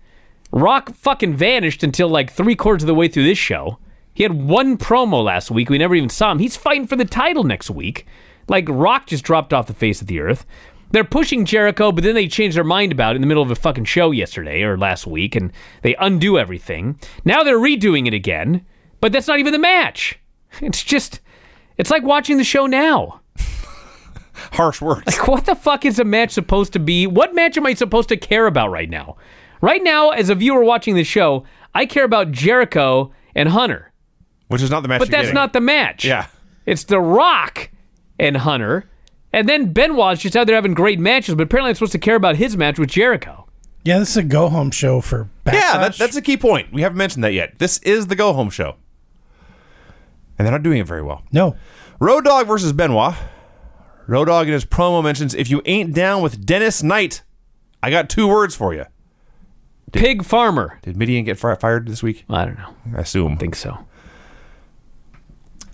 Rock fucking vanished until like three quarters of the way through this show. He had one promo last week. We never even saw him. He's fighting for the title next week. Like Rock just dropped off the face of the earth. They're pushing Jericho, but then they changed their mind about it in the middle of a fucking show yesterday or last week, and they undo everything. Now they're redoing it again, but that's not even the match. It's just, it's like watching the show now. Harsh words. Like, What the fuck is a match supposed to be? What match am I supposed to care about right now? Right now, as a viewer watching the show, I care about Jericho and Hunter, Which is not the match. but you're that's getting. not the match. Yeah. It's The Rock and Hunter. And then Benoit's just out there having great matches, but apparently I'm supposed to care about his match with Jericho. Yeah, this is a go home show for Backlash. Yeah, that, that's a key point. We haven't mentioned that yet. This is the go home show. And they're not doing it very well. no. Road Dogg versus Benoit. Road Dogg in his promo mentions if you ain't down with Dennis Knight, I got two words for you. Pig Farmer. Did Mideon get fired this week? I don't know. I assume. I think so.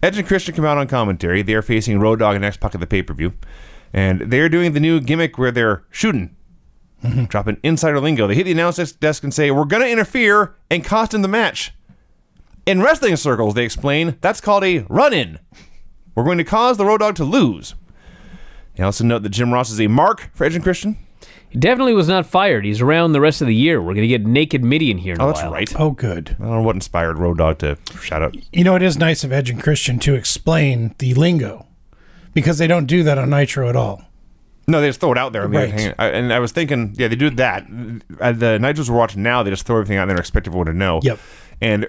Edge and Christian come out on commentary. They are facing Road Dogg and X Pac at the pay per view. And they're doing the new gimmick where they're shooting, mm-hmm. dropping insider lingo. They hit the announce desk and say, We're going to interfere and cost him the match. In wrestling circles, they explain, that's called a run in. We're going to cause the Road Dogg to lose. They also note that Jim Ross is a mark for Edge and Christian. He definitely was not fired. He's around the rest of the year. We're going to get Naked Mideon here in Oh, a that's while. right. Oh, good. I don't know what inspired Road Dog to shout out. You know, it is nice of Edge and Christian to explain the lingo because they don't do that on Nitro at all. No, they just throw it out there. And, leave Right. hanging. I- and I was thinking, yeah, they do that. Uh, the Nitros we're watching now, they just throw everything out there and expect everyone to know. Yep. And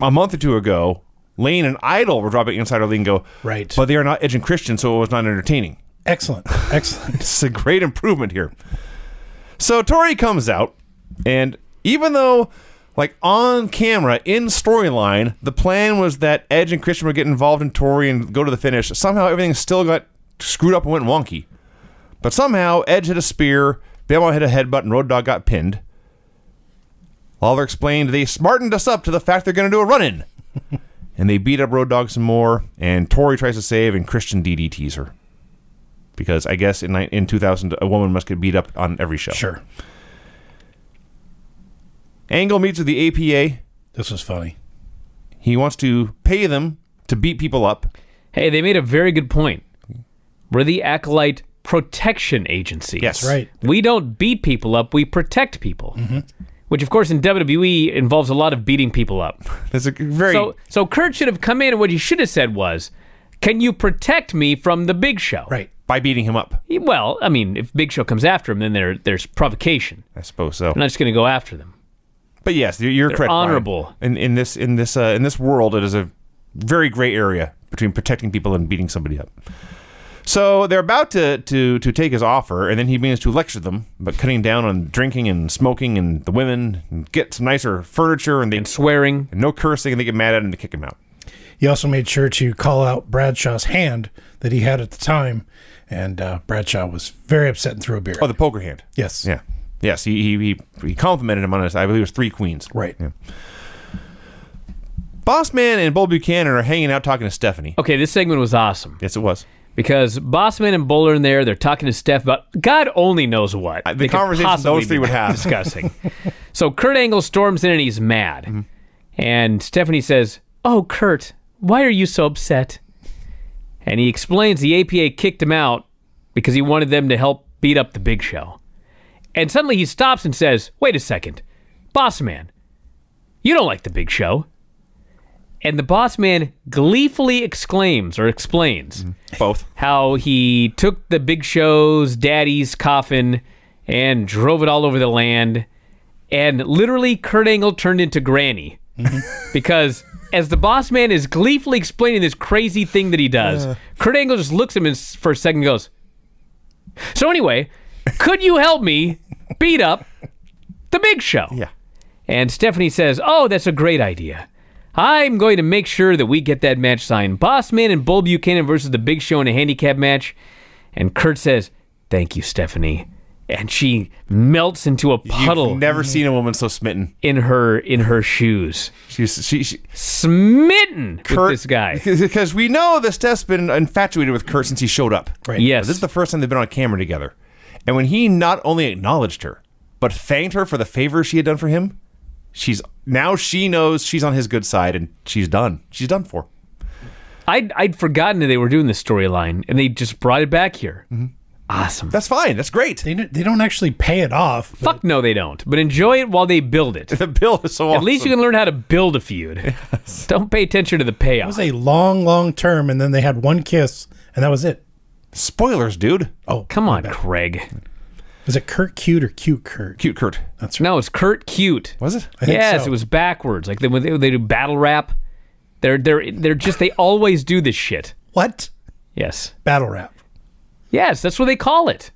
a month or two ago, Lane and Idol were dropping insider lingo. Right. But they are not Edge and Christian, so it was not entertaining. Excellent. Excellent. It's a great improvement here. So Tori comes out, and even though, like on camera in storyline, the plan was that Edge and Christian would get involved in Tori and go to the finish. Somehow everything still got screwed up and went wonky. But somehow Edge hit a spear, Benoit hit a headbutt, and Road Dogg got pinned. Lawler explained they smartened us up to the fact they're going to do a run-in. and they beat up Road Dogg some more, and Tori tries to save, and Christian DDTs her because I guess in in 2000 a woman must get beat up on every show. Sure. Angle meets with the APA. This was funny. He wants to pay them to beat people up. Hey, they made a very good point. We're the Acolyte Protection Agency. Yes. That's right. We don't beat people up, we protect people. Mm-hmm. Which, of course, in WWE involves a lot of beating people up. That's a very So, so Kurt should have come in, and what he should have said was, "Can you protect me from the Big Show?" Right. By beating him up. Well, I mean, if Big Show comes after him, then there there's provocation. I suppose so. I'm not just going to go after them. But yes, you're, you're correct. Bryan. honorable. In in this in this uh, in this world, it is a very gray area between protecting people and beating somebody up. So they're about to, to to take his offer, and then he begins to lecture them about cutting down on drinking and smoking and the women, and get some nicer furniture, and they And swearing. and no cursing, and they get mad at him to kick him out. He also made sure to call out Bradshaw's hand that he had at the time, and uh, Bradshaw was very upset and threw a beer. Oh, the poker hand. yes. Yeah. Yes, he he he, he complimented him on his. I believe it was three queens. Right. Yeah. Boss Man and Bull Buchanan are hanging out talking to Stephanie. Okay, this segment was awesome Yes, it was. because Bossman and Bull are in there. They're talking to Steph about God only knows what. Uh, the conversation possibly those three would have. discussing. so Kurt Angle storms in and he's mad, Mm-hmm. and Stephanie says, "Oh, Kurt, why are you so upset?" And he explains the APA kicked him out because he wanted them to help beat up the Big Show. And suddenly he stops and says, "Wait a second, Boss Man, you don't like the Big Show." And the boss man gleefully exclaims or explains mm-hmm. Both. how he took the big show's daddy's coffin and drove it all over the land. And literally, Kurt Angle turned into Granny. Mm-hmm. because as the boss man is gleefully explaining this crazy thing that he does, uh. Kurt Angle just looks at him for a second and goes, So, anyway, could you help me beat up the big show? Yeah. And Stephanie says, Oh, that's a great idea. I'm going to make sure that we get that match signed. Boss Man and Bull Buchanan versus the Big Show in a handicap match. And Kurt says, Thank you, Stephanie. And she melts into a puddle You've never seen a woman so smitten. in her in her shoes. She's she, she Smitten with Kurt, this guy. because we know that Steph's been infatuated with Kurt since he showed up. Right. Yes. This is the first time they've been on camera together. And when he not only acknowledged her, but thanked her for the favor she had done for him, she's now she knows she's on his good side and she's done. She's done for. I'd I'd forgotten that they were doing this storyline and they just brought it back here. Mm-hmm. Awesome. That's fine. That's great. They don't, they don't actually pay it off. but Fuck no, they don't. But enjoy it while they build it. The bill is so At least you can learn how to build a feud. Don't pay attention to the payoff. It was a long, long term, and then they had one kiss, and that was it. Spoilers, dude. Oh, Come on, Craig. was it Kurt cute or cute Kurt? Cute Kurt. That's right. No, it's Kurt Cute. Was it? I think Yes, so. it was backwards. Like they, when they, they do battle rap, they're they're they're just they always do this shit. What Yes, battle rap? Yes, that's what they call it.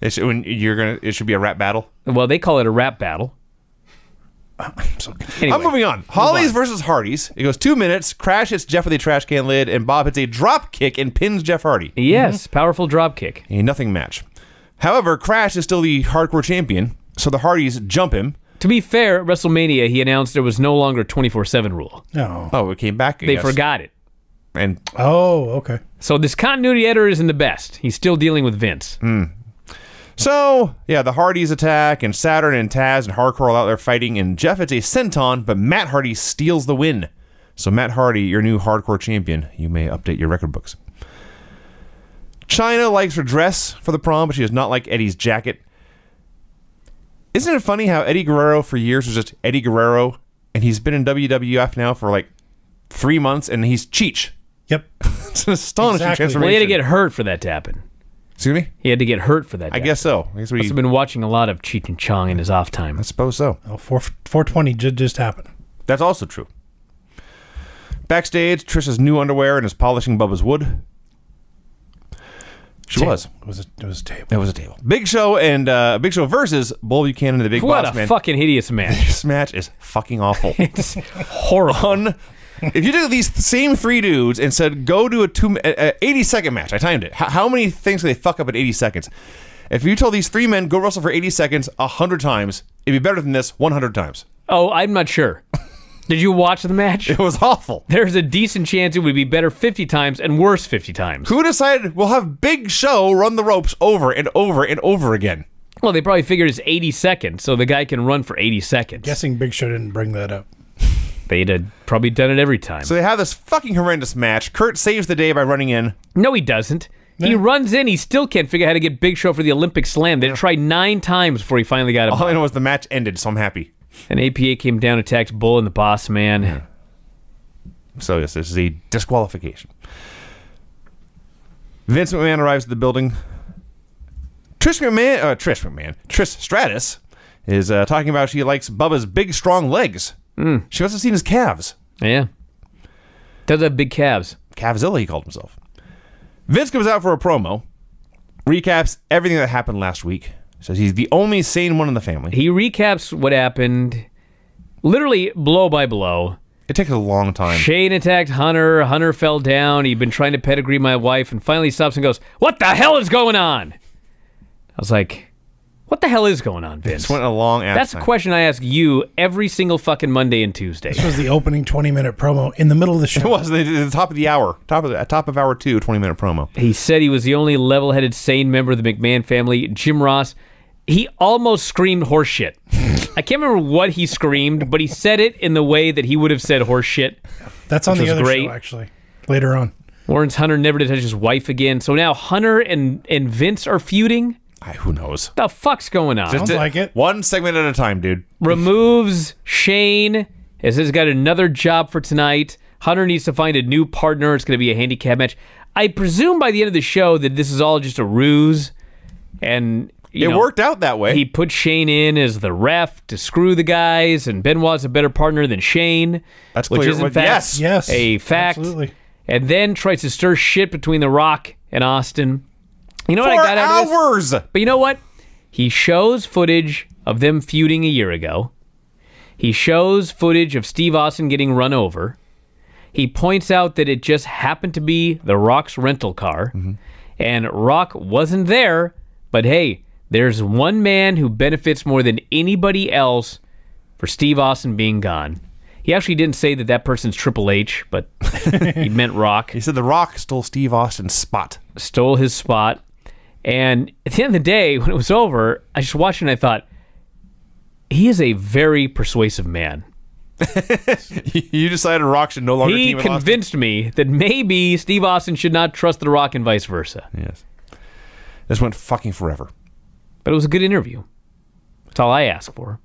It should, when you're gonna, it should be a rap battle. Well, they call it a rap battle. So Anyway, I'm moving on. Hollies versus Hardys. It goes two minutes. Crash hits Jeff with a trash can lid, and Bob hits a drop kick and pins Jeff Hardy. yes, mm-hmm. powerful drop kick. A nothing match. However, Crash is still the hardcore champion, so the Hardys jump him. To be fair, at WrestleMania he announced there was no longer 24/7 rule. no. Oh, it came back. I They guess. forgot it. And Oh, okay. So this continuity editor isn't the best. He's still dealing with Vince. Hmm. so, yeah, the Hardys attack, and Saturn and Taz and Hardcore are out there fighting, and Jeff it's a senton, but Matt Hardy steals the win. So, Matt Hardy, your new hardcore champion, you may update your record books. Chyna likes her dress for the prom, but she does not like Eddie's jacket. Isn't it funny how Eddie Guerrero for years was just Eddie Guerrero, and he's been in WWF now for like three months, and he's Cheech. Yep. It's an astonishing Exactly. transformation. Well, he had to get hurt for that to happen. Excuse me? He had to get hurt for that. I guess so. I guess we. Must have been watching a lot of Cheech and Chong in his off time. I suppose so. Oh, 4, 420 just, just happened. That's also true. Backstage, Trisha's new underwear and is polishing Bubba's wood. She was. It was a, it was a table. It was a table. Big Show and uh, Big Show versus Bull Buchanan and the Big What Boss a Man. fucking hideous match! This match is fucking awful. It's horrible. Un- if you took these same three dudes and said go do a two a, a 80 second match, I timed it. How, how many things can they fuck up at 80 seconds? If you told these three men go wrestle for 80 seconds 100 times, it'd be better than this 100 times. Oh, I'm not sure. Did you watch the match? It was awful. There's a decent chance it would be better 50 times and worse 50 times. Who decided we'll have Big Show run the ropes over and over and over again? Well, they probably figured it's 80 seconds, so the guy can run for 80 seconds. Guessing Big Show didn't bring that up. They'd have probably done it every time. So they have this fucking horrendous match. Kurt saves the day by running in. no, he doesn't. He runs in. He still can't figure out how to get Big Show for the Olympic Slam. They tried nine times before he finally got it. All I him. know is the match ended, so I'm happy. And APA came down, attacked Bull and the Boss Man. So yes, this is a disqualification. Vince McMahon arrives at the building. Trish McMahon, uh, Trish McMahon, Trish Stratus is uh, talking about she likes Bubba's big, strong legs. Mm. She must have seen his calves. Yeah. Does have big calves. Cavzilla, he called himself. Vince comes out for a promo, recaps everything that happened last week. Says he's the only sane one in the family. He recaps what happened, literally blow by blow. It takes a long time. Shane attacked Hunter. Hunter fell down. He'd been trying to pedigree my wife, and finally stops and goes, "What the hell is going on?" I was like, "What the hell is going on, Vince?" This went a long ass That's a time. question I ask you every single fucking Monday and Tuesday. This was the opening 20 minute promo in the middle of the show. It was the, the top of the hour, top of the top of hour two, 20 minute promo. He said he was the only level-headed, sane member of the McMahon family. Jim Ross, he almost screamed horseshit. I can't remember what he screamed, but he said it in the way that he would have said horseshit. That's on the other great. show, actually. Later on. Warren's Hunter never to touch his wife again. So now Hunter and, and Vince are feuding. I, who knows? The fuck's going on? Sounds like it. One segment at a time, dude. Removes Shane. As he's got another job for tonight. Hunter needs to find a new partner. It's going to be a handicap match. I presume by the end of the show that this is all just a ruse, and you it know, worked out that way. He put Shane in as the ref to screw the guys, and Benoit's a better partner than Shane. That's which clear. is in fact yes. Yes. a fact. Absolutely. And then tries to stir shit between The Rock and Austin. You know what I got out of this? hours. But you know what? He shows footage of them feuding a year ago. He shows footage of Steve Austin getting run over. He points out that it just happened to be The Rock's rental car. Mm-hmm. And Rock wasn't there, but hey, there's one man who benefits more than anybody else for Steve Austin being gone. He actually didn't say that that person's Triple H, but he meant Rock. He said The Rock stole Steve Austin's spot. Stole his spot. And at the end of the day, when it was over, I just watched it and I thought, he is a very persuasive man. you decided Rock should no longer He team with Austin? convinced me that maybe Steve Austin should not trust The Rock and vice versa. Yes. This went fucking forever. But it was a good interview. That's all I ask for.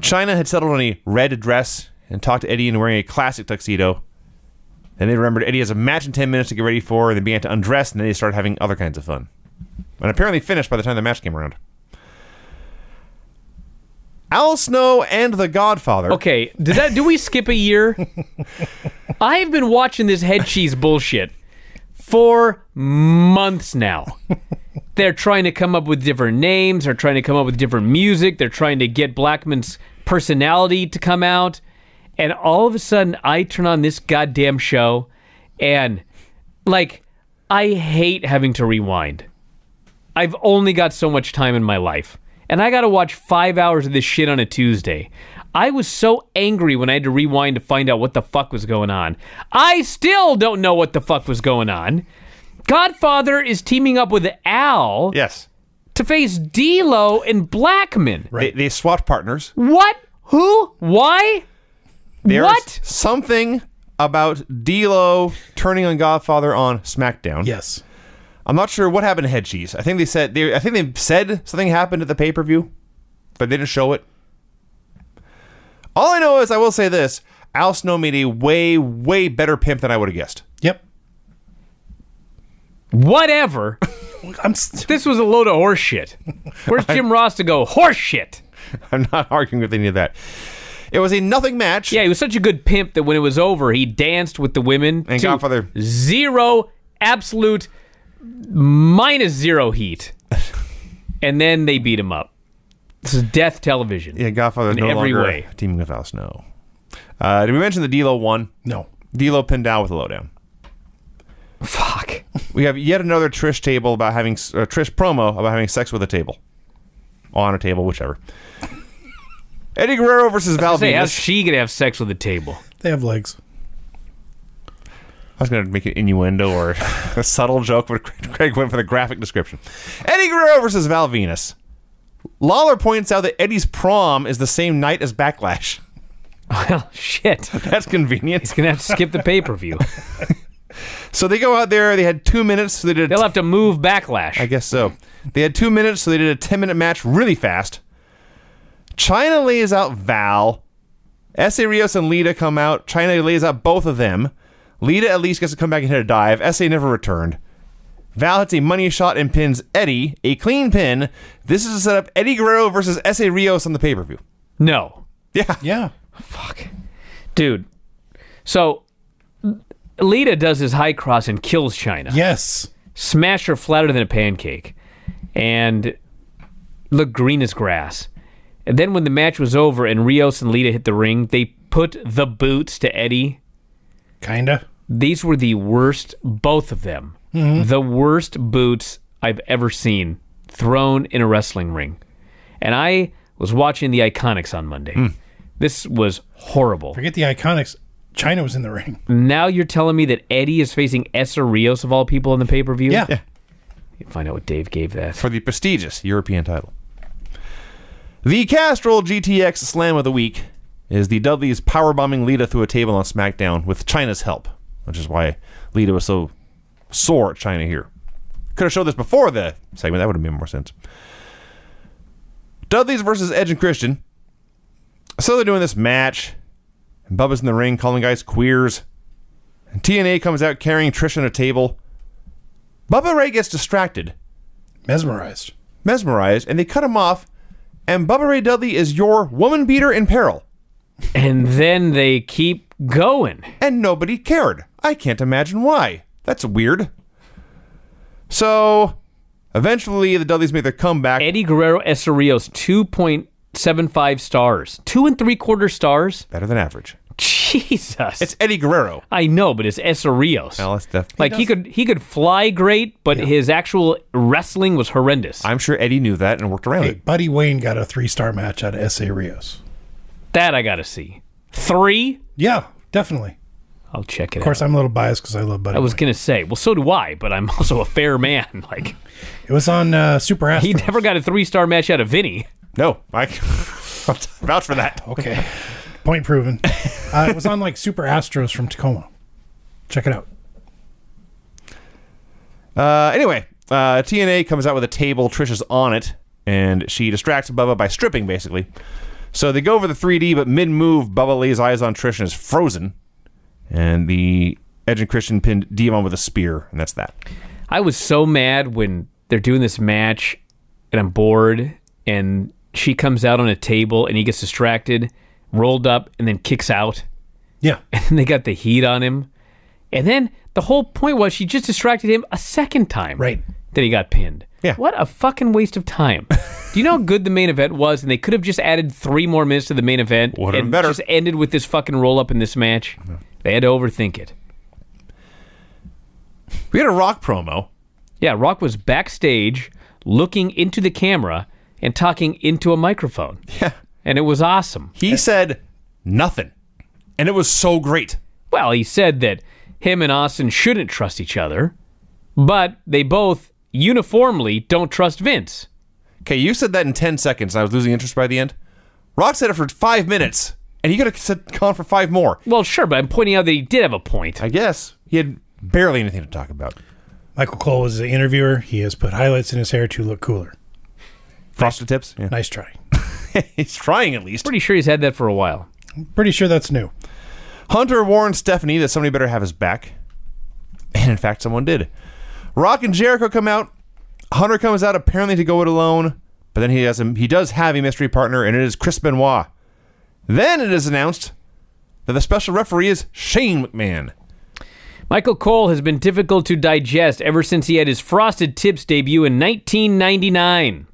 Chyna had settled on a red dress and talked to Eddie in wearing a classic tuxedo. Then they remembered Eddie has a match in 10 minutes to get ready for, and they began to undress, and then they started having other kinds of fun. And apparently finished by the time the match came around. Al Snow and The Godfather. Okay, did that? Do we skip a year? I've been watching this head cheese bullshit for months now. They're trying to come up with different names. They're trying to come up with different music. They're trying to get Blackman's personality to come out. And all of a sudden, I turn on this goddamn show, and like, I hate having to rewind. I've only got so much time in my life. And I got to watch five hours of this shit on a Tuesday. I was so angry when I had to rewind to find out what the fuck was going on. I still don't know what the fuck was going on. Godfather is teaming up with Al Yes. to face D'Lo and Blackman. They, they swapped partners. What? Who? Why? There's What? something about D'Lo turning on Godfather on SmackDown. Yes. I'm not sure what happened to Head Cheese. I think they said they. I think they said something happened at the pay per view, but they didn't show it. All I know is I will say this: Al Snow made a way, way better pimp than I would have guessed. Yep. Whatever. I'm st- this was a load of horse shit. Where's Jim Ross to go? Horse shit. I'm not arguing with any of that. It was a nothing match. Yeah, he was such a good pimp that when it was over, he danced with the women. And to Godfather- Zero, absolute, minus zero heat. and then they beat him up. This is death television. Yeah, Godfather's In no every longer way. teaming with Al Snow. Uh, did we mention the D'Lo one? no. D'Lo pinned down with a lowdown. Fuck. We have yet another Trish table about having uh, Trish promo about having sex with a table, on a table, whichever. Eddie Guerrero versus Val Say, how's she gonna have sex with a table? They have legs. I was going to make an innuendo or a subtle joke, but Craig went for the graphic description. Eddie Guerrero versus Val Venis. Lawler points out that Eddie's prom is the same night as Backlash. Well, shit. That's convenient. He's gonna have to skip the pay per view. So they go out there. They had two minutes. So they did. They'll have to move backlash. I guess so. They had two minutes, so they did a 10 minute match really fast. Chyna lays out Val. Essa Rios and Lita come out. Chyna lays out both of them. Lita at least gets to come back and hit a dive. Essa never returned. Val hits a money shot and pins Eddie, a clean pin. This is to set up Eddie Guerrero versus Essa Rios on the pay per view. no. Yeah. Yeah. Fuck. Dude. So Lita does his high cross and kills Chyna. Yes. Smash her flatter than a pancake. And look green as grass. And then when the match was over and Rios and Lita hit the ring, they put the boots to Eddie. Kinda. These were the worst, both of them. Mm-hmm. The worst boots I've ever seen thrown in a wrestling ring. And I was watching the Iconics on Monday. Hmm. This was horrible. Forget the iconics. Chyna was in the ring. Now you're telling me that Eddie is facing Essa Rios of all people in the pay per view? Yeah. Yeah. Find out what Dave gave that. for the prestigious European title. The Castrol GTX Slam of the Week is the Dudleys powerbombing Lita through a table on SmackDown with Chyna's help, which is why Lita was so sore at Chyna here. Could have showed this before the segment, that would have made more sense. Dudleys versus Edge and Christian. So they're doing this match, and Bubba's in the ring calling guys queers. And T&A comes out carrying Trish on a table. Bubba Ray gets distracted Mesmerized. mesmerized, and they cut him off. And Bubba Ray Dudley is your woman beater in peril, And then they keep going. and nobody cared. I can't imagine why. That's weird. So, eventually, the Dudleys make their comeback. Eddie Guerrero Essa 2.75 stars. Two and three quarter stars? Better than average. Jesus. It's Eddie Guerrero. I know, but it's Essa Rios. Well, that's def- like he could he could fly great, but his actual wrestling was horrendous. I'm sure Eddie knew that and worked around Hey, it. Buddy Wayne got a three star match out of Essa Rios. that I gotta see. Three? Yeah, definitely. I'll check it Of course, out. I'm a little biased because I love Buddy I was Wayne. gonna say, well, so do I, but I'm also a fair man. Like It was on uh, Super Astros. he never got a three star match out of Vinny. No, I vouch for that. Okay. Point proven. Uh, it was on like Super Astros from Tacoma. Check it out. Uh, anyway, uh, T&A comes out with a table. Trish is on it, and she distracts Bubba by stripping, basically. So they go over the 3D, but mid move, Bubba lays eyes on Trish and is frozen. And the Edge and Christian pinned D-Von with a spear, and that's that. I was so mad when they're doing this match and I'm bored and she comes out on a table and he gets distracted, rolled up, and then kicks out. Yeah. And they got the heat on him. And then the whole point was she just distracted him a second time. Right. Then he got pinned. Yeah. What a fucking waste of time. Do you know how good the main event was? And they could have just added three more minutes to the main event Would've and better. just ended with this fucking roll up in this match. They had to overthink it. We had a rock promo. Yeah, Rock was backstage looking into the camera and talking into a microphone. Yeah. And it was awesome. He said nothing. And it was so great. Well, he said that him and Austin shouldn't trust each other, but they both uniformly don't trust Vince. Okay, you said that in 10 seconds, I was losing interest by the end. Rock said it for five minutes, and he could have said gone for five more. Well, sure, but I'm pointing out that he did have a point. I guess. He had barely anything to talk about. Michael Cole was the interviewer. He has put highlights in his hair to look cooler. Frosted tips? Yeah. Nice try. He's trying at least. Pretty sure he's had that for a while. Pretty sure that's new. Hunter warned Stephanie that somebody better have his back. And in fact, someone did. Rock and Jericho come out. Hunter comes out apparently to go it alone, but then he has a, he does have a mystery partner, and it is Chris Benoit. Then it is announced that the special referee is Shane McMahon. Michael Cole has been difficult to digest ever since he had his Frosted Tips debut in 1999.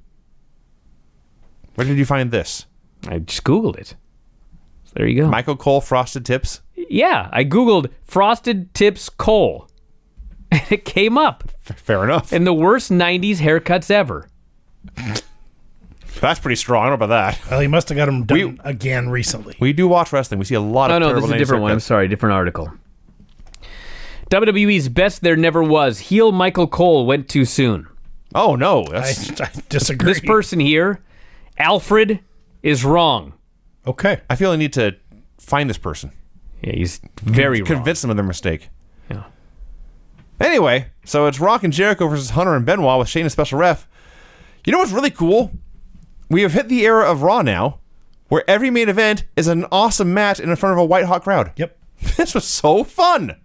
Where did you find this? I just Googled it. So there you go. Michael Cole Frosted Tips. yeah, I Googled Frosted Tips Cole. And it came up. F- fair enough. And the worst 90s haircuts ever. That's pretty strong. I don't know about that. Well, he must have got him done We- again recently. We do watch wrestling. We see a lot Oh, of no, terrible this is a 90s different one. I'm haircuts. sorry, different article. WWE's best there never was. Heel Michael Cole went too soon. Oh no, I, that's, I disagree. This person here, Alfred, is wrong. Okay. I feel I need to find this person. Yeah, he's very wrong. convince them of their mistake. Anyway, so it's Rock and Jericho versus Hunter and Benoit with Shane as special ref. You know what's really cool? We have hit the era of Raw now, where every main event is an awesome match in front of a white hot crowd. Yep. This was so fun.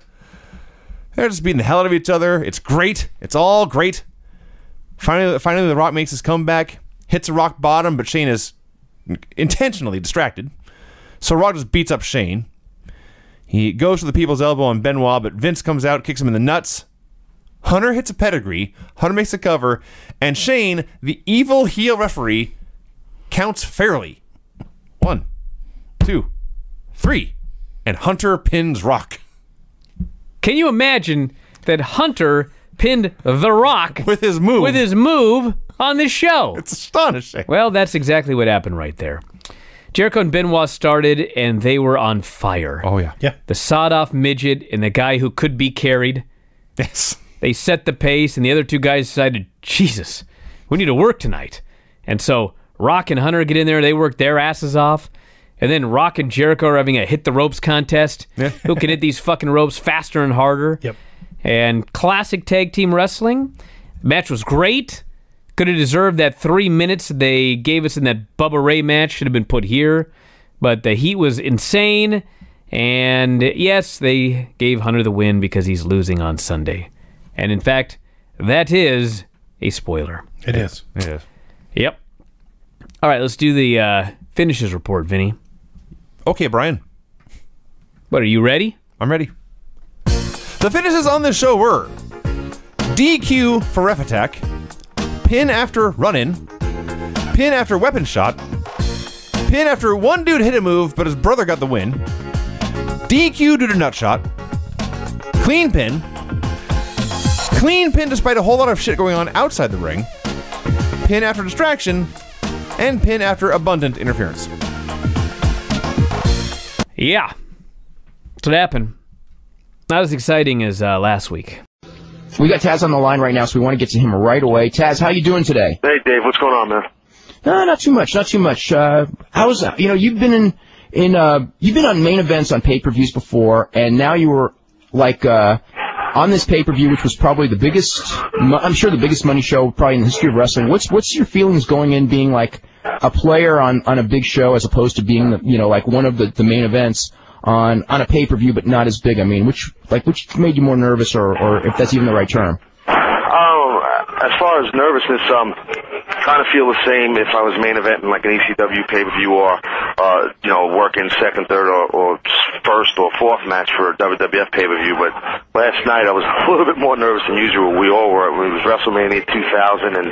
They're just beating the hell out of each other. It's great. It's all great. Finally, finally, the Rock makes his comeback, hits a rock bottom, but Shane is intentionally distracted. So Rock just beats up Shane. He goes for the people's elbow on Benoit, but Vince comes out, kicks him in the nuts. Hunter hits a pedigree. Hunter makes a cover, and Shane, the evil heel referee, counts fairly. One, two, three, and Hunter pins Rock Can you imagine that Hunter pinned The Rock with his move. with his move on this show? it's astonishing. Well, that's exactly what happened right there. Jericho and Benoit started, and they were on fire. Oh yeah, Yeah. The sawed off midget and the guy who could be carried. yes. They set the pace, and the other two guys decided, Jesus, we need to work tonight. And so Rock and Hunter get in there, they work their asses off. And then Rock and Jericho are having a hit the ropes contest. Yeah. Who can hit these fucking ropes faster and harder? Yep. And classic tag team wrestling. Match was great. Could have deserved that three minutes they gave us in that Bubba Ray match. Should have been put here. But the heat was insane. And yes, they gave Hunter the win because he's losing on Sunday. And in fact, that is a spoiler. It is. Yes. Yep. All right, let's do the uh, finishes report, Vinny. Okay, Bryan, What, are you ready? I'm ready. The finishes on this show were DQ for ref attack, pin after run in, pin after weapon shot, pin after one dude hit a move but his brother got the win, DQ due to nut shot, clean pin, clean pin despite a whole lot of shit going on outside the ring, pin after distraction, and pin after abundant interference. Yeah. That's what happened. Not as exciting as uh, last week. We got Taz on the line right now, so we want to get to him right away. Taz, how you doing today? Hey, Dave, what's going on, man? No, not too much, not too much. Uh, how's you know you've been in in uh you've been on main events on pay per views before, and now you were like uh on this pay per view, which was probably the biggest, I'm sure the biggest money show probably in the history of wrestling. What's what's your feelings going in being like a player on on a big show as opposed to being the, you know like one of the the main events on on a pay per view, but not as big? I mean, which like which made you more nervous, or or if that's even the right term? Um, as far as nervousness, um, kind of feel the same if I was main event in like an ECW pay per view or, uh, you know, working second, third, or, or first or fourth match for a WWF pay per view. But last night I was a little bit more nervous than usual. We all were. It was WrestleMania 2000, and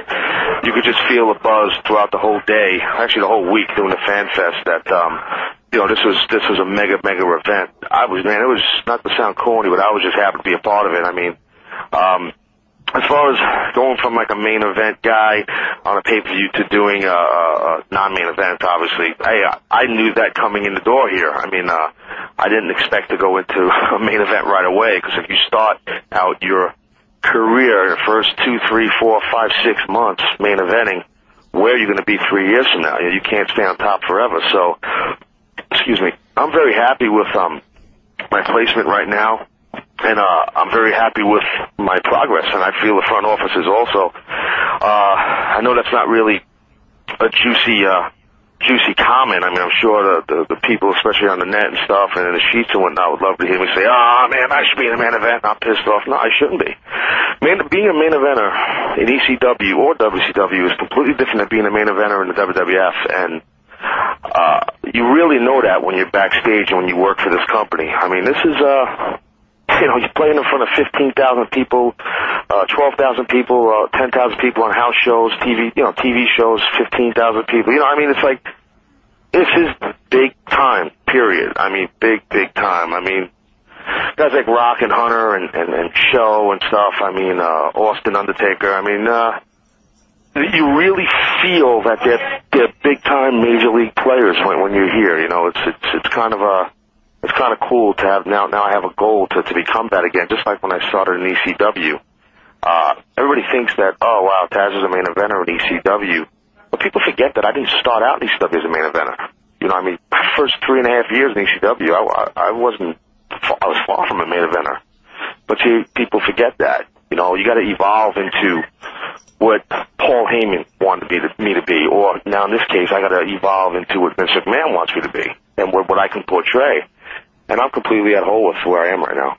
you could just feel the buzz throughout the whole day, actually the whole week doing the fan fest. That um, you know, this was this was a mega mega event. I was man, it was not to sound corny, but I was just happy to be a part of it. I mean, um, as far as going from like a main event guy on a pay per view to doing a, a non main event, obviously, I I knew that coming in the door here. I mean, uh, I didn't expect to go into a main event right away because if you start out your career the first two, three, four, five, six months main eventing, where are you going to be three years from now? You can't stay on top forever. So, excuse me, I'm very happy with um my placement right now and uh, I'm very happy with my progress, and I feel the front office is also. Uh, I know that's not really a juicy, uh, juicy comment. I mean, I'm sure the, the the people, especially on the net and stuff, and in the sheets and whatnot, would love to hear me say, "Ah, oh, man, I should be in a main event." I'm pissed off. No, I shouldn't be. Man, being a main eventer in ECW or WCW is completely different than being a main eventer in the WWF, and uh, you really know that when you're backstage and when you work for this company. I mean, this is uh you know, you're playing in front of 15,000 people, uh, 12,000 people, uh, 10,000 people on house shows, TV, you know, TV shows, 15,000 people. You know, I mean, it's like, this is big time, period. I mean, big, big time. I mean, guys like Rock and Hunter and, and, and Show and stuff. I mean, uh, Austin Undertaker. I mean, uh, you really feel that they're, they're big time major league players when, when you're here. You know, it's, it's, it's kind of a, it's kind of cool to have now. Now I have a goal to to become that again. Just like when I started in ECW, uh, everybody thinks that oh wow, Taz is a main eventer in ECW, but people forget that I didn't start out in ECW as a main eventer. You know, I mean, first three and a half years in ECW, I, I wasn't. I was far from a main eventer, but see, people forget that. You know, you got to evolve into what Paul Heyman wanted me to, me to be, or now in this case, I got to evolve into what Vince McMahon wants me to be, and what, what I can portray and I'm completely at whole with where I am right now.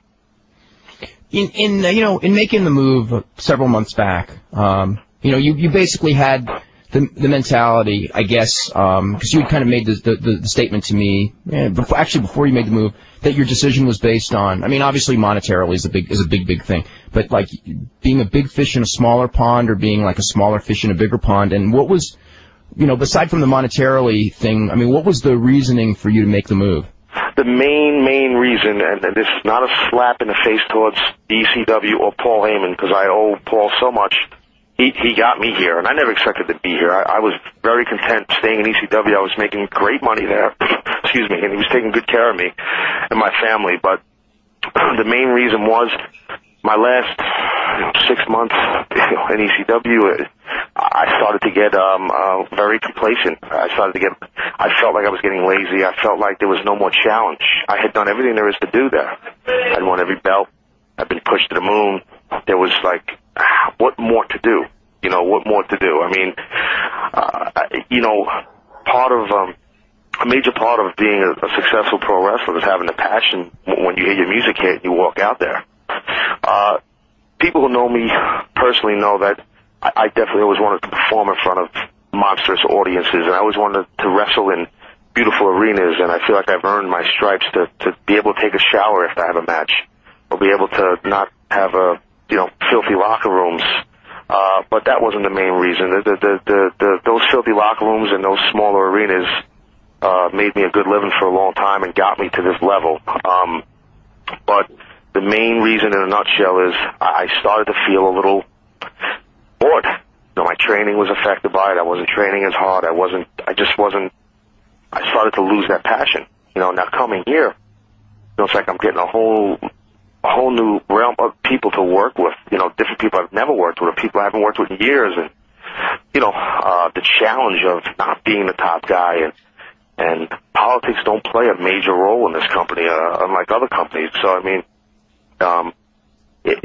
In, in you know, in making the move several months back, um, you know, you, you basically had the, the mentality, I guess, because um, you had kind of made the, the, the statement to me, eh, before, actually before you made the move, that your decision was based on. I mean, obviously monetarily is a big is a big big thing, but like being a big fish in a smaller pond or being like a smaller fish in a bigger pond. And what was, you know, aside from the monetarily thing, I mean, what was the reasoning for you to make the move? the main, main reason, and, and this is not a slap in the face towards ECW or Paul Heyman, because I owe Paul so much. He, he got me here, and I never expected to be here. I, I was very content staying in ECW. I was making great money there, excuse me, and he was taking good care of me and my family. But the main reason was my last you know, six months in ECW. I started to get um, uh, very complacent. I started to get. I felt like I was getting lazy. I felt like there was no more challenge. I had done everything there is to do there. I'd won every belt. I'd been pushed to the moon. There was like, what more to do? You know, what more to do? I mean, uh, you know, part of um, a major part of being a, a successful pro wrestler is having the passion when you hear your music hit and you walk out there. Uh, people who know me personally know that I, I definitely always wanted to perform in front of monstrous audiences, and I always wanted to wrestle in beautiful arenas, and I feel like I've earned my stripes to, to be able to take a shower if I have a match, or be able to not have a, you know, filthy locker rooms. Uh, but that wasn't the main reason. The, the, the, the, the, those filthy locker rooms and those smaller arenas uh, made me a good living for a long time and got me to this level. Um, but the main reason, in a nutshell, is I started to feel a little bored. You know, my training was affected by it. I wasn't training as hard. I wasn't. I just wasn't. I started to lose that passion. You know, now coming here, you know, it's like I'm getting a whole a whole new realm of people to work with. You know, different people I've never worked with, or people I haven't worked with in years, and you know, uh, the challenge of not being the top guy and and politics don't play a major role in this company, uh, unlike other companies. So I mean, um, it,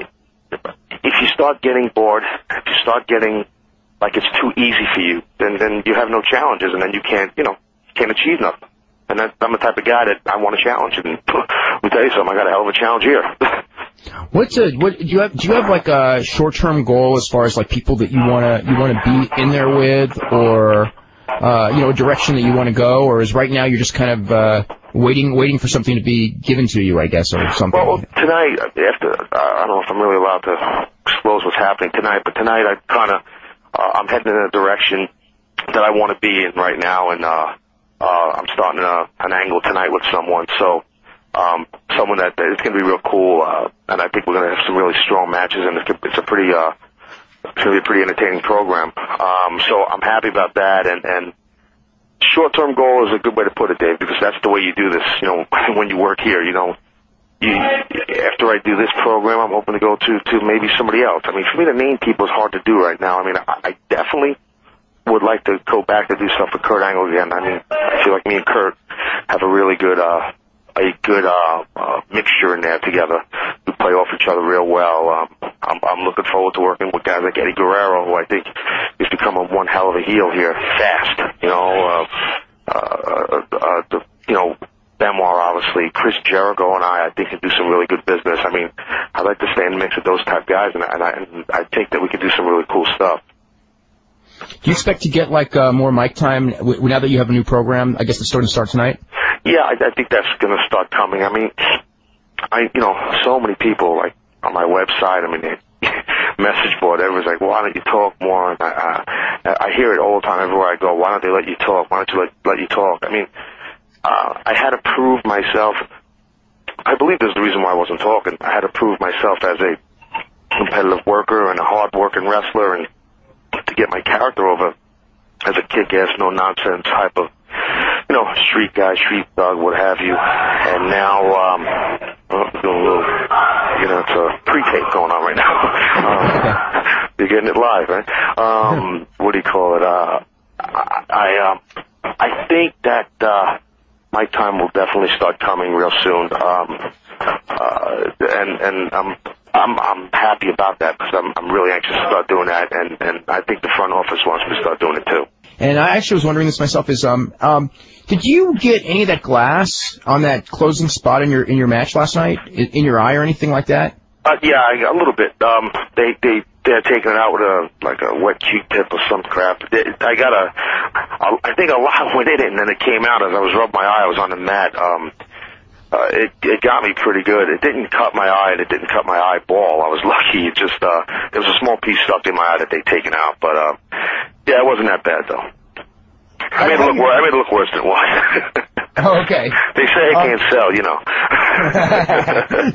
if you start getting bored, if you start getting like it's too easy for you, then then you have no challenges, and then you can't, you know, can't achieve nothing. And that, I'm the type of guy that I want a challenge. And let me tell you something, I got a hell of a challenge here. What's a what do you have? Do you have like a short term goal as far as like people that you wanna you wanna be in there with, or uh, you know a direction that you want to go, or is right now you're just kind of uh, waiting waiting for something to be given to you, I guess, or something. Well, tonight, after I don't know if I'm really allowed to disclose what's happening tonight, but tonight I kind of uh, I'm heading in a direction that I want to be in right now, and uh, uh, I'm starting a, an angle tonight with someone. So um, someone that that it's going to be real cool, uh, and I think we're going to have some really strong matches, and it's a, it's a pretty uh, it's going to be a pretty entertaining program. Um, so I'm happy about that, and and short-term goal is a good way to put it, Dave, because that's the way you do this. You know, when you work here, you know, you, after I do this program, I'm hoping to go to to maybe somebody else. I mean, for me to name people is hard to do right now. I mean, I, I definitely would like to go back to do stuff with Kurt Angle again. I mean, I feel like me and Kurt have a really good uh a good uh, uh mixture in there together. We play off each other real well. Um, I'm, I'm looking forward to working with guys like Eddie Guerrero, who I think has become a one hell of a heel here, fast. You know, uh, uh, uh, uh, the, you know, Benoit, obviously, Chris Jericho and I, I think, can do some really good business. I mean, I'd like to stay in the mix with those type guys, and, I- and I, and I think that we could do some really cool stuff. Do you expect to get like uh, more mic time w- now that you have a new program? I guess it's starting to start tonight. Yeah, I, I think that's going to start coming. I mean, I you know, so many people like on my website. I mean, they, message board. Everyone's like, "Why don't you talk more?" And I, I, I hear it all the time everywhere I go. Why don't they let you talk? Why don't you let let you talk? I mean, uh, I had to prove myself. I believe there's the reason why I wasn't talking. I had to prove myself as a competitive worker and a hard-working wrestler, and to get my character over as a kick-ass, no-nonsense type of, you know, street guy, street dog, what have you. And now, um, oh, doing a little, you know, it's a pre-tape going on right now. um, you're getting it live, right? Um, what do you call it? Uh, I, I, um, I think that, uh, my time will definitely start coming real soon. Um, uh, and and I'm I'm I'm happy about that because I'm I'm really anxious to start doing that, and and I think the front office wants me to start doing it too. And I actually was wondering this myself: is um um did you get any of that glass on that closing spot in your in your match last night in, in your eye or anything like that? Uh, yeah, I, a little bit. Um, they they they're taking it out with a like a wet Q-tip or some crap. They, I got a, a, I think a lot went in it, and then it came out as I was rubbing my eye. I was on the mat. Um, uh, it it got me pretty good. It didn't cut my eye, and it didn't cut my eyeball. I was lucky. It just uh, there was a small piece stuck in my eye that they taken out, but uh, yeah, it wasn't that bad though. I made it look worse. I made it look worse than it was. Oh, okay. they say I can't sell, you know.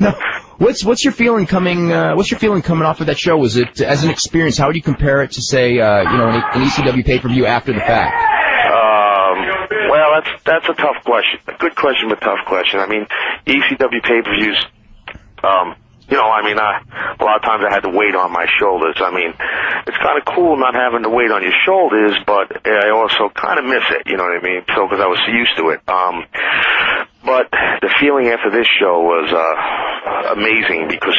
no. What's what's your feeling coming? Uh, what's your feeling coming off of that show? Was it as an experience? How would you compare it to say, uh, you know, an, an ECW pay per view after the fact? That's that's a tough question. A good question, but tough question. I mean, ECW pay-per-views. Um, you know, I mean, I, a lot of times I had to wait on my shoulders. I mean, it's kind of cool not having to wait on your shoulders, but I also kind of miss it. You know what I mean? So because I was used to it. Um, but the feeling after this show was uh, amazing because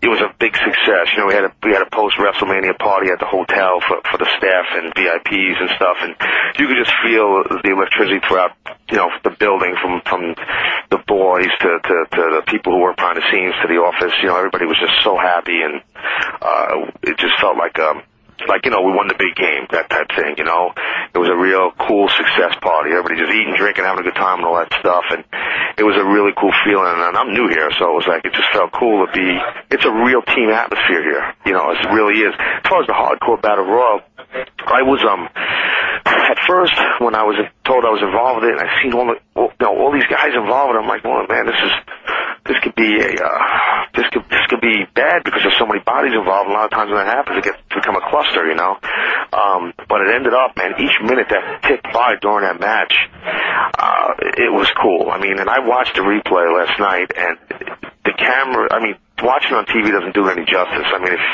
it was a big success. You know, we had a we had a post WrestleMania party at the hotel for for the staff and VIPs and stuff, and you could just feel the electricity throughout. You know, the building from from the boys to to, to the people who work behind the scenes to the office. You know, everybody was just so happy, and uh, it just felt like um like you know we won the big game that type thing you know? It was a real cool success party. Everybody just eating drinking having a good time and all that stuff and it was a really cool feeling and i'm new here so it was like it just felt cool to be it's a real team atmosphere here you know it really is. As far as the hardcore battle royal i was um at first, when I was told I was involved with it, I seen all the, all, you know, all these guys involved, I'm like, well, man, this is, this could be a, uh, this could, this could be bad because there's so many bodies involved. A lot of times when that happens, it gets to become a cluster, you know. Um, but it ended up, man, each minute that ticked by during that match, uh, it was cool. I mean, and I watched the replay last night, and the camera, I mean, watching on TV doesn't do any justice. I mean, if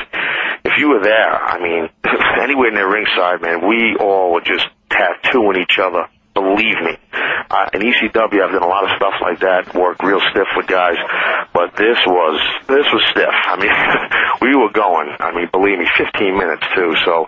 if you were there, I mean, anywhere near ringside, man, we all were just tattooing each other. Believe me. Uh, in ECW, I've done a lot of stuff like that, worked real stiff with guys, but this was this was stiff. I mean, we were going. I mean, believe me, 15 minutes too. So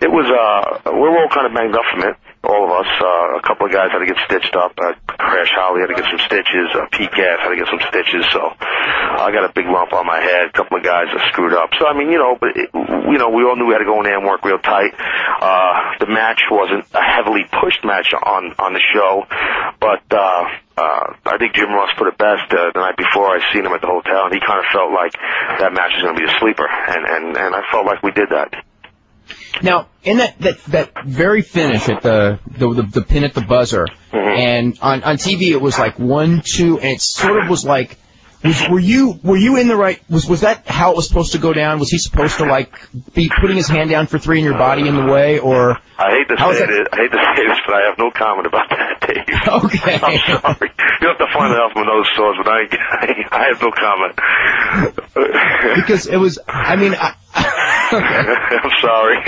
it was. uh We're all kind of banged up from it all of us. Uh, a couple of guys had to get stitched up. Uh, Crash Holly had to get some stitches. Uh, Pete Gas had to get some stitches. So I got a big lump on my head. A couple of guys are screwed up. So I mean, you know, but it, you know, we all knew we had to go in there and work real tight. Uh, the match wasn't a heavily pushed match on on the show, but. uh uh, I think Jim Ross put it best uh, the night before. I seen him at the hotel, and he kind of felt like that match was going to be a sleeper, and and and I felt like we did that. Now, in that, that, that very finish at the, the, the, the pin at the buzzer, mm-hmm. and on, on TV it was like one, two, and it sort of was like, was, were you were you in the right? Was was that how it was supposed to go down? Was he supposed to like be putting his hand down for three and your body in the way, or I hate to say it. I hate to say this, but I have no comment about that, Dave. Okay. I'm sorry. You have to find it out from those stores, but I, I have no comment. because it was? I mean, I, I'm sorry.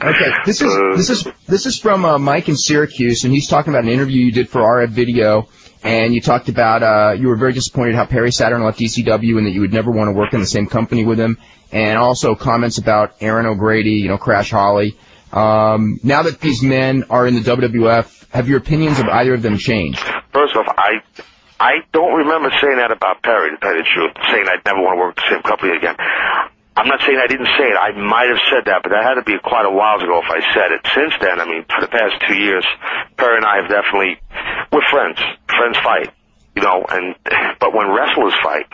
Okay, this is this is this is from uh, Mike in Syracuse, and he's talking about an interview you did for RF Video, and you talked about uh, you were very disappointed how Perry Saturn left ECW, and that you would never want to work in the same company with him, and also comments about Erin O'Grady, you know, Crash Holly. Um, now that these men are in the WWF, have your opinions of either of them changed? First off, I I don't remember saying that about Perry, to tell you the truth, saying I'd never want to work the same company again. I'm not saying I didn't say it. I might have said that, but that had to be quite a while ago if I said it. Since then, I mean, for the past two years, Perry and I have definitely, we're friends. Friends fight, you know, and, but when wrestlers fight,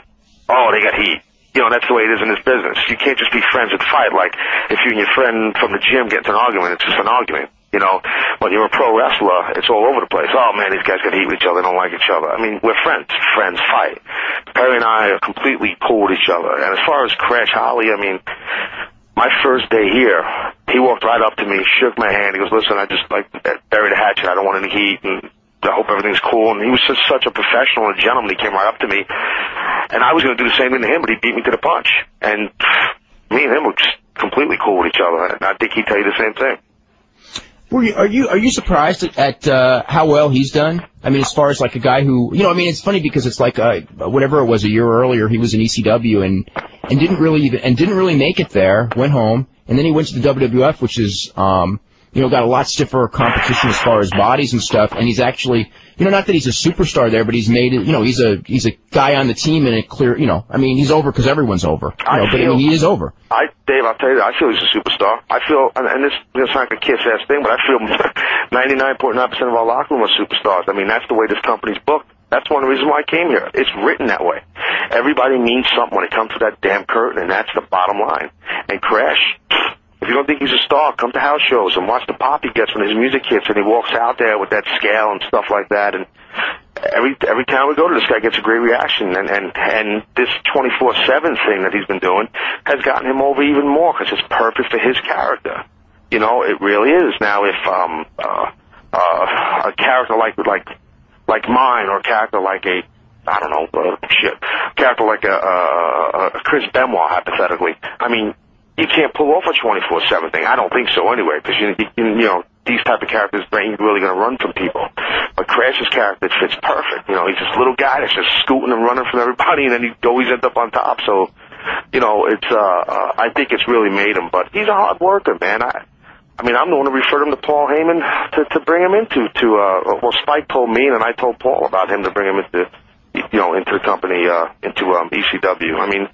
oh, they got heat. You know, that's the way it is in this business. You can't just be friends and fight. Like, if you and your friend from the gym get into an argument, it's just an argument. You know, when you're a pro wrestler, it's all over the place. Oh man, these guys got heat with each other, they don't like each other. I mean, we're friends. Friends fight. Perry and I are completely with each other. And as far as Crash Holly, I mean, my first day here, he walked right up to me, shook my hand. He goes, "Listen, I just like buried a hatchet. I don't want any heat, and I hope everything's cool." And he was just such a professional and gentleman. He came right up to me, and I was going to do the same thing to him, but he beat me to the punch. And me and him were just completely cool with each other. And I think he'd tell you the same thing. Were you, are you are you surprised at, at uh, how well he's done? I mean, as far as like a guy who, you know, I mean, it's funny because it's like uh, whatever it was a year earlier, he was in ECW and and didn't really even and didn't really make it there. Went home and then he went to the WWF, which is um, you know, got a lot stiffer competition as far as bodies and stuff. And he's actually, you know, not that he's a superstar there, but he's made it. You know, he's a he's a guy on the team and it clear. You know, I mean, he's over because everyone's over. You I know, but I feel- mean, he is over. I, Dave, I'll tell you, I feel he's a superstar. I feel, and, and this this sounds like a kiss ass thing, but I feel 99.9% of our locker room are superstars. I mean, that's the way this company's booked. That's one of the reasons why I came here. It's written that way. Everybody means something when it comes to that damn curtain, and that's the bottom line. And Crash, if you don't think he's a star, come to house shows and watch the pop he gets when his music hits, and he walks out there with that scale and stuff like that. And every every time we go to this guy gets a great reaction, and and and this 24/7 thing that he's been doing has gotten him over even more because it's perfect for his character. You know, it really is. Now, if um uh, uh, a character like like like mine, or a character like a I don't know, uh, shit, character like a, a, a Chris Benoit, hypothetically. I mean, you can't pull off a 24/7 thing. I don't think so anyway, because you, you you know these type of characters ain't really going to run from people. But Crash's character fits perfect. You know, he's this little guy that's just scooting and running from everybody, and then he always ends up on top. So, you know, it's uh, uh I think it's really made him. But he's a hard worker, man. I. I mean, I'm the one who referred him to Paul Heyman to, to bring him into to uh well Spike told me and I told Paul about him to bring him into you know into the company uh into um ECW. I mean,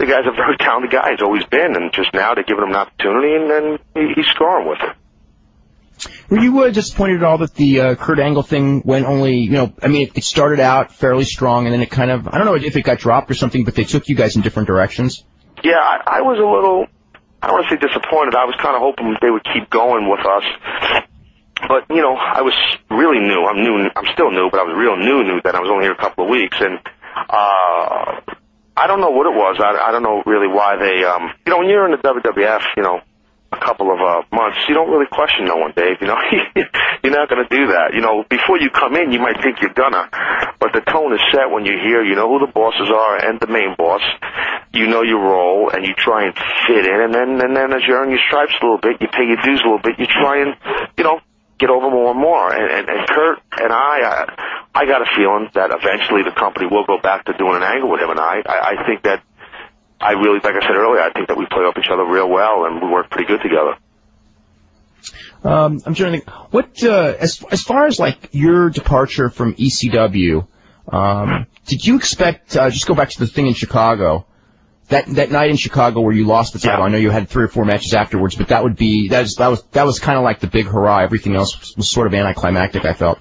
the guy's a very talented guy. He's always been, and just now they're giving him an opportunity, and then he, he's scoring with it. Were you uh, disappointed at all that the uh, Kurt Angle thing went only, you know, I mean, it, it started out fairly strong and then it kind of, I don't know if it got dropped or something, but they took you guys in different directions. Yeah, I, I was a little, I don't want to say disappointed. I was kind of hoping they would keep going with us. but you know, I was really new. I'm new. I'm still new, but I was real new. New then. I was only here a couple of weeks, and uh, I don't know what it was. I, I don't know really why they. Um, you know, when you're in the WWF, you know, a couple of uh, months, you don't really question no one, Dave. You know, you're not going to do that. You know, before you come in, you might think you're gonna, but the tone is set when you're here. You know who the bosses are and the main boss. You know your role, and you try and fit in. And then, and then as you earn your stripes a little bit, you pay your dues a little bit. You try and, you know, get over more and more. And, and, and Kurt and I, I, I got a feeling that eventually the company will go back to doing an angle with him and I. I, I think that I really, like I said earlier, I think that we play off each other real well and we work pretty good together. Um, I'm trying to think. What uh, as as far as like your departure from ECW, um, did you expect? Uh, just go back to the thing in Chicago. That that night in Chicago where you lost the title. Yeah. I know you had three or four matches afterwards, but that would be that was that was that was kind of like the big hurrah. Everything else was, sort of anticlimactic. I felt.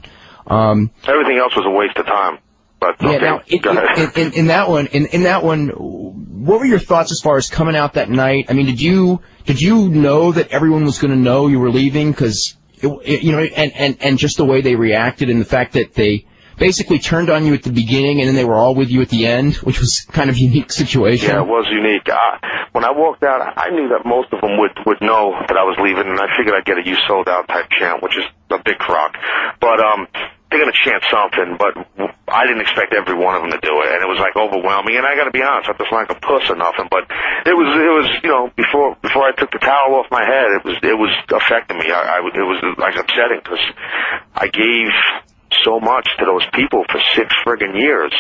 Um, Everything else was a waste of time. But yeah. okay, Now, in, go ahead. in, in, in that one, in, in that one, what were your thoughts as far as coming out that night? I mean, did you did you know that everyone was going to know you were leaving? Because you know, and, and and just the way they reacted, and the fact that they basically turned on you at the beginning, and then they were all with you at the end, which was kind of a unique situation. Yeah, it was unique. Uh, when I walked out, I knew that most of them would would know that I was leaving, and I figured I'd get a "You sold out" type chant, which is a big crock. But um, they're gonna chant something, but I didn't expect every one of them to do it, and it was like overwhelming. And I got to be honest, I just like a puss or nothing, but it was it was you know before before I took the towel off my head, it was it was affecting me. I, I it was like upsetting because I gave so much to those people for six friggin' years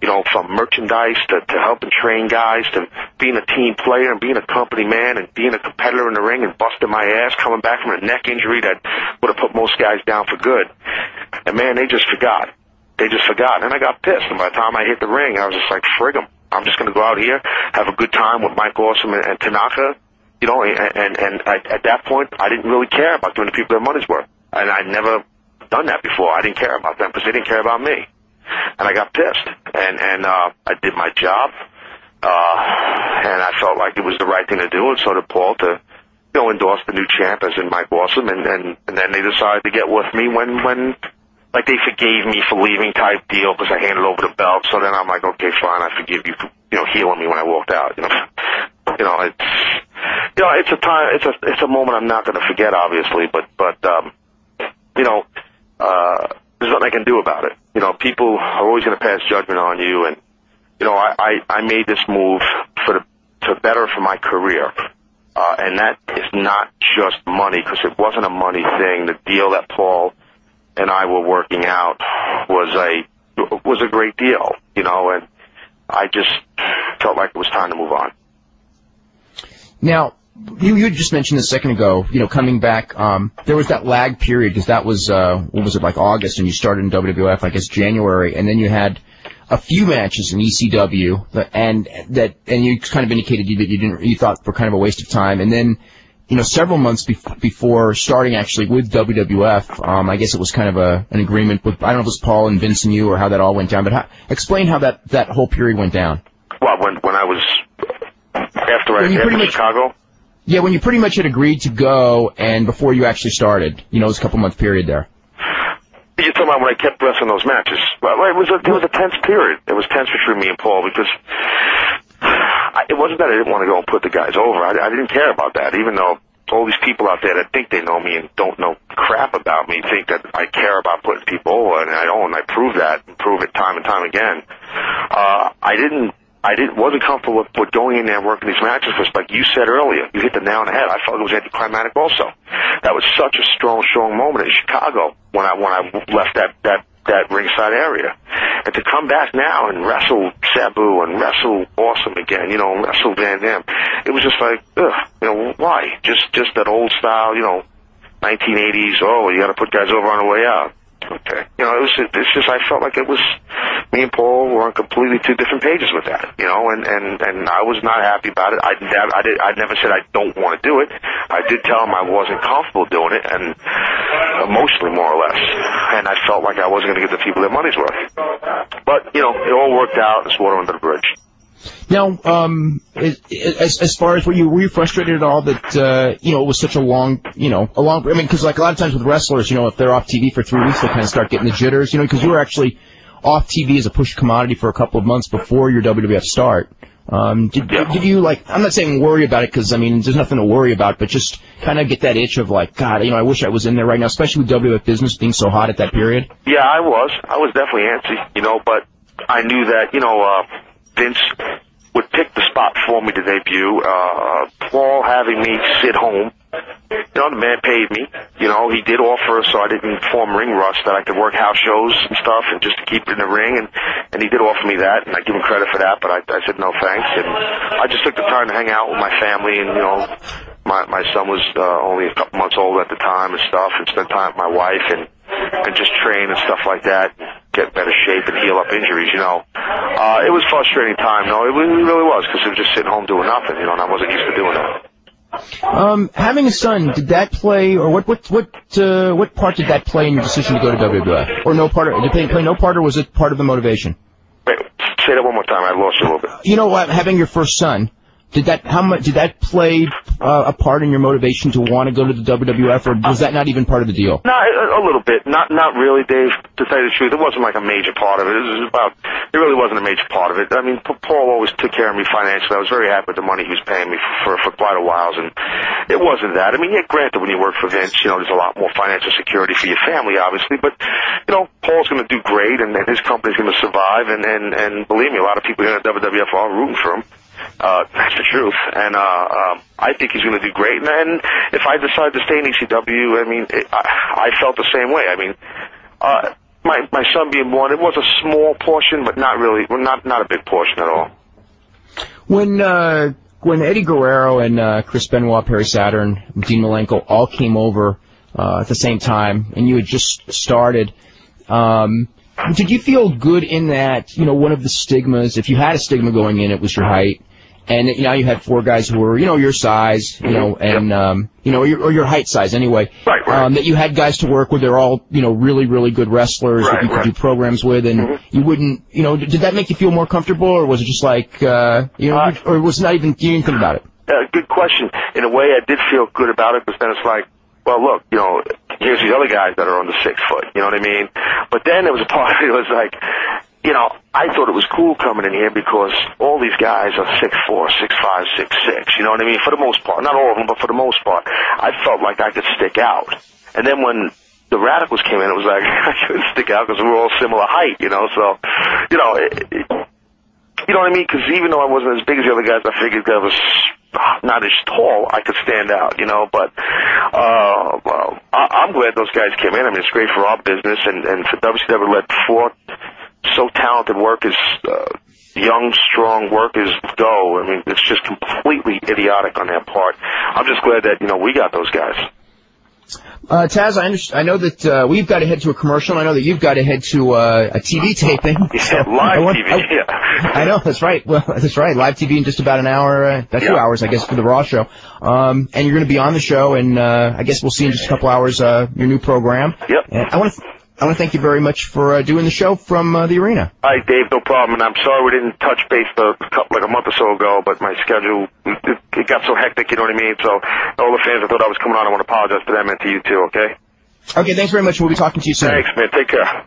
you know, from merchandise to, to helping train guys to being a team player and being a company man and being a competitor in the ring and busting my ass coming back from a neck injury that would have put most guys down for good. And man, they just forgot. They just forgot. And I got pissed. And by the time I hit the ring, I was just like, frig 'em. I'm just going to go out here, have a good time with Mike Awesome and, and Tanaka. You know, and, and, and I, at that point, I didn't really care about giving the people their money's worth. And I'd never done that before. I didn't care about them because they didn't care about me and I got pissed. And and uh, I did my job, uh, and I felt like it was the right thing to do, and so did Paul to you know endorse the new champ as in Mike Awesome, and and and then they decided to get with me when when. Like they forgave me for leaving type deal because I handed over the belt. So then I'm like, okay, fine, I forgive you for you know healing me when I walked out. You know, you know it's you know it's a time it's a it's a moment I'm not going to forget, obviously. But but um, you know, uh, there's nothing I can do about it. You know, people are always going to pass judgment on you, and you know, I I, I made this move for the to better for my career, uh, and that is not just money because it wasn't a money thing. The deal that Paul and I were working out was a was a great deal, you know, and I just felt like it was time to move on. Now, you, you just mentioned a second ago, you know, coming back, um, there was that lag period because that was, uh, what was it, like August, and you started in WWF, I guess, January, and then you had a few matches in ECW, and that, and you kind of indicated you, that you didn't, you thought were kind of a waste of time, and then, you know, several months bef- before starting actually with WWF, um, I guess it was kind of a, an agreement with, I don't know if it was Paul and Vince and you or how that all went down, but how, explain how that, that whole period went down. Well, when when I was after I you after Chicago. Yeah, when you pretty much had agreed to go and before you actually started, you know, it was a couple month period there. You're talking about when I kept wrestling those matches. Well, it was a, it was a tense period. It was tense between me and Paul because I, it wasn't that I didn't want to go and put the guys over. I, I didn't care about that, even though all these people out there that think they know me and don't know crap about me think that I care about putting people over, and I don't. And I prove that, and prove it time and time again. Uh, I didn't. I didn't wasn't comfortable with, with going in there and working these matches because, like you said earlier, you hit the nail on the head. I felt it was anticlimactic. Also, that was such a strong, strong moment in Chicago when I when I left that that that ringside area, and to come back now and wrestle Sabu and wrestle Awesome again, you know, and wrestle Van Dam, it was just like, ugh, you know, why? Just just that old style, you know, 1980s. Oh, you got to put guys over on the way out. Okay, you know, it was it's just I felt like it was me and Paul were on completely two different pages with that, you know, and and and I was not happy about it. I never, I did, I never said I don't want to do it. I did tell him I wasn't comfortable doing it, and emotionally more or less, and I felt like I wasn't going to give the people their money's worth. But you know, it all worked out. It's water under the bridge. Now, um, as, as as far as were you were you frustrated at all that uh, you know it was such a long you know a long I mean because like a lot of times with wrestlers you know if they're off TV for three weeks they kind of start getting the jitters you know because you were actually off TV as a push commodity for a couple of months before your WWF start. Um, did, did you like? I'm not saying worry about it because I mean there's nothing to worry about, but just kind of get that itch of like, God, you know, I wish I was in there right now, especially with WWF business being so hot at that period. Yeah, I was. I was definitely antsy, you know, but I knew that, you know, uh, Vince would pick the spot for me to debut. Uh, Paul having me sit home. You know, the man paid me. You know, he did offer so I didn't form ring rust that I could work house shows and stuff and just to keep in the ring and, and he did offer me that and I give him credit for that, but I, I said no thanks and I just took the time to hang out with my family and, you know, my, my son was, uh, only a couple months old at the time and stuff and spent time with my wife and, and just train and stuff like that, get better shape and heal up injuries, you know. Uh, it was frustrating time, no, it, it really was, because it was just sitting home doing nothing, you know, and I wasn't used to doing that. Um, having a son, did that play, or what, what, what, uh, what part did that play in your decision to go to WWF? Or no part, of, did it play no part, or was it part of the motivation? Wait, say that one more time, I lost you a little bit. You know what, having your first son, did that, how much, did that play uh, a part in your motivation to want to go to the WWF, or was that not even part of the deal? No, a, a little bit. Not not really, Dave. To tell the truth, it wasn't like a major part of it. It was about. It really wasn't a major part of it. I mean, Paul always took care of me financially. I was very happy with the money he was paying me for for quite a while, and it wasn't that. I mean, yeah, granted, when you work for Vince, you know, there's a lot more financial security for your family, obviously. But you know, Paul's going to do great, and, and his company's going to survive. And and and believe me, a lot of people here at WWF are rooting for him. Uh, that's the truth. And, uh, um, I think he's going to do great. And then if I decide to stay in ECW, I mean, it, I, I felt the same way. I mean, uh, my, my son being born, it was a small portion, but not really, well, not, not a big portion at all. When, uh, when Eddie Guerrero and, uh, Chris Benoit, Perry Saturn, Dean Malenko all came over, uh, at the same time, and you had just started, um, did you feel good in that, you know, one of the stigmas, if you had a stigma going in, it was your height, and now you had four guys who were, you know, your size, you know, and, um, you know, or your, or your height size anyway. Right, right. Um, that you had guys to work with, they're all, you know, really, really good wrestlers that you could right. do programs with, and you wouldn't, you know, did that make you feel more comfortable, or was it just like, uh, you know, Uh, or was it not even, you didn't think about it? Uh, good question. In a way, I did feel good about it, but then it's like, well, look, you know, here's these other guys that are on the six foot. You know what I mean? But then there was a part of it was like, you know, I thought it was cool coming in here because all these guys are six four, six five, six six. You know what I mean? For the most part, not all of them, but for the most part, I felt like I could stick out. And then when the Radicalz came in, it was like I couldn't stick out because we were all similar height. You know, so you know. It, it, you know what I mean? Because even though I wasn't as big as the other guys, I figured I was not as tall. I could stand out, you know. But uh, well, I, I'm glad those guys came in. I mean, it's great for our business and and for WCW let four so talented workers, uh, young, strong workers go. I mean, it's just completely idiotic on their part. I'm just glad that you know we got those guys. Uh, Taz, I, I know that uh, we've got to head to a commercial. I know that you've got to head to uh, a TV taping. So Yeah, live want- TV. I- yeah. I know that's right. Well, that's right. Live TV in just about an hour, uh, about two hours, I guess, for the Raw show. Um, and you're going to be on the show, and uh, I guess we'll see in just a couple hours uh, your new program. Yep. And I want to. I want to thank you very much for uh, doing the show from uh, the arena. All right, Dave, no problem. And I'm sorry we didn't touch base a couple, like a month or so ago, but my schedule, it, it got so hectic, you know what I mean? So all the fans that thought I was coming on, I want to apologize to them and to you too, okay? Okay, thanks very much. We'll be talking to you soon. Thanks, man. Take care.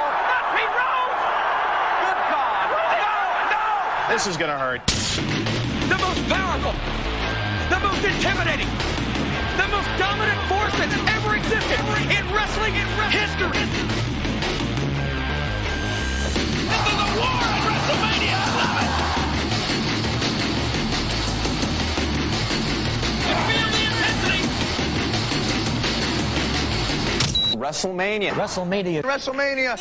This is going to hurt. The most powerful, the most intimidating, the most dominant force that's ever existed in wrestling in history. This is a war at WrestleMania. I love it. You feel the intensity. WrestleMania. WrestleMania. WrestleMania.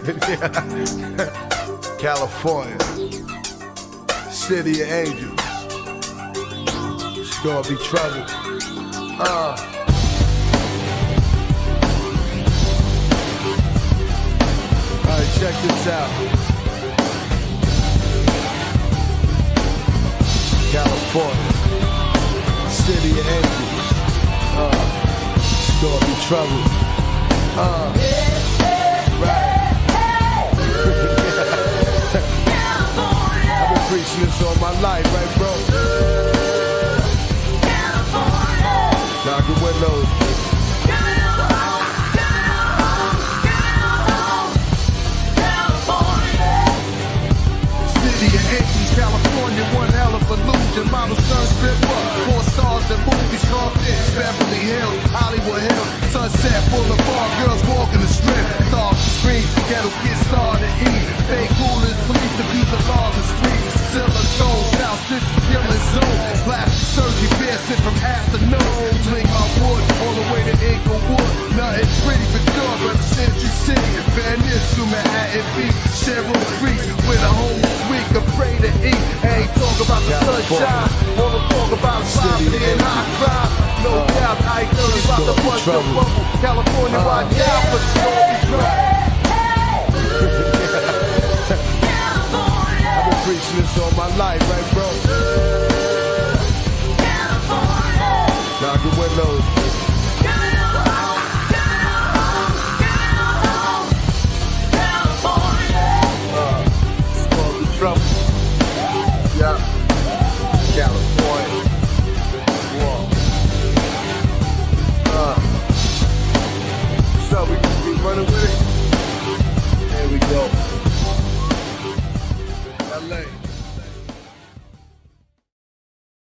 California, city of angels. It's gonna be trouble. Uh. Alright, check this out. California, city of angels. Uh, it's gonna be trouble. Uh, preaching this all my life, right, bro? Knocking windows. California, one hell of a illusion. Model sun strip up, four stars in movies, Compton, Beverly Hills, Hollywood Hills, Sunset Boulevard, girls walking the strip, thought scream, ghetto get started, eat, fake coolers, police abuse the laws and streets, silver stone, South City, killing zone, plastic surgery, piercing from ass to nose, drink my wood, all the way to Inglewood, nothing pretty for sure, represent you city, Van Ness to Manhattan Beach, Cheryl Street, with a homeless week, afraid to eat, ain't talk about the sunshine, wanna talk about poverty and high crime, no doubt, I ain't about the bust the bubble, California, watch out for the stormy dry. Preaching this all my life, right, bro? Knocking windows.